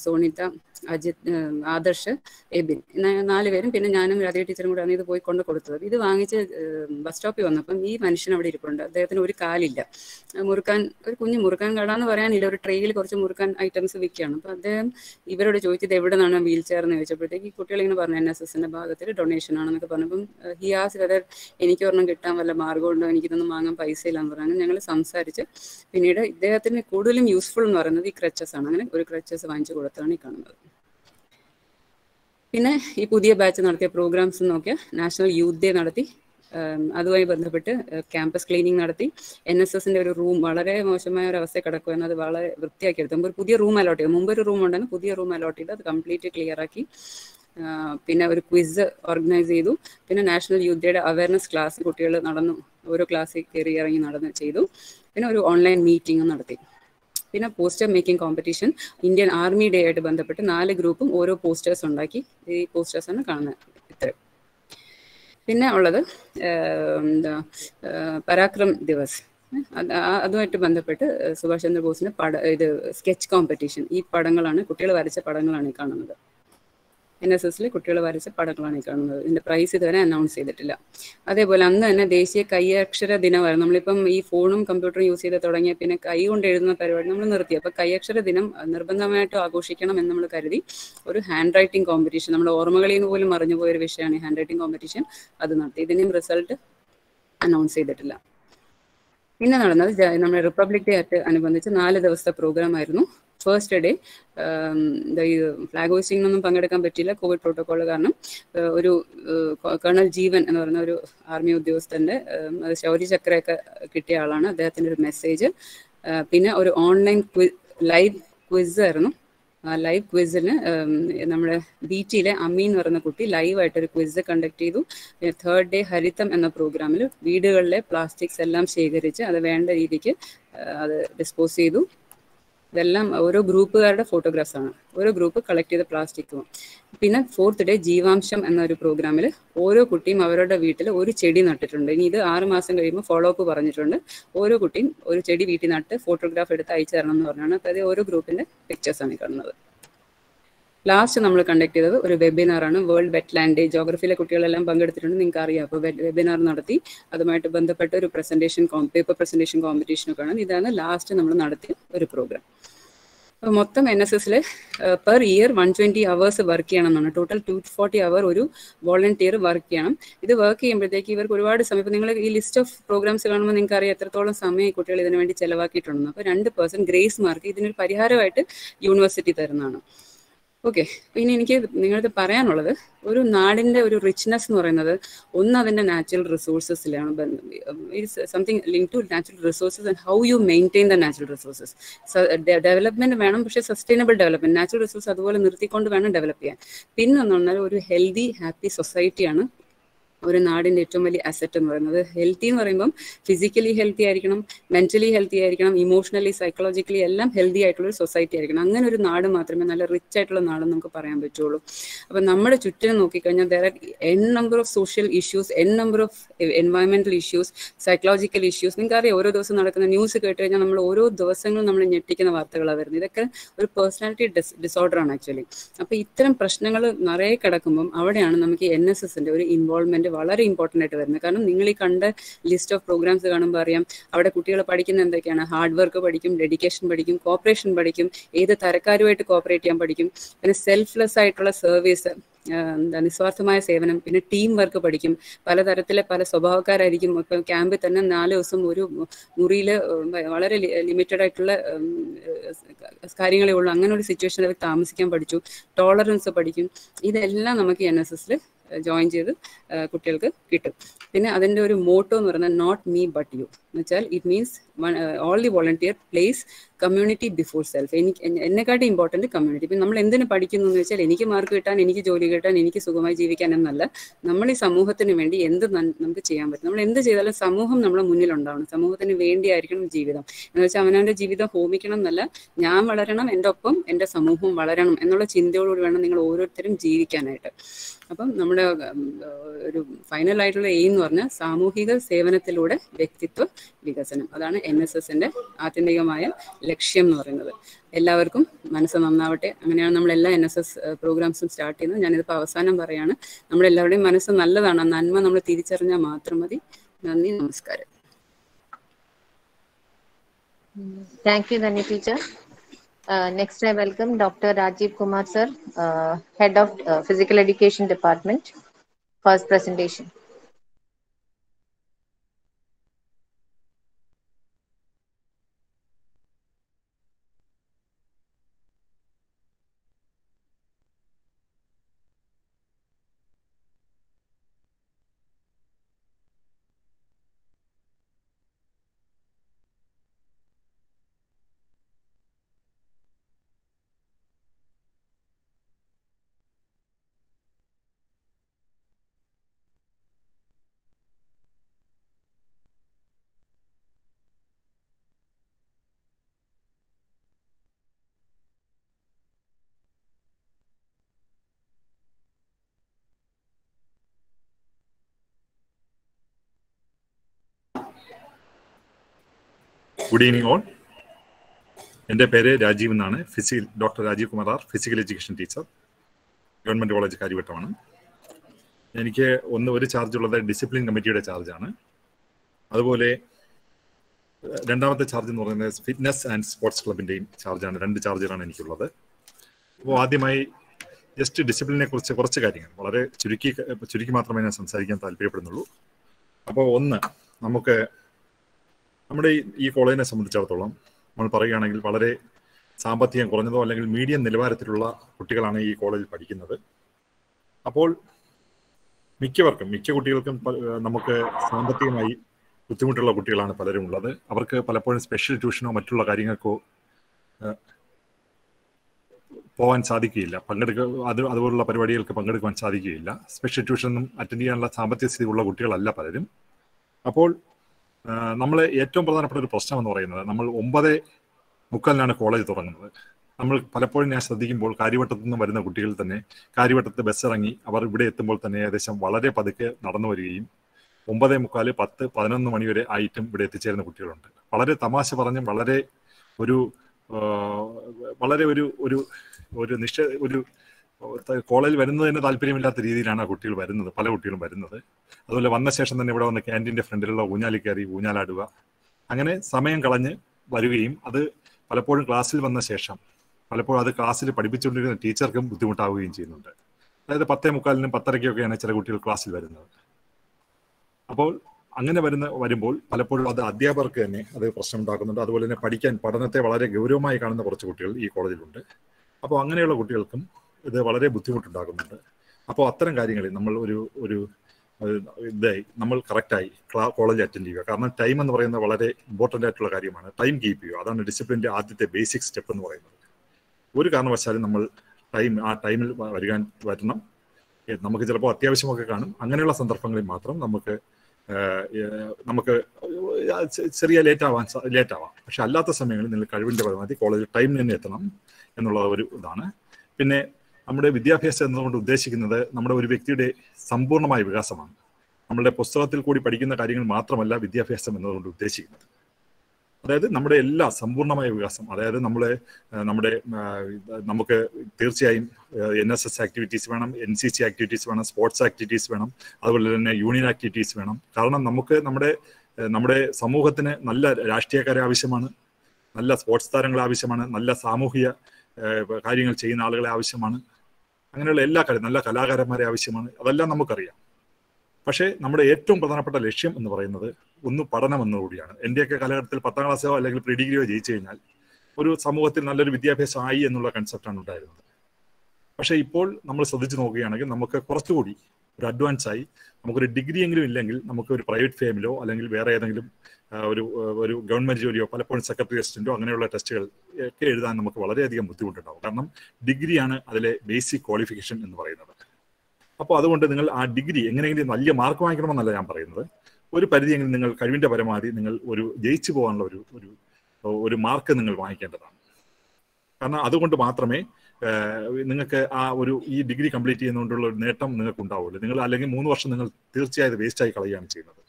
സോണിത്ത സോണിത അജിത് ആദർശ് എബിൻ ന- നാല് പേരും. പിന്നെ ഞാനും രാധേ ടീച്ചറും കൂടെയാണ് ഇത് പോയി കൊണ്ട് കൊടുത്തത്. ഇത് വാങ്ങിച്ച് ബസ് സ്റ്റോപ്പിൽ വന്നപ്പം ഈ മനുഷ്യൻ അവിടെ ഇരിപ്പുണ്ട്. അദ്ദേഹത്തിന് ഒരു കാലില്ല. മുറുക്കാൻ ഒരു കുഞ്ഞ് മുറുക്കാൻ കട എന്ന് പറയാനില്ല. ഒരു ട്രെയിൽ കുറച്ച് മുറുക്കാൻ ഐറ്റംസ് വിൽക്കുകയാണ് അപ്പം അദ്ദേഹം ഇവരോട് ചോദിച്ചത് എവിടെ നിന്നാണ് വീൽ ചെയർ എന്ന് ചോദിച്ചപ്പോഴത്തേക്ക് ഈ കുട്ടികൾ ഇങ്ങനെ പറഞ്ഞു എൻ എസ് എസിന്റെ ഭാഗത്തിൽ ഡൊണേഷൻ ആണെന്നൊക്കെ പറഞ്ഞപ്പം ഹി ആസ് വെതർ എനിക്ക് ഒരെണ്ണം കിട്ടാൻ വല്ല മാർഗമുണ്ടോ എനിക്കിതൊന്നും വാങ്ങാൻ പൈസ ഇല്ലാന്ന് പറഞ്ഞു. ഞങ്ങൾ സംസാരിച്ച് പിന്നീട് ഇദ്ദേഹത്തിന് കൂടുതലും യൂസ്ഫുൾ എന്ന് പറയുന്നത് ഈ ക്രച്ചസ് ആണ്. അങ്ങനെ ഒരു ക്രച്ചസ് വാങ്ങിച്ചു കൊടുത്താണ് ഈ കാണുന്നത്. പിന്നെ ഈ പുതിയ ബാച്ച് നടത്തിയ പ്രോഗ്രാംസ് നോക്കിയാൽ നാഷണൽ യൂത്ത് ഡേ നടത്തി. അതുമായി ബന്ധപ്പെട്ട് ക്യാമ്പസ് ക്ലീനിങ് നടത്തി. എൻ എസ് എസിന്റെ ഒരു റൂം വളരെ മോശമായ ഒരു അവസ്ഥ കിടക്കുമെന്ന് അത് വളരെ വൃത്തിയാക്കി എടുത്തു. ഒരു പുതിയ റൂം അലോട്ട് ചെയ്തു. മുമ്പ് ഒരു റൂം ഉണ്ടായിരുന്നു പുതിയ റൂം അലോട്ട് ചെയ്തു. അത് കംപ്ലീറ്റ് ക്ലിയർ ആക്കി. പിന്നെ ഒരു ക്വിസ് ഓർഗനൈസ് ചെയ്തു. പിന്നെ നാഷണൽ യൂത്ത് ഡേയുടെ അവയർനെസ് ക്ലാസ് കുട്ടികൾ നടന്നു. ഓരോ ക്ലാസ്സിൽ കയറി ഇറങ്ങി നടന്ന് ചെയ്തു. പിന്നെ ഒരു ഓൺലൈൻ മീറ്റിംഗ് നടത്തി. പിന്നെ poster making competition Indian army day ആയിട്ട് ബന്ധപ്പെട്ട് നാല് ഗ്രൂപ്പും ഓരോ പോസ്റ്റേഴ്സ് ഉണ്ടാക്കി ഈ പോസ്റ്റേഴ്സാണ് കാണുന്നത്. ഇത്രയും. പിന്നെ ഉള്ളത് എന്താ പരാക്രം ദിവസ്. അത് അതുമായിട്ട് ബന്ധപ്പെട്ട് സുഭാഷ് ചന്ദ്രബോസിന്റെ പട ഇത് സ്കെച്ച് കോമ്പറ്റീഷൻ ഈ പടങ്ങളാണ് കുട്ടികൾ വരച്ച പടങ്ങളാണ് കാണുന്നത്. എൻ എസ് എസിൽ കുട്ടികൾ വരച്ച പടങ്ങളാണ് ഈ കാണുന്നത്. ഇതിന്റെ പ്രൈസ് ഇതുവരെ അനൗൺസ് ചെയ്തിട്ടില്ല. അതേപോലെ അന്ന് തന്നെ ദേശീയ കൈയക്ഷര ദിനമായിരുന്നു. നമ്മളിപ്പം ഈ ഫോണും കമ്പ്യൂട്ടറും യൂസ് ചെയ്ത് തുടങ്ങിയ പിന്നെ കൈ കൊണ്ട് എഴുതുന്ന പരിപാടി നമ്മൾ നിർത്തി. അപ്പൊ കൈയക്ഷര ദിനം നിർബന്ധമായിട്ടും ആഘോഷിക്കണം എന്ന് നമ്മൾ കരുതി ഒരു ഹാൻഡ് റൈറ്റിംഗ് കോമ്പറ്റീഷൻ നമ്മുടെ ഓർമ്മകളിൽ നിന്ന് പോലും മറിഞ്ഞു പോയ ഒരു വിഷയമാണ് ഹാൻഡ് റൈറ്റിംഗ് കോമ്പറ്റീഷൻ അത് നടത്തി. ഇതിന്റെയും റിസൾട്ട് അനൗൺസ് ചെയ്തിട്ടില്ല. പിന്നെ നടന്നത് നമ്മുടെ റിപ്പബ്ലിക് ഡേ ആയിട്ട് അനുബന്ധിച്ച് നാല് ദിവസത്തെ പ്രോഗ്രാം ആയിരുന്നു. ഫസ്റ്റ് ഡേ ഫ്ലാഗ് ഹോസ്റ്റിംഗിനൊന്നും പങ്കെടുക്കാൻ പറ്റിയില്ല കോവിഡ് പ്രോട്ടോകോൾ കാരണം ഒരു കേണൽ ജീവൻ എന്ന് പറയുന്ന ഒരു ആർമി ഉദ്യോഗസ്ഥന്റെ ശൗര്യ ചക്രയൊക്കെ കിട്ടിയ ആളാണ്. അദ്ദേഹത്തിന്റെ ഒരു മെസ്സേജ് പിന്നെ ഒരു ഓൺലൈൻ ലൈവ് ക്വിസ് ആയിരുന്നു. ലൈവ് ക്വിസിന് നമ്മുടെ ബി ടിയിലെ അമീൻ എന്ന് പറയുന്ന കുട്ടി ലൈവ് ആയിട്ട് ഒരു ക്വിസ് കണ്ടക്ട് ചെയ്തു തേർഡ് ഡേ ഹരിതം എന്ന പ്രോഗ്രാമിൽ വീടുകളിലെ പ്ലാസ്റ്റിക്സ് എല്ലാം ശേഖരിച്ച് അത് വേണ്ട രീതിക്ക് അത് ഡിസ്പോസ് ചെയ്തു. ഇതെല്ലാം ഓരോ ഗ്രൂപ്പുകാരുടെ ഫോട്ടോഗ്രാഫ്സ് ആണ്. ഓരോ ഗ്രൂപ്പ് കളക്ട് ചെയ്ത പ്ലാസ്റ്റിക്കും പിന്നെ ഫോർത്ത് ഡേ ജീവാംശം എന്ന ഒരു പ്രോഗ്രാമിൽ ഓരോ കുട്ടിയും അവരുടെ വീട്ടിൽ ഒരു ചെടി നട്ടിട്ടുണ്ട്. ഇനി ഇത് ആറ് മാസം കഴിയുമ്പോൾ ഫോളോ അപ്പ് പറഞ്ഞിട്ടുണ്ട്. ഓരോ കുട്ടിയും ഒരു ചെടി വീട്ടിൽ നട്ട് ഫോട്ടോഗ്രാഫ് എടുത്ത് അയച്ചു തരണം എന്ന് പറഞ്ഞാണ്. അപ്പോൾ അത് ഓരോ ഗ്രൂപ്പിന്റെ പിക്ചേഴ്സ് ആണ് ഈ കാണുന്നത്. ലാസ്റ്റ് നമ്മൾ കണ്ടക്ട് ചെയ്തത് ഒരു വെബിനാറാണ് വേൾഡ് വെറ്റ്ലാൻഡ് ഡേ ജോഗ്രഫിയിലെ കുട്ടികളെല്ലാം പങ്കെടുത്തിട്ടുണ്ട്. നിങ്ങൾക്ക് അറിയാം അപ്പോൾ വെബിനാർ നടത്തി. അതുമായിട്ട് ബന്ധപ്പെട്ട ഒരു പ്രസന്റേഷൻ പേപ്പർ പ്രസന്റേഷൻ കോമ്പറ്റീഷനൊക്കെ ആണ് ഇതാണ് ലാസ്റ്റ് നമ്മൾ നടത്തിയ ഒരു പ്രോഗ്രാം മൊത്തം എൻ എസ് എസിൽ per year one twenty hours work ചെയ്യണം എന്നാണ് ടോട്ടൽ ടു ഫോർട്ടി അവർ ഒരു വോളണ്ടിയർ വർക്ക് ചെയ്യണം. ഇത് വർക്ക് ചെയ്യുമ്പോഴത്തേക്ക് ഇവർക്ക് ഒരുപാട് സമയം. ഇപ്പോൾ നിങ്ങൾ ഈ ലിസ്റ്റ് ഓഫ് പ്രോഗ്രാംസ് കാണുമ്പോൾ നിങ്ങൾക്ക് അറിയാം എത്രത്തോളം സമയം കുട്ടികൾ ഇതിനു വേണ്ടി ചിലവാക്കിയിട്ടുണ്ടെന്ന്. അപ്പോൾ രണ്ട് പേഴ്സൺ ഗ്രേസ് മാർക്ക് ഇതിനൊരു പരിഹാരമായിട്ട് യൂണിവേഴ്സിറ്റി തരുന്നതാണ്. ഓക്കെ പിന്നെ എനിക്ക് നിങ്ങൾക്ക് പറയാനുള്ളത് ഒരു നാടിന്റെ ഒരു റിച്ച്നെസ് എന്ന് പറയുന്നത് ഒന്ന് അതിന്റെ natural റിസോഴ്സസിലാണ് something link to natural resources and how you maintain the natural resources development വേണം പക്ഷേ സസ്റ്റൈനബിൾ ഡെവലപ്മെന്റ് നാച്ചുറൽ റിസോഴ്സ് അതുപോലെ നിർത്തിക്കൊണ്ട് വേണം ഡെവലപ്പ് ചെയ്യാൻ. പിന്നെ എന്ന് ഒരു ഹെൽത്തി ഹാപ്പി സൊസൈറ്റിയാണ് ഒരു നാടിന്റെ ഏറ്റവും വലിയ അസറ്റ് എന്ന് പറയുന്നത് ഹെൽത്തി എന്ന് പറയുമ്പം ഫിസിക്കലി ഹെൽത്തി ആയിരിക്കണം മെന്റലി ഹെൽത്തി ആയിരിക്കണം ഇമോഷണലി സൈക്കോളജിക്കലി എല്ലാം ഹെൽത്തി ആയിട്ടുള്ള ഒരു സൊസൈറ്റി ആയിരിക്കണം. അങ്ങനെ ഒരു നാട് മാത്രമേ നല്ല റിച്ച് ആയിട്ടുള്ള നാടെന്ന് നമുക്ക് പറയാൻ പറ്റുള്ളൂ. അപ്പം നമ്മുടെ ചുറ്റിനും നോക്കിക്കഴിഞ്ഞാൽ there are N number of social issues N number of എൻവയോൺമെന്റൽ issues psychological issues നിങ്ങൾക്ക് അറിയാം ഓരോ ദിവസം നടക്കുന്ന ന്യൂസ് കേട്ട് കഴിഞ്ഞാൽ നമ്മൾ ഓരോ ദിവസങ്ങളും നമ്മൾ ഞെട്ടിക്കുന്ന വാർത്തകളാണ് വരുന്നത്. ഇതൊക്കെ ഒരു പേഴ്സണാലിറ്റി ഡിസ് ഡിസോർഡർ ആണ് ആക്ച്വലി അപ്പോൾ ഇത്തരം പ്രശ്നങ്ങൾ നിറയെ കിടക്കുമ്പോൾ അവിടെയാണ് നമുക്ക് എൻ എസ് എസിന്റെ ഒരു ഇൻവോൾവ്മെന്റ് വളരെ ഇമ്പോർട്ടന്റ് ആയിട്ട് വരുന്നത്. കാരണം നിങ്ങൾ ഈ കണ്ട ലിസ്റ്റ് ഓഫ് പ്രോഗ്രാംസ് കാണുമ്പോൾ അറിയാം അവിടെ കുട്ടികൾ പഠിക്കുന്ന എന്തൊക്കെയാണ്? ഹാർഡ് വർക്ക് പഠിക്കും ഡെഡിക്കേഷൻ പഠിക്കും കോപ്പറേഷൻ പഠിക്കും ഏത് തരക്കാരുമായിട്ട് കോപ്പറേറ്റ് ചെയ്യാൻ പഠിക്കും പിന്നെ സെൽഫ്ലെസ് ആയിട്ടുള്ള സർവീസ് എന്താ നിസ്വാർത്ഥമായ സേവനം പിന്നെ ടീം വർക്ക് പഠിക്കും. പലതരത്തിലെ പല സ്വഭാവക്കാരായിരിക്കും. ഇപ്പം ക്യാമ്പിൽ തന്നെ നാല് ദിവസം ഒരു മുറിയിൽ വളരെ ലിമിറ്റഡ് ആയിട്ടുള്ള കാര്യങ്ങളേ ഉള്ളൂ. അങ്ങനെ ഒരു സിറ്റുവേഷനിൽ താമസിക്കാൻ പഠിച്ചു. ടോളറൻസ് പഠിക്കും. ഇതെല്ലാം നമുക്ക് എൻ എസ് എസിൽ ജോയിൻ ചെയ്ത് കുട്ടികൾക്ക് കിട്ടും. പിന്നെ അതിന്റെ ഒരു മോട്ടോ എന്ന് പറയുന്നത് നോട്ട് മീ ബട്ട് യു എന്ന് വെച്ചാൽ it means all the volunteer place community before self എനിക്ക് എന്നെക്കാട്ടി ഇമ്പോർട്ടന്റ് കമ്മ്യൂണിറ്റി ഇപ്പം നമ്മൾ എന്തിനു പഠിക്കുന്നു എന്ന് വെച്ചാൽ എനിക്ക് മാർക്ക് കിട്ടാൻ എനിക്ക് ജോലി കിട്ടാൻ എനിക്ക് സുഖമായി ജീവിക്കാൻ എന്നല്ല. നമ്മൾ ഈ സമൂഹത്തിന് വേണ്ടി എന്ത് നമുക്ക് ചെയ്യാൻ പറ്റും. നമ്മൾ എന്ത് ചെയ്താലും സമൂഹം നമ്മളെ മുന്നിൽ ഉണ്ടാവണം സമൂഹത്തിന് വേണ്ടിയായിരിക്കണം ജീവിതം. എന്ന് വെച്ചാൽ അവനവന്റെ ജീവിതം ഹോമിക്കണം എന്നല്ല. ഞാൻ വളരണം എന്റെ ഒപ്പം എന്റെ സമൂഹം വളരണം എന്നുള്ള ചിന്തയോടുകൂടി വേണം നിങ്ങൾ ഓരോരുത്തരും ജീവിക്കാനായിട്ട്. അപ്പം നമ്മുടെ ഒരു ഫൈനൽ ആയിട്ടുള്ള എയിം എന്ന് പറഞ്ഞാൽ സാമൂഹിക സേവനത്തിലൂടെ വ്യക്തിത്വ വികസനം. അതാണ് എൻ എസ് എസിന്റെ ആത്യന്തികമായ ലക്ഷ്യം എന്ന് പറയുന്നത്. എല്ലാവർക്കും മനസ്സ് നന്നാവട്ടെ. അങ്ങനെയാണ് നമ്മൾ എല്ലാ എൻ എസ് എസ് പ്രോഗ്രാംസും സ്റ്റാർട്ട് ചെയ്യുന്നത്. ഞാനിതിപ്പോൾ അവസാനം പറയാണ്. നമ്മളെല്ലാവരുടെയും മനസ്സ് നല്ലതാണ്. നന്മ നമ്മൾ തിരിച്ചറിഞ്ഞാൽ മാത്രം മതി. നന്ദി നമസ്കാരം. താങ്ക് യു നന്ദി teacher next I welcome doctor Rajeev Kumar sir head of physical education department first Education good evening all എന്റെ പേര് രാജീവ് എന്നാണ്. Physical doctor Rajeev Kumar physical education teacher. Government college കാര്യവട്ടമാണ്. എനിക്ക് ഒന്ന് ഒരു ചാർജ് ഉള്ളത് ഡിസിപ്ലിൻ കമ്മിറ്റിയുടെ ചാർജാണ് അതുപോലെ രണ്ടാമത്തെ ചാർജ് എന്ന് പറയുന്നത് ഫിറ്റ്നസ് ആൻഡ് സ്പോർട്സ് ക്ലബിന്റെയും ചാർജാണ് രണ്ട് ചാർജുകളാണ് എനിക്കുള്ളത്. അപ്പോൾ ആദ്യമായി ജസ്റ്റ് ഡിസിപ്ലിനെ കുറിച്ച് കുറച്ച് കാര്യങ്ങൾ. വളരെ ചുരുക്കി ചുരുക്കി മാത്രമേ ഞാൻ സംസാരിക്കാൻ താല്പര്യപ്പെടുന്നുള്ളൂ. അപ്പോൾ ഒന്ന് നമുക്ക് നമ്മുടെ ഈ കോളേജിനെ സംബന്ധിച്ചിടത്തോളം നമ്മൾ പറയുകയാണെങ്കിൽ വളരെ സാമ്പത്തികം കുറഞ്ഞതോ അല്ലെങ്കിൽ മീഡിയം നിലവാരത്തിലുള്ള കുട്ടികളാണ് ഈ കോളേജിൽ പഠിക്കുന്നത്. അപ്പോൾ മിക്കവർക്കും മിക്ക കുട്ടികൾക്കും നമുക്ക് സാമ്പത്തികമായി ബുദ്ധിമുട്ടുള്ള കുട്ടികളാണ് പലരും ഉള്ളത് അവർക്ക് പലപ്പോഴും സ്പെഷ്യൽ ട്യൂഷനോ മറ്റുള്ള കാര്യങ്ങൾക്കോ പോകാൻ സാധിക്കുകയില്ല. പങ്കെടുക്ക അത് അതുപോലുള്ള പരിപാടികൾക്ക് പങ്കെടുക്കുവാൻ സാധിക്കുകയില്ല. സ്പെഷ്യൽ ട്യൂഷനൊന്നും അറ്റൻഡ് ചെയ്യാനുള്ള സാമ്പത്തിക സ്ഥിതി ഉള്ള കുട്ടികളല്ല പലരും. അപ്പോൾ നമ്മൾ ഏറ്റവും പ്രധാനപ്പെട്ട ഒരു പ്രശ്നം എന്ന് പറയുന്നത് നമ്മൾ ഒമ്പത് മുക്കാലിനാണ് കോളേജ് തുടങ്ങുന്നത്. നമ്മൾ പലപ്പോഴും ഞാൻ ശ്രദ്ധിക്കുമ്പോൾ കാര്യവട്ടത്തു നിന്ന് വരുന്ന കുട്ടികൾ തന്നെ കാര്യവട്ടത്ത് ബസ് ഇറങ്ങി അവർ ഇവിടെ എത്തുമ്പോൾ തന്നെ ഏകദേശം വളരെ പതുക്കെ നടന്നു വരികയും ഒമ്പതേ മുക്കാൽ പത്ത് പതിനൊന്ന് മണി വരെ ആയിട്ടും ഇവിടെ എത്തിച്ചേരുന്ന കുട്ടികളുണ്ട്. വളരെ തമാശ പറഞ്ഞും വളരെ ഒരു വളരെ ഒരു ഒരു ഒരു ഒരു കോളേജിൽ തന്നെ താല്പര്യമില്ലാത്ത രീതിയിലാണ് കുട്ടികൾ വരുന്നത് പല കുട്ടികളും വരുന്നത്. അതുപോലെ വന്ന ശേഷം തന്നെ ഇവിടെ വന്ന ക്യാന്റീന്റെ ഫ്രണ്ടിലുള്ള ഊഞ്ഞാലി കയറി ഊഞ്ഞാലാടുക. അങ്ങനെ സമയം കളഞ്ഞ് വരികയും അത് പലപ്പോഴും ക്ലാസ്സിൽ വന്ന ശേഷം പലപ്പോഴും അത് ക്ലാസ്സിൽ പഠിപ്പിച്ചുകൊണ്ടിരിക്കുന്ന ടീച്ചർക്കും ബുദ്ധിമുട്ടാവുകയും ചെയ്യുന്നുണ്ട്. അതായത് പത്തേ മുക്കാലിനും പത്തരയ്ക്കൊക്കെയാണ് ചില കുട്ടികൾ ക്ലാസ്സിൽ വരുന്നത്. അപ്പോൾ അങ്ങനെ വരുന്ന വരുമ്പോൾ പലപ്പോഴും അത് അധ്യാപകർക്ക് തന്നെ അത് പ്രശ്നം ഉണ്ടാക്കുന്നുണ്ട് അതുപോലെ തന്നെ പഠിക്കാൻ പഠനത്തെ വളരെ ഗൗരവമായി കാണുന്ന കുറച്ച് കുട്ടികൾ ഈ കോളേജിലുണ്ട്. അപ്പോൾ അങ്ങനെയുള്ള കുട്ടികൾക്കും ഇത് വളരെ ബുദ്ധിമുട്ടുണ്ടാകുന്നുണ്ട് അപ്പോൾ അത്തരം കാര്യങ്ങളിൽ നമ്മൾ ഒരു ഒരു ഇതായി. നമ്മൾ കറക്റ്റായി ക്ലാ കോളേജ് അറ്റൻഡ് ചെയ്യുക. കാരണം ടൈം എന്ന് പറയുന്നത് വളരെ ഇമ്പോർട്ടന്റ് ആയിട്ടുള്ള കാര്യമാണ്. ടൈം കീപ്പ് ചെയ്യുക. അതാണ് ഡിസിപ്ലിന്റെ ആദ്യത്തെ ബേസിക് സ്റ്റെപ്പ് എന്ന് പറയുന്നത്. ഒരു കാരണവശാലും നമ്മൾ ടൈം ആ ടൈമിൽ വരികാൻ വരണം. നമുക്ക് ചിലപ്പോൾ അത്യാവശ്യമൊക്കെ കാണും. അങ്ങനെയുള്ള സന്ദർഭങ്ങളിൽ മാത്രം നമുക്ക് നമുക്ക് ചെറിയ ലേറ്റ് ആവാൻ ലേറ്റ് ആവാം. പക്ഷെ അല്ലാത്ത സമയങ്ങളിൽ നിങ്ങൾ കഴിവിന്റെ പരമാവധി കോളേജിൽ ടൈം തന്നെ എത്തണം എന്നുള്ള ഒരു ഇതാണ്. പിന്നെ നമ്മുടെ വിദ്യാഭ്യാസം എന്നതുകൊണ്ട് ഉദ്ദേശിക്കുന്നത് നമ്മുടെ ഒരു വ്യക്തിയുടെ സമ്പൂർണമായ വികാസമാണ്. നമ്മളുടെ പുസ്തകത്തിൽ കൂടി പഠിക്കുന്ന കാര്യങ്ങൾ മാത്രമല്ല വിദ്യാഭ്യാസം എന്നതുകൊണ്ട് ഉദ്ദേശിക്കുന്നത്. അതായത് നമ്മുടെ എല്ലാ സമ്പൂർണമായ വികാസം അതായത് നമ്മൾ നമ്മുടെ നമുക്ക് തീർച്ചയായും എൻ എസ് എസ് ആക്ടിവിറ്റീസ് വേണം എൻ സി സി ആക്ടിവിറ്റീസ് വേണം സ്പോർട്സ് ആക്ടിവിറ്റീസ് വേണം അതുപോലെ തന്നെ യൂണിയൻ ആക്ടിവിറ്റീസ് വേണം. കാരണം നമുക്ക് നമ്മുടെ നമ്മുടെ സമൂഹത്തിന് നല്ല രാഷ്ട്രീയക്കാരെ ആവശ്യമാണ് നല്ല സ്പോർട്സ് താരങ്ങൾ ആവശ്യമാണ് നല്ല സാമൂഹിക കാര്യങ്ങൾ ചെയ്യുന്ന ആളുകളെ ആവശ്യമാണ്. അങ്ങനെയുള്ള എല്ലാ കാര്യം നല്ല കലാകാരന്മാരെ ആവശ്യമാണ്. അതെല്ലാം നമുക്കറിയാം. പക്ഷേ നമ്മുടെ ഏറ്റവും പ്രധാനപ്പെട്ട ലക്ഷ്യം എന്ന് പറയുന്നത് ഒന്ന് പഠനം എന്നുകൂടിയാണ് എന്റെയൊക്കെ കാലഘട്ടത്തിൽ പത്താം ക്ലാസ്സോ അല്ലെങ്കിൽ പ്രീ ഡിഗ്രിയോ ജയിച്ചു കഴിഞ്ഞാൽ ഒരു സമൂഹത്തിൽ നല്ലൊരു വിദ്യാഭ്യാസം ആയി എന്നുള്ള കൺസെപ്റ്റാണ് ഉണ്ടായിരുന്നത്. പക്ഷേ ഇപ്പോൾ നമ്മൾ ശ്രദ്ധിച്ചു നോക്കുകയാണെങ്കിൽ നമുക്ക് കുറച്ചുകൂടി ഒരു അഡ്വാൻസ് ആയി നമുക്കൊരു ഡിഗ്രി എങ്കിലും ഇല്ലെങ്കിൽ നമുക്ക് ഒരു പ്രൈവറ്റ് ഫേമിലോ അല്ലെങ്കിൽ വേറെ ഏതെങ്കിലും ഒരു ഒരു ഗവൺമെന്റ് ജോലിയോ പലപ്പോഴും സെക്രട്ടറി അസിസ്റ്റന്റോ അങ്ങനെയുള്ള ടെസ്റ്റുകൾ ഒക്കെ എഴുതാൻ നമുക്ക് വളരെയധികം ബുദ്ധിമുട്ടുണ്ടാവും. കാരണം ഡിഗ്രിയാണ് അതിലെ ബേസിക് ക്വാളിഫിക്കേഷൻ എന്ന് പറയുന്നത്. അപ്പോൾ അതുകൊണ്ട് നിങ്ങൾ ആ ഡിഗ്രി എങ്ങനെയെങ്കിലും വലിയ മാർക്ക് വാങ്ങിക്കണമെന്നല്ല ഞാൻ പറയുന്നത്. ഒരു പരിധിയെങ്കിലും നിങ്ങൾ കഴിവിന്റെ പരമാവധി നിങ്ങൾ ഒരു ജയിച്ചു പോകാനുള്ള ഒരു ഒരു ഒരു മാർക്ക് നിങ്ങൾ വാങ്ങിക്കേണ്ടതാണ്. കാരണം അതുകൊണ്ട് മാത്രമേ നിങ്ങൾക്ക് ആ ഒരു ഈ ഡിഗ്രി കംപ്ലീറ്റ് ചെയ്യുന്നതുകൊണ്ടുള്ള ഒരു നേട്ടം നിങ്ങൾക്ക് ഉണ്ടാവുള്ളൂ നിങ്ങൾ അല്ലെങ്കിൽ മൂന്ന് വർഷം നിങ്ങൾ തീർച്ചയായും വേസ്റ്റായി കളയുകയാണ് ചെയ്യുന്നത്.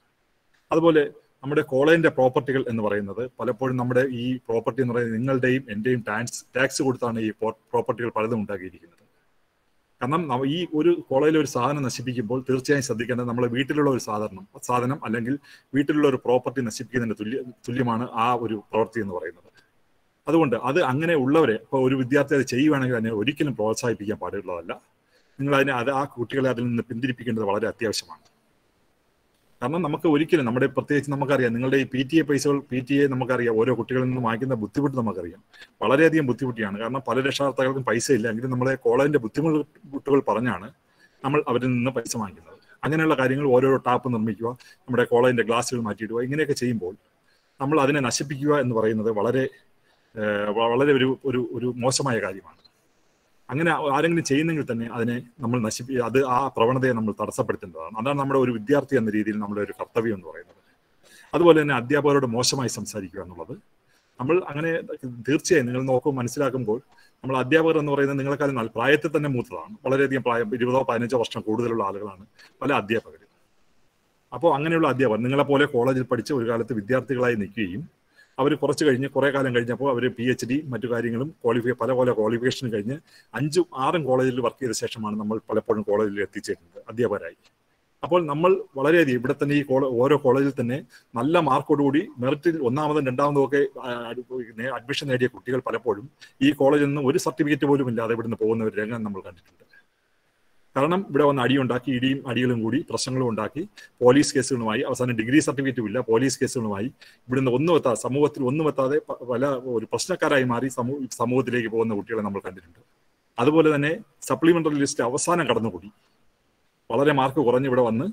അതുപോലെ നമ്മുടെ കോളേജിന്റെ പ്രോപ്പർട്ടികൾ എന്ന് പറയുന്നത് പലപ്പോഴും നമ്മുടെ ഈ പ്രോപ്പർട്ടി എന്ന് പറയുന്നത് നിങ്ങളുടെയും എന്റെയും ടാക്സ് ടാക്സ് കൊടുത്താണ് ഈ പ്രോപ്പർട്ടികൾ പലതും ഉണ്ടാക്കിയിരിക്കുന്നത്. കാരണം ഈ ഒരു കോളേജിൽ ഒരു സാധനം നശിപ്പിക്കുമ്പോൾ തീർച്ചയായും ശ്രദ്ധിക്കേണ്ടത് നമ്മളെ വീട്ടിലുള്ള ഒരു സാധനം സാധനം അല്ലെങ്കിൽ വീട്ടിലുള്ള ഒരു പ്രോപ്പർട്ടി നശിപ്പിക്കുന്നതിന് തുല്യ തുല്യമാണ് ആ ഒരു പ്രവൃത്തി എന്ന് പറയുന്നത്. അതുകൊണ്ട് അത് അങ്ങനെ ഉള്ളവരെ ഇപ്പോൾ ഒരു വിദ്യാർത്ഥി അത് ചെയ്യുവാണെങ്കിൽ അതിനെ ഒരിക്കലും പ്രോത്സാഹിപ്പിക്കാൻ പാടുള്ളതല്ല. നിങ്ങൾ അതിനെ അത് ആ കുട്ടികളെ അതിൽ നിന്ന് പിന്തിരിപ്പിക്കേണ്ടത് വളരെ അത്യാവശ്യമാണ്. കാരണം നമുക്ക് ഒരിക്കലും നമ്മുടെ പ്രത്യേകിച്ച് നമുക്കറിയാം നിങ്ങളുടെ ഈ പി ടി എ പൈസകൾ പി ടി എ നമുക്കറിയാം ഓരോ കുട്ടികളിൽ നിന്നും വാങ്ങിക്കുന്ന ബുദ്ധിമുട്ട് നമുക്കറിയാം. വളരെയധികം ബുദ്ധിമുട്ടിയാണ്. കാരണം പല രക്ഷാകർത്താക്കൾക്കും പൈസ ഇല്ല. എങ്കിലും നമ്മളെ കോളേജിന്റെ ബുദ്ധിമുട്ടുകൾ പറഞ്ഞാണ് നമ്മൾ അവരിൽ നിന്ന് പൈസ വാങ്ങിക്കുന്നത്. അങ്ങനെയുള്ള കാര്യങ്ങൾ ഓരോരോ ടാപ്പ് നിർമ്മിക്കുക നമ്മുടെ കോളേജിന്റെ ഗ്ലാസുകൾ മാറ്റിയിടുക ഇങ്ങനെയൊക്കെ ചെയ്യുമ്പോൾ നമ്മൾ അതിനെ നശിപ്പിക്കുക എന്ന് പറയുന്നത് വളരെ വളരെ ഒരു ഒരു ഒരു മോശമായ കാര്യമാണ്. അങ്ങനെ ആരെങ്കിലും ചെയ്യുന്നെങ്കിൽ തന്നെ അതിനെ നമ്മൾ നശിപ്പി അത് ആ പ്രവണതയെ നമ്മൾ തടസ്സപ്പെടുത്തേണ്ടതാണ്. അതാണ് നമ്മുടെ ഒരു വിദ്യാർത്ഥി എന്ന രീതിയിൽ നമ്മുടെ ഒരു കർത്തവ്യം എന്ന് പറയുന്നത്. അതുപോലെ തന്നെ അധ്യാപകരോട് മോശമായി സംസാരിക്കുക എന്നുള്ളത്. നമ്മൾ അങ്ങനെ തീർച്ചയായും നിങ്ങൾ നോക്കും മനസ്സിലാക്കുമ്പോൾ നമ്മൾ അധ്യാപകർ എന്ന് പറയുന്നത് നിങ്ങളെക്കാളും നല്ല പ്രായത്തിൽ തന്നെ മൂത്തതാണ്. വളരെയധികം പ്രായം ഇരുപതോ പതിനഞ്ചോ വർഷം കൂടുതലുള്ള ആളുകളാണ് പല അധ്യാപകരും. അപ്പോൾ അങ്ങനെയുള്ള അധ്യാപകർ നിങ്ങളെപ്പോലെ കോളേജിൽ പഠിച്ച് ഒരു കാലത്ത് വിദ്യാർത്ഥികളായി നിൽക്കുകയും അവർ കുറച്ച് കഴിഞ്ഞ് കുറേ കാലം കഴിഞ്ഞപ്പോൾ അവർ പി എച്ച് ഡി മറ്റു കാര്യങ്ങളും ക്വാളിഫൈ പല പല ക്വാളിഫിക്കേഷൻ കഴിഞ്ഞ് അഞ്ചും ആറും കോളേജിൽ വർക്ക് ചെയ്ത ശേഷമാണ് നമ്മൾ പലപ്പോഴും കോളേജിൽ എത്തിച്ചേരുന്നത്. അധ്യാപകരായി. അപ്പോൾ നമ്മൾ വളരെയധികം ഇവിടെ തന്നെ ഈ ഓരോ കോളേജിൽ തന്നെ നല്ല മാർക്കോടുകൂടി മെറിറ്റിൽ ഒന്നാമതും രണ്ടാമതും ഒക്കെ അഡ്മിഷൻ നേടിയ കുട്ടികൾ പലപ്പോഴും ഈ കോളേജിൽ നിന്ന് ഒരു സർട്ടിഫിക്കറ്റ് പോലും ഇല്ലാതെ ഇവിടുന്ന് പോകുന്ന ഒരു രംഗം നമ്മൾ കണ്ടിട്ടുണ്ട്. കാരണം ഇവിടെ വന്ന് അടിയുണ്ടാക്കി ഇടിയും അടികളും കൂടി പ്രശ്നങ്ങളും ഉണ്ടാക്കി. പോലീസ് കേസുകളുമായി അവസാനം ഡിഗ്രി സർട്ടിഫിക്കറ്റും ഇല്ല പോലീസ് കേസുകളുമായി ഇവിടുന്ന് ഒന്നും എത്താതെ സമൂഹത്തിൽ ഒന്നും എത്താതെ പല ഒരു പ്രശ്നക്കാരായി മാറി സമൂഹത്തിലേക്ക് പോകുന്ന കുട്ടികളെ നമ്മൾ കണ്ടിട്ടുണ്ട്. അതുപോലെ തന്നെ സപ്ലിമെന്ററി ലിസ്റ്റ് അവസാനം കടന്നുകൂടി. വളരെ മാർക്ക് കുറഞ്ഞ് ഇവിടെ വന്ന്.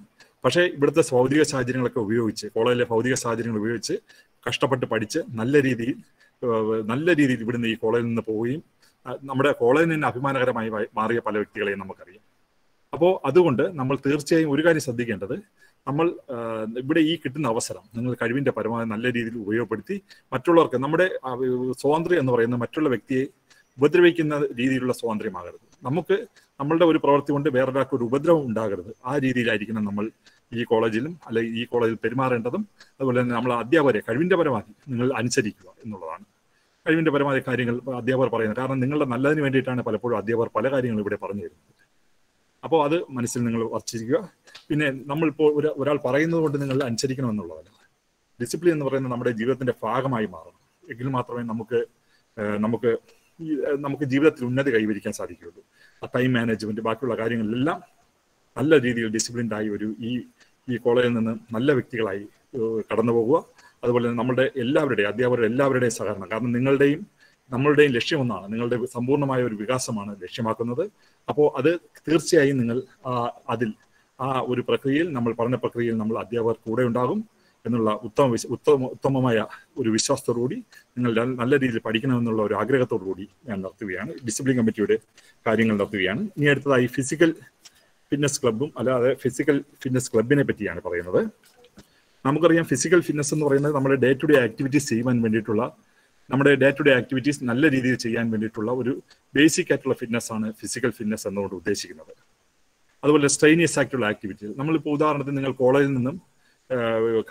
പക്ഷേ ഇവിടുത്തെ ഭൗതിക സാഹചര്യങ്ങളൊക്കെ ഉപയോഗിച്ച് കോളേജിലെ ഭൗതിക സാഹചര്യങ്ങൾ ഉപയോഗിച്ച് കഷ്ടപ്പെട്ട് പഠിച്ച് നല്ല രീതിയിൽ നല്ല രീതിയിൽ ഇവിടുന്ന് ഈ കോളേജിൽ നിന്ന് പോവുകയും നമ്മുടെ കോളേജിൽ നിന്ന് അഭിമാനകരമായി മാറിയ പല വ്യക്തികളെയും നമുക്കറിയാം. അപ്പോൾ അതുകൊണ്ട് നമ്മൾ തീർച്ചയായും ഒരു കാര്യം ശ്രദ്ധിക്കേണ്ടത്. നമ്മൾ ഇവിടെ ഈ കിട്ടുന്ന അവസരം നിങ്ങൾ കഴിവിന്റെ പരമാവധി നല്ല രീതിയിൽ ഉപയോഗപ്പെടുത്തി മറ്റുള്ളവർക്ക് നമ്മുടെ സ്വാതന്ത്ര്യം എന്ന് പറയുന്ന മറ്റുള്ള വ്യക്തിയെ ഉപദ്രവിക്കുന്ന രീതിയിലുള്ള സ്വാതന്ത്ര്യമാകരുത്. നമുക്ക് നമ്മളുടെ ഒരു പ്രവൃത്തി കൊണ്ട് വേറൊരാൾക്ക് ഒരു ഉപദ്രവം ഉണ്ടാകരുത്. ആ രീതിയിലായിരിക്കണം നമ്മൾ ഈ കോളേജിലും അല്ലെങ്കിൽ ഈ കോളേജിൽ പെരുമാറേണ്ടതും. അതുപോലെ തന്നെ നമ്മൾ അധ്യാപകരെ കഴിവിന്റെ പരമാവധി നിങ്ങൾ അനുസരിക്കുക എന്നുള്ളതാണ്. കഴിവിന്റെ പരമാവധി കാര്യങ്ങൾ അധ്യാപകർ പറയുന്നത്. കാരണം നിങ്ങളുടെ നല്ലതിന് വേണ്ടിയിട്ടാണ് പലപ്പോഴും അധ്യാപകർ പല കാര്യങ്ങളും ഇവിടെ പറഞ്ഞു തരുന്നത്. അപ്പോൾ അത് മനസ്സിൽ നിങ്ങൾ വർച്ചിരിക്കുക പിന്നെ നമ്മളിപ്പോൾ ഒരു ഒരാൾ പറയുന്നത് കൊണ്ട് നിങ്ങൾ അനുസരിക്കണമെന്നുള്ളതല്ല. ഡിസിപ്ലിൻ എന്ന് പറയുന്നത് നമ്മുടെ ജീവിതത്തിന്റെ ഭാഗമായി മാറണം. എങ്കിൽ മാത്രമേ നമുക്ക് നമുക്ക് നമുക്ക് ജീവിതത്തിൽ ഉന്നതി കൈവരിക്കാൻ സാധിക്കുകയുള്ളൂ. ആ ടൈം മാനേജ്മെന്റ് ബാക്കിയുള്ള കാര്യങ്ങളിലെല്ലാം നല്ല രീതിയിൽ ഡിസിപ്ലിൻഡ് ആയി ഒരു ഈ ഈ കോളേജിൽ നിന്ന് നല്ല വ്യക്തികളായി കടന്നു പോകുക അതുപോലെ തന്നെ നമ്മുടെ എല്ലാവരുടെയും അധ്യാപകരുടെ എല്ലാവരുടെയും സഹകരണം. കാരണം നിങ്ങളുടെയും നമ്മളുടെയും ലക്ഷ്യം ഒന്നാണ് നിങ്ങളുടെ സമ്പൂർണമായ ഒരു വികാസമാണ് ലക്ഷ്യമാക്കുന്നത്. അപ്പോൾ അത് തീർച്ചയായും നിങ്ങൾ അതിൽ ആ ഒരു പ്രക്രിയയിൽ നമ്മൾ പഠന പ്രക്രിയയിൽ നമ്മൾ അധ്യാപകർ കൂടെ ഉണ്ടാകും എന്നുള്ള ഉത്തമ ഉത്തമ ഉത്തമമായ ഒരു വിശ്വാസത്തോടുകൂടി നിങ്ങൾ നല്ല രീതിയിൽ പഠിക്കണമെന്നുള്ള ഒരു ആഗ്രഹത്തോടു കൂടി ഞാൻ നടത്തുകയാണ്. ഡിസിപ്ലിൻ കമ്മിറ്റിയുടെ കാര്യങ്ങൾ നടത്തുകയാണ്. ഇനി അടുത്തതായി ഫിസിക്കൽ ഫിറ്റ്നസ് ക്ലബും അല്ലാതെ ഫിസിക്കൽ ഫിറ്റ്നസ് ക്ലബിനെ പറ്റിയാണ് പറയുന്നത്. നമുക്കറിയാം ഫിസിക്കൽ ഫിറ്റ്നസ് എന്ന് പറയുന്നത് നമ്മുടെ ഡേ ടു ഡേ ആക്ടിവിറ്റീസ് ചെയ്യുവാൻ വേണ്ടിയിട്ടുള്ള നമ്മുടെ ഡേ ടു ഡേ ആക്ടിവിറ്റീസ് നല്ല രീതിയിൽ ചെയ്യാൻ വേണ്ടിയിട്ടുള്ള ഒരു ബേസിക് ആയിട്ടുള്ള ഫിറ്റ്നസ് ആണ് ഫിസിക്കൽ ഫിറ്റ്നസ് എന്നുകൊണ്ട് ഉദ്ദേശിക്കുന്നത്. അതുപോലെ സ്ട്രെയിനിയസ് ആയിട്ടുള്ള ആക്ടിവിറ്റീസ് നമ്മളിപ്പോൾ ഉദാഹരണത്തിന് നിങ്ങൾ കോളേജിൽ നിന്നും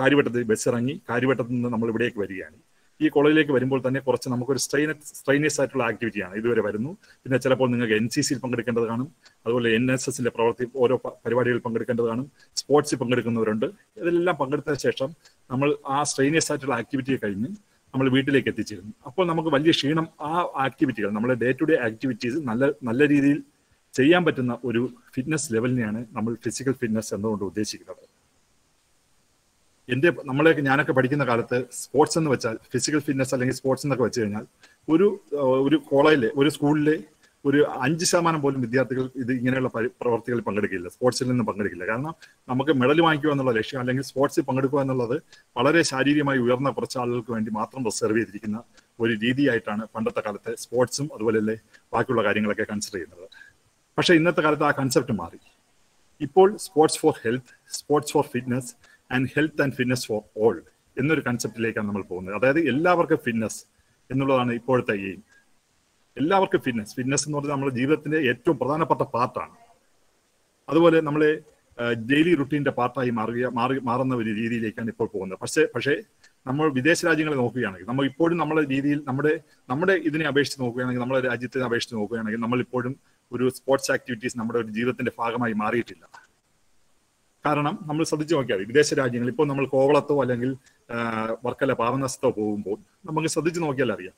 കാര്യവട്ടത്തിൽ ബസ് ഇറങ്ങി കാര്യവട്ടത്തിൽ നിന്ന് നമ്മൾ ഇവിടേക്ക് വരികയാണ്. ഈ കോളേജിലേക്ക് വരുമ്പോൾ തന്നെ കുറച്ച് നമുക്കൊരു സ്ട്രെയിൻ സ്ട്രെയിനിയസ് ആയിട്ടുള്ള ആക്ടിവിറ്റിയാണ് ഇതുവരെ വരുന്നു. പിന്നെ ചിലപ്പോൾ നിങ്ങൾക്ക് എൻ സി സിയിൽ പങ്കെടുക്കേണ്ടത് കാണും. അതുപോലെ എൻ എസ് എസിന്റെ പ്രവർത്തി ഓരോ പരിപാടികളിൽ പങ്കെടുക്കേണ്ടത് കാണും. സ്പോർട്സിൽ പങ്കെടുക്കുന്നവരുണ്ട്. ഇതിലെല്ലാം പങ്കെടുത്തതിന് ശേഷം നമ്മൾ ആ സ്ട്രെയിനിയസ് ആയിട്ടുള്ള ആക്ടിവിറ്റിയെ കഴിഞ്ഞ് നമ്മൾ വീട്ടിലേക്ക് എത്തിച്ചിരുന്നു. അപ്പോൾ നമുക്ക് വലിയ ക്ഷീണം ആ ആക്ടിവിറ്റികൾ നമ്മുടെ ഡേ ടു ഡേ ആക്ടിവിറ്റീസ് നല്ല നല്ല രീതിയിൽ ചെയ്യാൻ പറ്റുന്ന ഒരു ഫിറ്റ്നസ് ലെവലിനെയാണ് നമ്മൾ ഫിസിക്കൽ ഫിറ്റ്നസ് എന്നുകൊണ്ട് ഉദ്ദേശിക്കുന്നത്. എന്റെ നമ്മളെയൊക്കെ ഞാനൊക്കെ പഠിക്കുന്ന കാലത്ത് സ്പോർട്സ് എന്ന് വെച്ചാൽ ഫിസിക്കൽ ഫിറ്റ്നസ് അല്ലെങ്കിൽ സ്പോർട്സ് എന്നൊക്കെ വെച്ച് കഴിഞ്ഞാൽ ഒരു ഒരു കോളേജിലെ ഒരു സ്കൂളിലെ ഒരു അഞ്ച് ശതമാനം പോലും വിദ്യാർത്ഥികൾ ഇത് ഇങ്ങനെയുള്ള പരി- പ്രവർത്തികളിൽ പങ്കെടുക്കില്ല. സ്പോർട്സിൽ നിന്ന് പങ്കെടുക്കില്ല. കാരണം നമുക്ക് മെഡൽ വാങ്ങിക്കുക എന്നുള്ള ലക്ഷ്യം അല്ലെങ്കിൽ സ്പോർട്സിൽ പങ്കെടുക്കുക എന്നുള്ളത് വളരെ ശാരീരികമായി ഉയർന്ന കുറച്ച് ആളുകൾക്ക് വേണ്ടി മാത്രം റിസർവ് ചെയ്തിരിക്കുന്ന ഒരു രീതിയായിട്ടാണ് പണ്ടത്തെ കാലത്തെ സ്പോർട്സും അതുപോലെ ബാക്കിയുള്ള കാര്യങ്ങളൊക്കെ കൺസിഡർ ചെയ്യുന്നത്. പക്ഷേ ഇന്നത്തെ കാലത്ത് ആ കൺസെപ്റ്റ് മാറി. ഇപ്പോൾ sports for health sports for fitness and health and fitness for all എന്നൊരു കൺസെപ്റ്റിലേക്കാണ് നമ്മൾ പോകുന്നത്. അതായത് എല്ലാവർക്കും ഫിറ്റ്നസ് എന്നുള്ളതാണ് ഇപ്പോഴത്തെ എയിം എല്ലാവർക്കും ഫിറ്റ്നസ് ഫിറ്റ്നസ് എന്ന് പറഞ്ഞാൽ നമ്മുടെ ജീവിതത്തിന്റെ ഏറ്റവും പ്രധാനപ്പെട്ട പാർട്ടാണ് അതുപോലെ നമ്മളെ ഡെയിലി റുട്ടീന്റെ പാർട്ടായി മാറുക മാറി മാറുന്ന ഒരു രീതിയിലേക്കാണ് ഇപ്പോൾ പോകുന്നത്. പക്ഷേ പക്ഷേ നമ്മൾ വിദേശ രാജ്യങ്ങളെ നോക്കുകയാണെങ്കിൽ നമ്മൾ ഇപ്പോഴും നമ്മുടെ രീതിയിൽ നമ്മുടെ നമ്മുടെ ഇതിനെ അപേക്ഷിച്ച് നോക്കുകയാണെങ്കിൽ നമ്മുടെ രാജ്യത്തിനെ അപേക്ഷിച്ച് നോക്കുകയാണെങ്കിൽ നമ്മൾ ഇപ്പോഴും ഒരു സ്പോർട്സ് ആക്ടിവിറ്റീസ് നമ്മുടെ ഒരു ജീവിതത്തിന്റെ ഭാഗമായി മാറിയിട്ടില്ല. കാരണം നമ്മൾ ശ്രദ്ധിച്ചു നോക്കിയാൽ. വിദേശ രാജ്യങ്ങൾ ഇപ്പോൾ നമ്മൾ കോവളത്തോ അല്ലെങ്കിൽ വർക്കല പാവനസ്ഥോ പോകുമ്പോൾ നമുക്ക് ശ്രദ്ധിച്ചു നോക്കിയാൽ അറിയാം.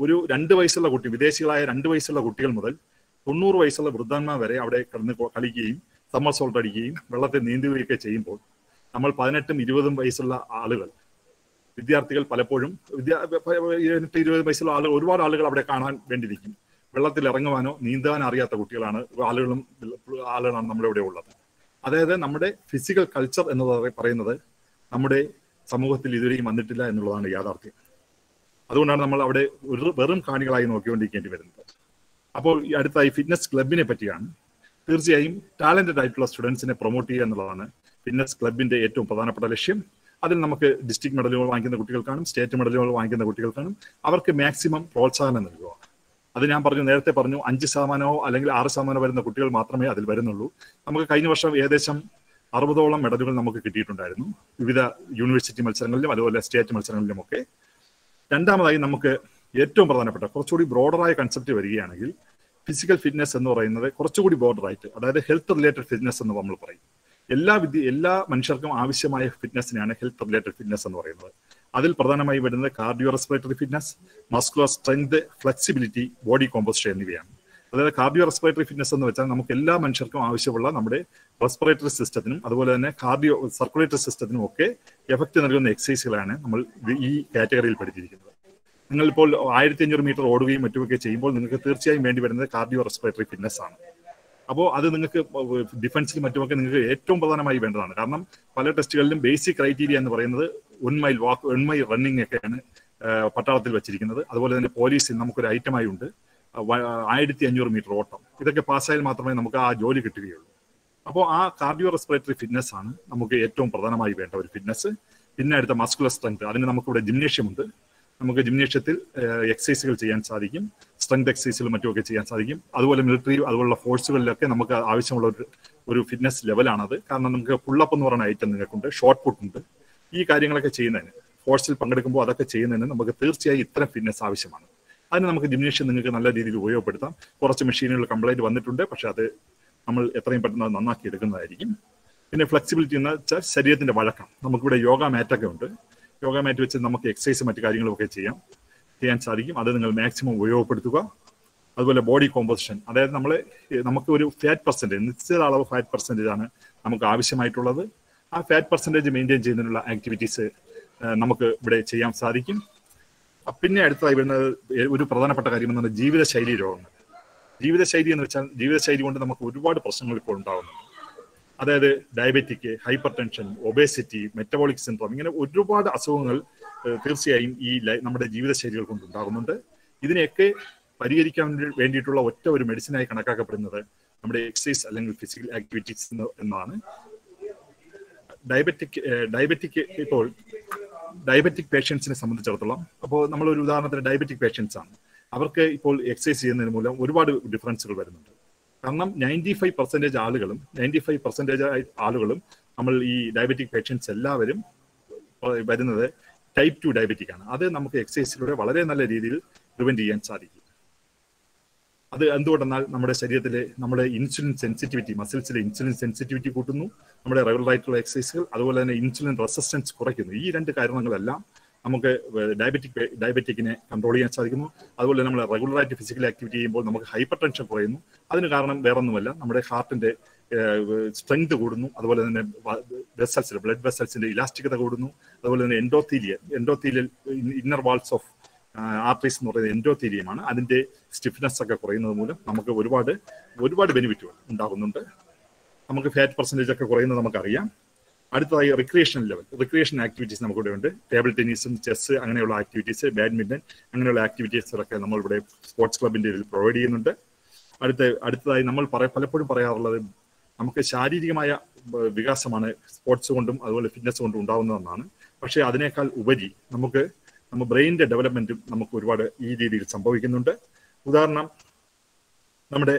ഒരു രണ്ട് വയസ്സുള്ള കുട്ടി വിദേശികളായ രണ്ട് വയസ്സുള്ള കുട്ടികൾ മുതൽ തൊണ്ണൂറ് വയസ്സുള്ള വൃദ്ധന്മാർ വരെ അവിടെ കിടന്ന് കളിക്കുകയും സമ്മർ സോൾട്ട് അടിക്കുകയും വെള്ളത്തിൽ നീന്തുകയൊക്കെ ചെയ്യുമ്പോൾ നമ്മൾ പതിനെട്ടും ഇരുപതും വയസ്സുള്ള ആളുകൾ വിദ്യാർത്ഥികൾ പലപ്പോഴും വിദ്യാ ഇരുപത് വയസ്സുള്ള ആളുകൾ ഒരുപാട് ആളുകൾ അവിടെ കാണാൻ വേണ്ടിയിരിക്കും. വെള്ളത്തിൽ ഇറങ്ങുവാനോ നീന്താനോ അറിയാത്ത കുട്ടികളാണ് ആളുകളും ആളുകളാണ് നമ്മുടെ ഇവിടെ ഉള്ളത്. അതായത് നമ്മുടെ ഫിസിക്കൽ കൾച്ചർ എന്നത് പറയുന്നത് നമ്മുടെ സമൂഹത്തിൽ ഇതുവരെയും വന്നിട്ടില്ല എന്നുള്ളതാണ് യാഥാർത്ഥ്യം. അതുകൊണ്ടാണ് നമ്മൾ അവിടെ ഒരു വെറും കാണികളായി നോക്കിക്കൊണ്ടിരിക്കേണ്ടി വരുന്നത്. അപ്പോൾ ഈ അടുത്തായി ഫിറ്റ്നസ് ക്ലബിനെ പറ്റിയാണ് തീർച്ചയായും ടാലന്റഡ് ആയിട്ടുള്ള സ്റ്റുഡൻസിനെ പ്രൊമോട്ട് ചെയ്യുക എന്നുള്ളതാണ് ഫിറ്റ്നസ് ക്ലബിന്റെ ഏറ്റവും പ്രധാനപ്പെട്ട ലക്ഷ്യം. അതിൽ നമുക്ക് ഡിസ്ട്രിക്ട് മെഡലുകൾ വാങ്ങിക്കുന്ന കുട്ടികൾ കാണും സ്റ്റേറ്റ് മെഡലുകൾ വാങ്ങിക്കുന്ന കുട്ടികൾ കാണും. അവർക്ക് മാക്സിമം പ്രോത്സാഹനം നൽകുക. അത് ഞാൻ പറഞ്ഞു നേരത്തെ പറഞ്ഞു അഞ്ച് ശതമാനമോ അല്ലെങ്കിൽ ആറ് ശതമാനമോ വരുന്ന കുട്ടികൾ മാത്രമേ അതിൽ വരുന്നുള്ളൂ. നമുക്ക് കഴിഞ്ഞ വർഷം ഏകദേശം അറുപതോളം മെഡലുകൾ നമുക്ക് കിട്ടിയിട്ടുണ്ടായിരുന്നു. വിവിധ യൂണിവേഴ്സിറ്റി മത്സരങ്ങളിലും അതുപോലെ സ്റ്റേറ്റ് മത്സരങ്ങളിലുമൊക്കെ രണ്ടാമതായി നമുക്ക് ഏറ്റവും പ്രധാനപ്പെട്ട കുറച്ചുകൂടി ബ്രോഡറായ കൺസെപ്റ്റ് വരികയാണെങ്കിൽ ഫിസിക്കൽ ഫിറ്റ്നസ് എന്ന് പറയുന്നത് കുറച്ചുകൂടി ബോർഡറായിട്ട് അതായത് ഹെൽത്ത് റിലേറ്റഡ് ഫിറ്റ്നസ് എന്ന് നമ്മൾ പറയും. എല്ലാ വിദ്യ എല്ലാ മനുഷ്യർക്കും ആവശ്യമായ ഫിറ്റ്നസിനെയാണ് ഹെൽത്ത് റിലേറ്റഡ് ഫിറ്റ്നസ് എന്ന് പറയുന്നത്. അതിൽ പ്രധാനമായി വരുന്നത് cardio respiratory fitness muscular strength flexibility body compost എന്നിവയാണ്. അതായത് കാർഡിയോ റെസ്പിറേറ്ററി ഫിറ്റ്നസ് എന്ന് വെച്ചാൽ നമുക്ക് എല്ലാ മനുഷ്യർക്കും ആവശ്യമുള്ള നമ്മുടെ റെസ്പിറേറ്ററി സിസ്റ്റത്തിനും അതുപോലെ തന്നെ കാർഡിയോ സർക്കുലേറ്ററി സിസ്റ്റത്തിനും ഒക്കെ എഫക്റ്റ് നൽകുന്ന എക്സസൈസുകളാണ് നമ്മൾ ഈ കാറ്റഗറിയിൽ പഠിച്ചിരിക്കുന്നത്. നിങ്ങൾ ഇപ്പോൾ ആയിരത്തി അഞ്ഞൂറ് മീറ്റർ ഓടുകയും മറ്റുമൊക്കെ ചെയ്യുമ്പോൾ നിങ്ങൾക്ക് തീർച്ചയായും വേണ്ടി വരുന്നത് കാർഡിയോ റെസ്പിറേറ്ററി ഫിറ്റ്നസ് ആണ്. അപ്പോൾ അത് നിങ്ങൾക്ക് ഡിഫൻസിൽ മറ്റുമൊക്കെ നിങ്ങൾക്ക് ഏറ്റവും പ്രധാനമായി വേണ്ടതാണ്. കാരണം പല ടെസ്റ്റുകളിലും ബേസിക് ക്രൈറ്റീരിയ എന്ന് പറയുന്നത് one mile walk one mile running ഒക്കെയാണ് പട്ടാളത്തിൽ വെച്ചിരിക്കുന്നത്. അതുപോലെ തന്നെ പോലീസിൽ നമുക്കൊരു ഐറ്റമായി ഉണ്ട് ആയിരത്തി അഞ്ഞൂറ് മീറ്റർ ഓട്ടം. ഇതൊക്കെ പാസ്സായാൽ മാത്രമേ നമുക്ക് ആ ജോലി കിട്ടുകയുള്ളൂ. അപ്പോൾ ആ കാർഡിയോ റെസ്പിറേറ്ററി ഫിറ്റ്നസ് ആണ് നമുക്ക് ഏറ്റവും പ്രധാനമായി വേണ്ട ഒരു ഫിറ്റ്നസ് പിന്നെ അടുത്ത മസ്കുലർ സ്ട്രെങ്ത് അതിന് നമുക്കിവിടെ ജിംനേഷ്യം ഉണ്ട്. നമുക്ക് ജിംനേഷ്യത്തിൽ എക്സസൈസുകൾ ചെയ്യാൻ സാധിക്കും. സ്ട്രെങ്ത് എക്സസൈസുകൾ മറ്റുമൊക്കെ ചെയ്യാൻ സാധിക്കും. അതുപോലെ മിലിറ്ററി അതുപോലുള്ള ഫോഴ്സുകളിലൊക്കെ നമുക്ക് ആവശ്യമുള്ള ഒരു ഒരു ഫിറ്റ്നസ് ലെവലാണത് കാരണം നമുക്ക് പുള്ളപ്പ് എന്ന് പറയുന്ന ഐറ്റം നിങ്ങൾക്കുണ്ട് ഷോർട്ട് പുട്ട് ഉണ്ട്. ഈ കാര്യങ്ങളൊക്കെ ചെയ്യുന്നതിന് ഫോഴ്സിൽ പങ്കെടുക്കുമ്പോൾ അതൊക്കെ ചെയ്യുന്നതിന് നമുക്ക് തീർച്ചയായും ഇത്തരം ഫിറ്റ്നസ് ആവശ്യമാണ്. അതിന് നമുക്ക് ജിംനേഷ്യം നിങ്ങൾക്ക് നല്ല രീതിയിൽ ഉപയോഗപ്പെടുത്താം. കുറച്ച് മെഷീനുകൾ കംപ്ലൈന്റ് വന്നിട്ടുണ്ട്. പക്ഷെ അത് നമ്മൾ എത്രയും പെട്ടെന്ന് അത് നന്നാക്കി എടുക്കുന്നതായിരിക്കും. പിന്നെ ഫ്ലെക്സിബിലിറ്റി എന്ന് വെച്ചാൽ ശരീരത്തിന്റെ വഴക്കം. നമുക്കിവിടെ യോഗ മാറ്റൊക്കെ ഉണ്ട്. യോഗ മാറ്റ് വെച്ച് നമുക്ക് എക്സസൈസ് മറ്റു കാര്യങ്ങളൊക്കെ ചെയ്യാം. ചെയ്യാൻ സാധിക്കും. അത് നിങ്ങൾ മാക്സിമം ഉപയോഗപ്പെടുത്തുക. അതുപോലെ ബോഡി കോമ്പോസിഷൻ അതായത് നമ്മൾ നമുക്ക് ഒരു ഫാറ്റ് പെർസെന്റേജ് നിശ്ചിത അളവ് ഫാറ്റ് പെർസെന്റേജ് ആണ് നമുക്ക് ആവശ്യമായിട്ടുള്ളത്. ആ ഫാറ്റ് പെർസെന്റേജ് മെയിന്റെയിൻ ചെയ്യുന്നതിനുള്ള ആക്ടിവിറ്റീസ് നമുക്ക് ഇവിടെ ചെയ്യാൻ സാധിക്കും. പിന്നെ അടുത്തതായി വരുന്നത് ഒരു പ്രധാനപ്പെട്ട കാര്യം എന്ന് ജീവിതശൈലി രോഗങ്ങൾ. ജീവിതശൈലി എന്ന് വെച്ചാൽ ജീവിതശൈലി കൊണ്ട് നമുക്ക് ഒരുപാട് പ്രശ്നങ്ങൾ ഇപ്പോൾ ഉണ്ടാകുന്നുണ്ട് അതായത് diabetic hypertension obesity metabolic syndrome ഇങ്ങനെ ഒരുപാട് അസുഖങ്ങൾ തീർച്ചയായും ഈ നമ്മുടെ ജീവിതശൈലികൾ കൊണ്ട് ഉണ്ടാകുന്നുണ്ട്. ഇതിനെയൊക്കെ പരിഹരിക്കാൻ വേണ്ടിയിട്ടുള്ള ഒറ്റ ഒരു മെഡിസിനായി കണക്കാക്കപ്പെടുന്നത് നമ്മുടെ എക്സസൈസ് അല്ലെങ്കിൽ ഫിസിക്കൽ ആക്ടിവിറ്റീസ് എന്നാണ്. ഡയബറ്റിക് ഡയബറ്റിക് ഇപ്പോൾ ഡയബറ്റിക് പേഷ്യൻസിനെ സംബന്ധിച്ചിടത്തോളം അപ്പോൾ നമ്മൾ ഒരു ഉദാഹരണത്തിന് ഡയബറ്റിക് പേഷ്യൻസ് ആണ്. അവർക്ക് ഇപ്പോൾ എക്സസൈസ് ചെയ്യുന്നതിന് മൂലം ഒരുപാട് ഡിഫറൻസുകൾ വരുന്നുണ്ട്. കാരണം നയന്റി ഫൈവ് പെർസെന്റേജ് ആളുകളും നയന്റി ഫൈവ് പെർസെന്റേജ് ആളുകളും നമ്മൾ ഈ ഡയബറ്റിക് പേഷ്യൻസ് എല്ലാവരും വരുന്നത് ടൈപ്പ് ടു ഡയബറ്റിക് ആണ്. അത് നമുക്ക് എക്സസൈസിലൂടെ വളരെ നല്ല രീതിയിൽ പ്രിവെന്റ് ചെയ്യാൻ സാധിക്കും. അത് എന്തുകൊണ്ടെന്നാൽ നമ്മുടെ ശരീരത്തിലെ നമ്മുടെ ഇൻസുലിൻ സെൻസിറ്റിവിറ്റി മസിൽസിലെ ഇൻസുലിൻ സെൻസിറ്റിവിറ്റി കൂട്ടുന്നു. നമ്മുടെ റെഗുലർ ആയിട്ടുള്ള എക്സസൈസുകൾ അതുപോലെ തന്നെ ഇൻസുലിൻ റെസിസ്റ്റൻസ് കുറയ്ക്കുന്നു. ഈ രണ്ട് കാരണങ്ങളെല്ലാം നമുക്ക് ഡയബറ്റിക് ഡയബറ്റിക്കിനെ കൺട്രോൾ ചെയ്യാൻ സാധിക്കുന്നു. അതുപോലെ നമ്മൾ റെഗുലറായിട്ട് ഫിസിക്കൽ ആക്ടിവിറ്റി ചെയ്യുമ്പോൾ നമുക്ക് ഹൈപ്പർ ടെൻഷൻ കുറയുന്നു. അതിന് കാരണം വേറൊന്നുമല്ല. നമ്മുടെ ഹാർട്ടിന്റെ സ്ട്രെങ്ത് കൂടുന്നു. അതുപോലെ തന്നെ വെസൽസിൽ ബ്ലഡ് വെസൽസിന്റെ ഇലാസ്റ്റികത കൂടുന്നു. അതുപോലെ തന്നെ endothelia endothelial inner walls of arteries എന്ന് പറയുന്നത് എൻഡോത്തീലിയമാണ് അതിന്റെ സ്റ്റിഫ്നെസ് ഒക്കെ കുറയുന്നത് മൂലം നമുക്ക് ഒരുപാട് ഒരുപാട് ബെനിഫിറ്റുകൾ ഉണ്ടാകുന്നുണ്ട്. നമുക്ക് ഫാറ്റ് പെർസെന്റേജ് ഒക്കെ കുറയുന്നത് നമുക്കറിയാം. അടുത്തതായി റിക്രിയേഷൻ ലെവൽ റിക്രിയേഷൻ ആക്ടിവിറ്റീസ് നമുക്കിവിടെ ഉണ്ട് ടേബിൾ ടെന്നീസും ചെസ് അങ്ങനെയുള്ള ആക്ടിവിറ്റീസ് ബാഡ്മിന്റൺ അങ്ങനെയുള്ള നമ്മൾ നമ്മളിവിടെ സ്പോർട്സ് ക്ലബിന്റെ ഇതിൽ പ്രൊവൈഡ് ചെയ്യുന്നുണ്ട്. അടുത്ത അടുത്തതായി നമ്മൾ പലപ്പോഴും പറയാറുള്ളത് നമുക്ക് ശാരീരികമായ വികാസമാണ് സ്പോർട്സ് കൊണ്ടും അതുപോലെ ഫിറ്റ്നസ് കൊണ്ടും ഉണ്ടാകുന്നതെന്നാണ് പക്ഷേ അതിനേക്കാൾ ഉപരി നമുക്ക് നമ്മുടെ ബ്രെയിനിന്റെ ഡെവലപ്മെന്റും നമുക്ക് ഒരുപാട് ഈ രീതിയിൽ സംഭവിക്കുന്നുണ്ട്. ഉദാഹരണം നമ്മുടെ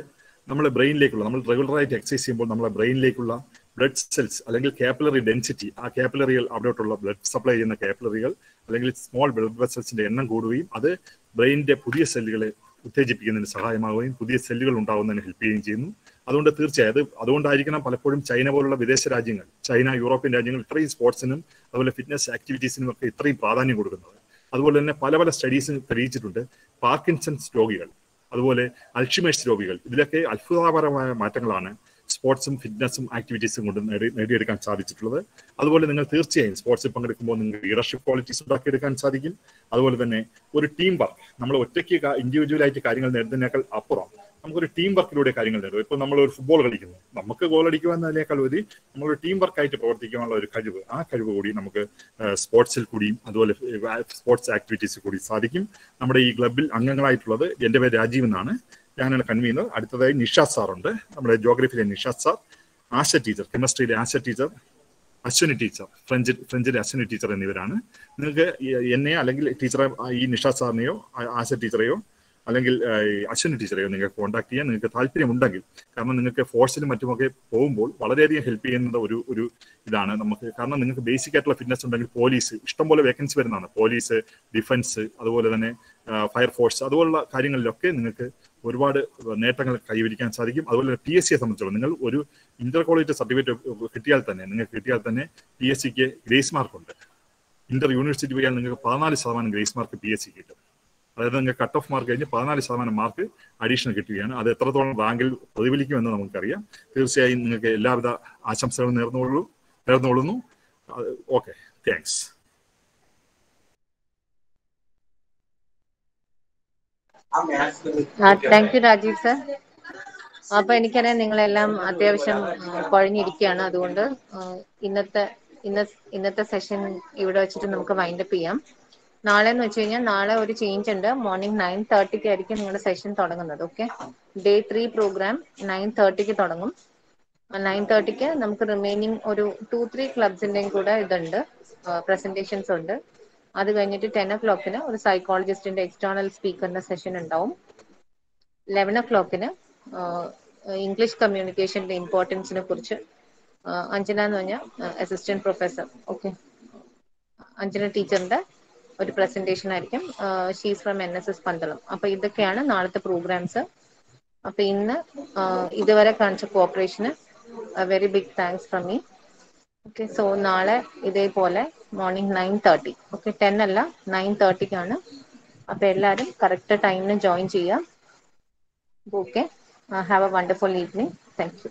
നമ്മുടെ ബ്രെയിനിലേക്കുള്ള നമ്മൾ റെഗുലറായിട്ട് എക്സസൈസ് ചെയ്യുമ്പോൾ നമ്മുടെ ബ്രെയിനിലേക്കുള്ള ബ്ലഡ് സെൽസ് അല്ലെങ്കിൽ കാപ്പിലറി ഡെൻസിറ്റി ആ കാപ്പിലറികൾ അവിടോട്ടുള്ള ബ്ലഡ് സപ്ലൈ ചെയ്യുന്ന കാപ്പിലറികൾ അല്ലെങ്കിൽ സ്മോൾ ബ്ലഡ് വെസൽസിന്റെ എണ്ണം കൂടുകയും അത് ബ്രെയിനിന്റെ പുതിയ സെല്ലുകളെ ഉത്തേജിപ്പിക്കുന്നതിന് സഹായമാവുകയും പുതിയ സെല്ലുകൾ ഉണ്ടാകുന്നതിന് ഹെൽപ്പ് ചെയ്യുകയും ചെയ്യുന്നു. അതുകൊണ്ട് തീർച്ചയായും അത് അതുകൊണ്ടായിരിക്കണം പലപ്പോഴും ചൈന പോലുള്ള വിദേശ രാജ്യങ്ങൾ ചൈന യൂറോപ്യൻ രാജ്യങ്ങൾ ഇത്രയും സ്പോർട്സിനും അതുപോലെ ഫിറ്റ്നസ് ആക്ടിവിറ്റീസിനും ഒക്കെ ഇത്രയും പ്രാധാന്യം കൊടുക്കുന്നത്. അതുപോലെ തന്നെ പല പല സ്റ്റഡീസും തെളിയിച്ചിട്ടുണ്ട്. പാർക്കിൻസൺസ് രോഗികൾ അതുപോലെ അൽഷിമേഴ്സ് രോഗികൾ. ഇതിലൊക്കെ അത്ഭുതകരമായ മാറ്റങ്ങളാണ് സ്പോർട്സും ഫിറ്റ്നസും ആക്ടിവിറ്റീസും കൊണ്ട് നേടി നേടിയെടുക്കാൻ സാധിച്ചിട്ടുള്ളത്. അതുപോലെ നിങ്ങൾ തീർച്ചയായും സ്പോർട്സിൽ പങ്കെടുക്കുമ്പോൾ നിങ്ങൾക്ക് ലീഡർഷിപ്പ് ക്വാളിറ്റീസ് ഉണ്ടാക്കിയെടുക്കാൻ സാധിക്കും. അതുപോലെ തന്നെ ഒരു ടീം വർക്ക് നമ്മൾ ഒറ്റയ്ക്ക് ഇൻഡിവിജ്വലായിട്ട് കാര്യങ്ങൾ നേടുന്നതിനേക്കാൾ അപ്പുറം നമുക്കൊരു ടീം വർക്കിലൂടെ കാര്യങ്ങൾ നേടും. ഇപ്പൊ നമ്മൾ ഒരു ഫുട്ബോൾ കളിക്കുന്നു. നമുക്ക് ഗോൾ അടിക്കുക എന്നതിനേക്കാൾ ഉപരി നമ്മളൊരു ടീം വർക്കായിട്ട് പ്രവർത്തിക്കാനുള്ള ഒരു കഴിവ് ആ കഴിവ് കൂടി നമുക്ക് സ്പോർട്സിൽ കൂടിയും അതുപോലെ സ്പോർട്സ് ആക്ടിവിറ്റീസിൽ കൂടി സാധിക്കും. നമ്മുടെ ഈ ക്ലബിൽ അംഗങ്ങളായിട്ടുള്ളത് എന്റെ പേര് രാജീവ് എന്നാണ്. ഞാനാണ് കൺവീനർ അടുത്തതായി നിഷാദ് സാറുണ്ട് നമ്മുടെ ജോഗ്രഫിയിലെ Nishad sir Asha teacher കെമിസ്ട്രിയിലെ Asha teacher Ashwini teacher French ഫ്രഞ്ചിലെ Ashwini teacher എന്നിവരാണ്. നിങ്ങൾക്ക് എന്നെ അല്ലെങ്കിൽ ടീച്ചറെ ഈ നിഷാദ് സാറിനെയോ ആശ ടീച്ചറെയോ അല്ലെങ്കിൽ അശ്വനി ടീച്ചറെയോ നിങ്ങൾക്ക് കോൺടാക്ട് ചെയ്യാൻ നിങ്ങൾക്ക് താല്പര്യമുണ്ടെങ്കിൽ കാരണം നിങ്ങൾക്ക് ഫോഴ്സിലും മറ്റുമൊക്കെ പോകുമ്പോൾ വളരെയധികം ഹെൽപ്പ് ചെയ്യുന്നത് ഒരു ഒരു ഇതാണ്. നമുക്ക് കാരണം നിങ്ങൾക്ക് ബേസിക് ആയിട്ടുള്ള ഫിറ്റ്നസ് ഉണ്ടെങ്കിൽ പോലീസ് ഇഷ്ടംപോലെ വേക്കൻസി വരുന്നതാണ്. പോലീസ് ഡിഫൻസ് അതുപോലെ തന്നെ ഫയർഫോഴ്സ് അതുപോലുള്ള കാര്യങ്ങളിലൊക്കെ നിങ്ങൾക്ക് ഒരുപാട് നേട്ടങ്ങൾ കൈവരിക്കാൻ സാധിക്കും. അതുപോലെ തന്നെ പി എസ് സിയെ സംബന്ധിച്ചോളം നിങ്ങൾ ഒരു ഇന്റർ കോളേജ് സർട്ടിഫിക്കറ്റ് കിട്ടിയാൽ തന്നെ നിങ്ങൾക്ക് കിട്ടിയാൽ തന്നെ പി എസ് സിക്ക് ഗ്രേസ് മാർക്ക് ഉണ്ട് ഇന്റർ യൂണിവേഴ്സിറ്റി പോയാൽ നിങ്ങൾക്ക് പതിനാല് ശതമാനം grace mark P S C കിട്ടും. അതായത് നിങ്ങൾക്ക് കട്ട് ഓഫ് മാർക്ക് കഴിഞ്ഞ് പതിനാല് ശതമാനം മാർക്ക് അഡീഷണൽ കിട്ടുകയാണ്. അത് എത്രത്തോളം റാങ്കിൽ പ്രതിഫലിക്കുമെന്ന് നമുക്കറിയാം. തീർച്ചയായും നിങ്ങൾക്ക് എല്ലാവിധ ആശംസകളും നേർന്നോളൂ നേർന്നോളുന്നു okay thanks thank you Rajeev sir അപ്പൊ എനിക്കറിയാം നിങ്ങളെല്ലാം അത്യാവശ്യം കുഴഞ്ഞിരിക്കുകയാണ്. അതുകൊണ്ട് ഇന്നത്തെ ഇന്ന ഇന്നത്തെ സെഷൻ ഇവിടെ വെച്ചിട്ട് നമുക്ക് വൈൻഡപ്പ് ചെയ്യാം. നാളെ എന്ന് വെച്ച് കഴിഞ്ഞാൽ നാളെ ഒരു ചേഞ്ച് ഉണ്ട്. മോർണിംഗ് നയൻ തേർട്ടിക്ക് ആയിരിക്കും നിങ്ങളുടെ സെഷൻ തുടങ്ങുന്നത്. Okay day three programme nine തേർട്ടിക്ക് തുടങ്ങും. നയൻ തേർട്ടിക്ക് നമുക്ക് റിമൈനിങ് ഒരു ടു ത്രീ ക്ലബ്സിന്റെയും കൂടെ ഇതുണ്ട്. പ്രസന്റേഷൻസ് ഉണ്ട്. അത് കഴിഞ്ഞിട്ട് ടെൻ ഒ ക്ലോക്കിന് ഒരു സൈക്കോളജിസ്റ്റിന്റെ എക്സ്റ്റേണൽ സ്പീക്കറിന്റെ സെഷൻ ഉണ്ടാവും. ലെവൻ ഒ ക്ലോക്കിന് ഇംഗ്ലീഷ് കമ്മ്യൂണിക്കേഷന്റെ ഇമ്പോർട്ടൻസിനെ കുറിച്ച് അഞ്ജന എന്ന് പറഞ്ഞ അസിസ്റ്റന്റ് പ്രൊഫസർ ഓക്കെ അഞ്ജന ടീച്ചറിന്റെ ഒരു പ്രസന്റേഷൻ ആയിരിക്കും. She's from N S S Pandalam അപ്പൊ ഇതൊക്കെയാണ് നാളത്തെ പ്രോഗ്രാംസ് അപ്പൊ ഇന്ന് ഇതുവരെ കാണിച്ച cooperation very big thanks from me okay so നാളെ ഇതേപോലെ morning nine thirty okay ten അല്ല നയൻ തേർട്ടിക്കാണ് അപ്പൊ എല്ലാരും കറക്റ്റ് ടൈമിന് ജോയിൻ ചെയ്യാം. Okay have a wonderful evening thank you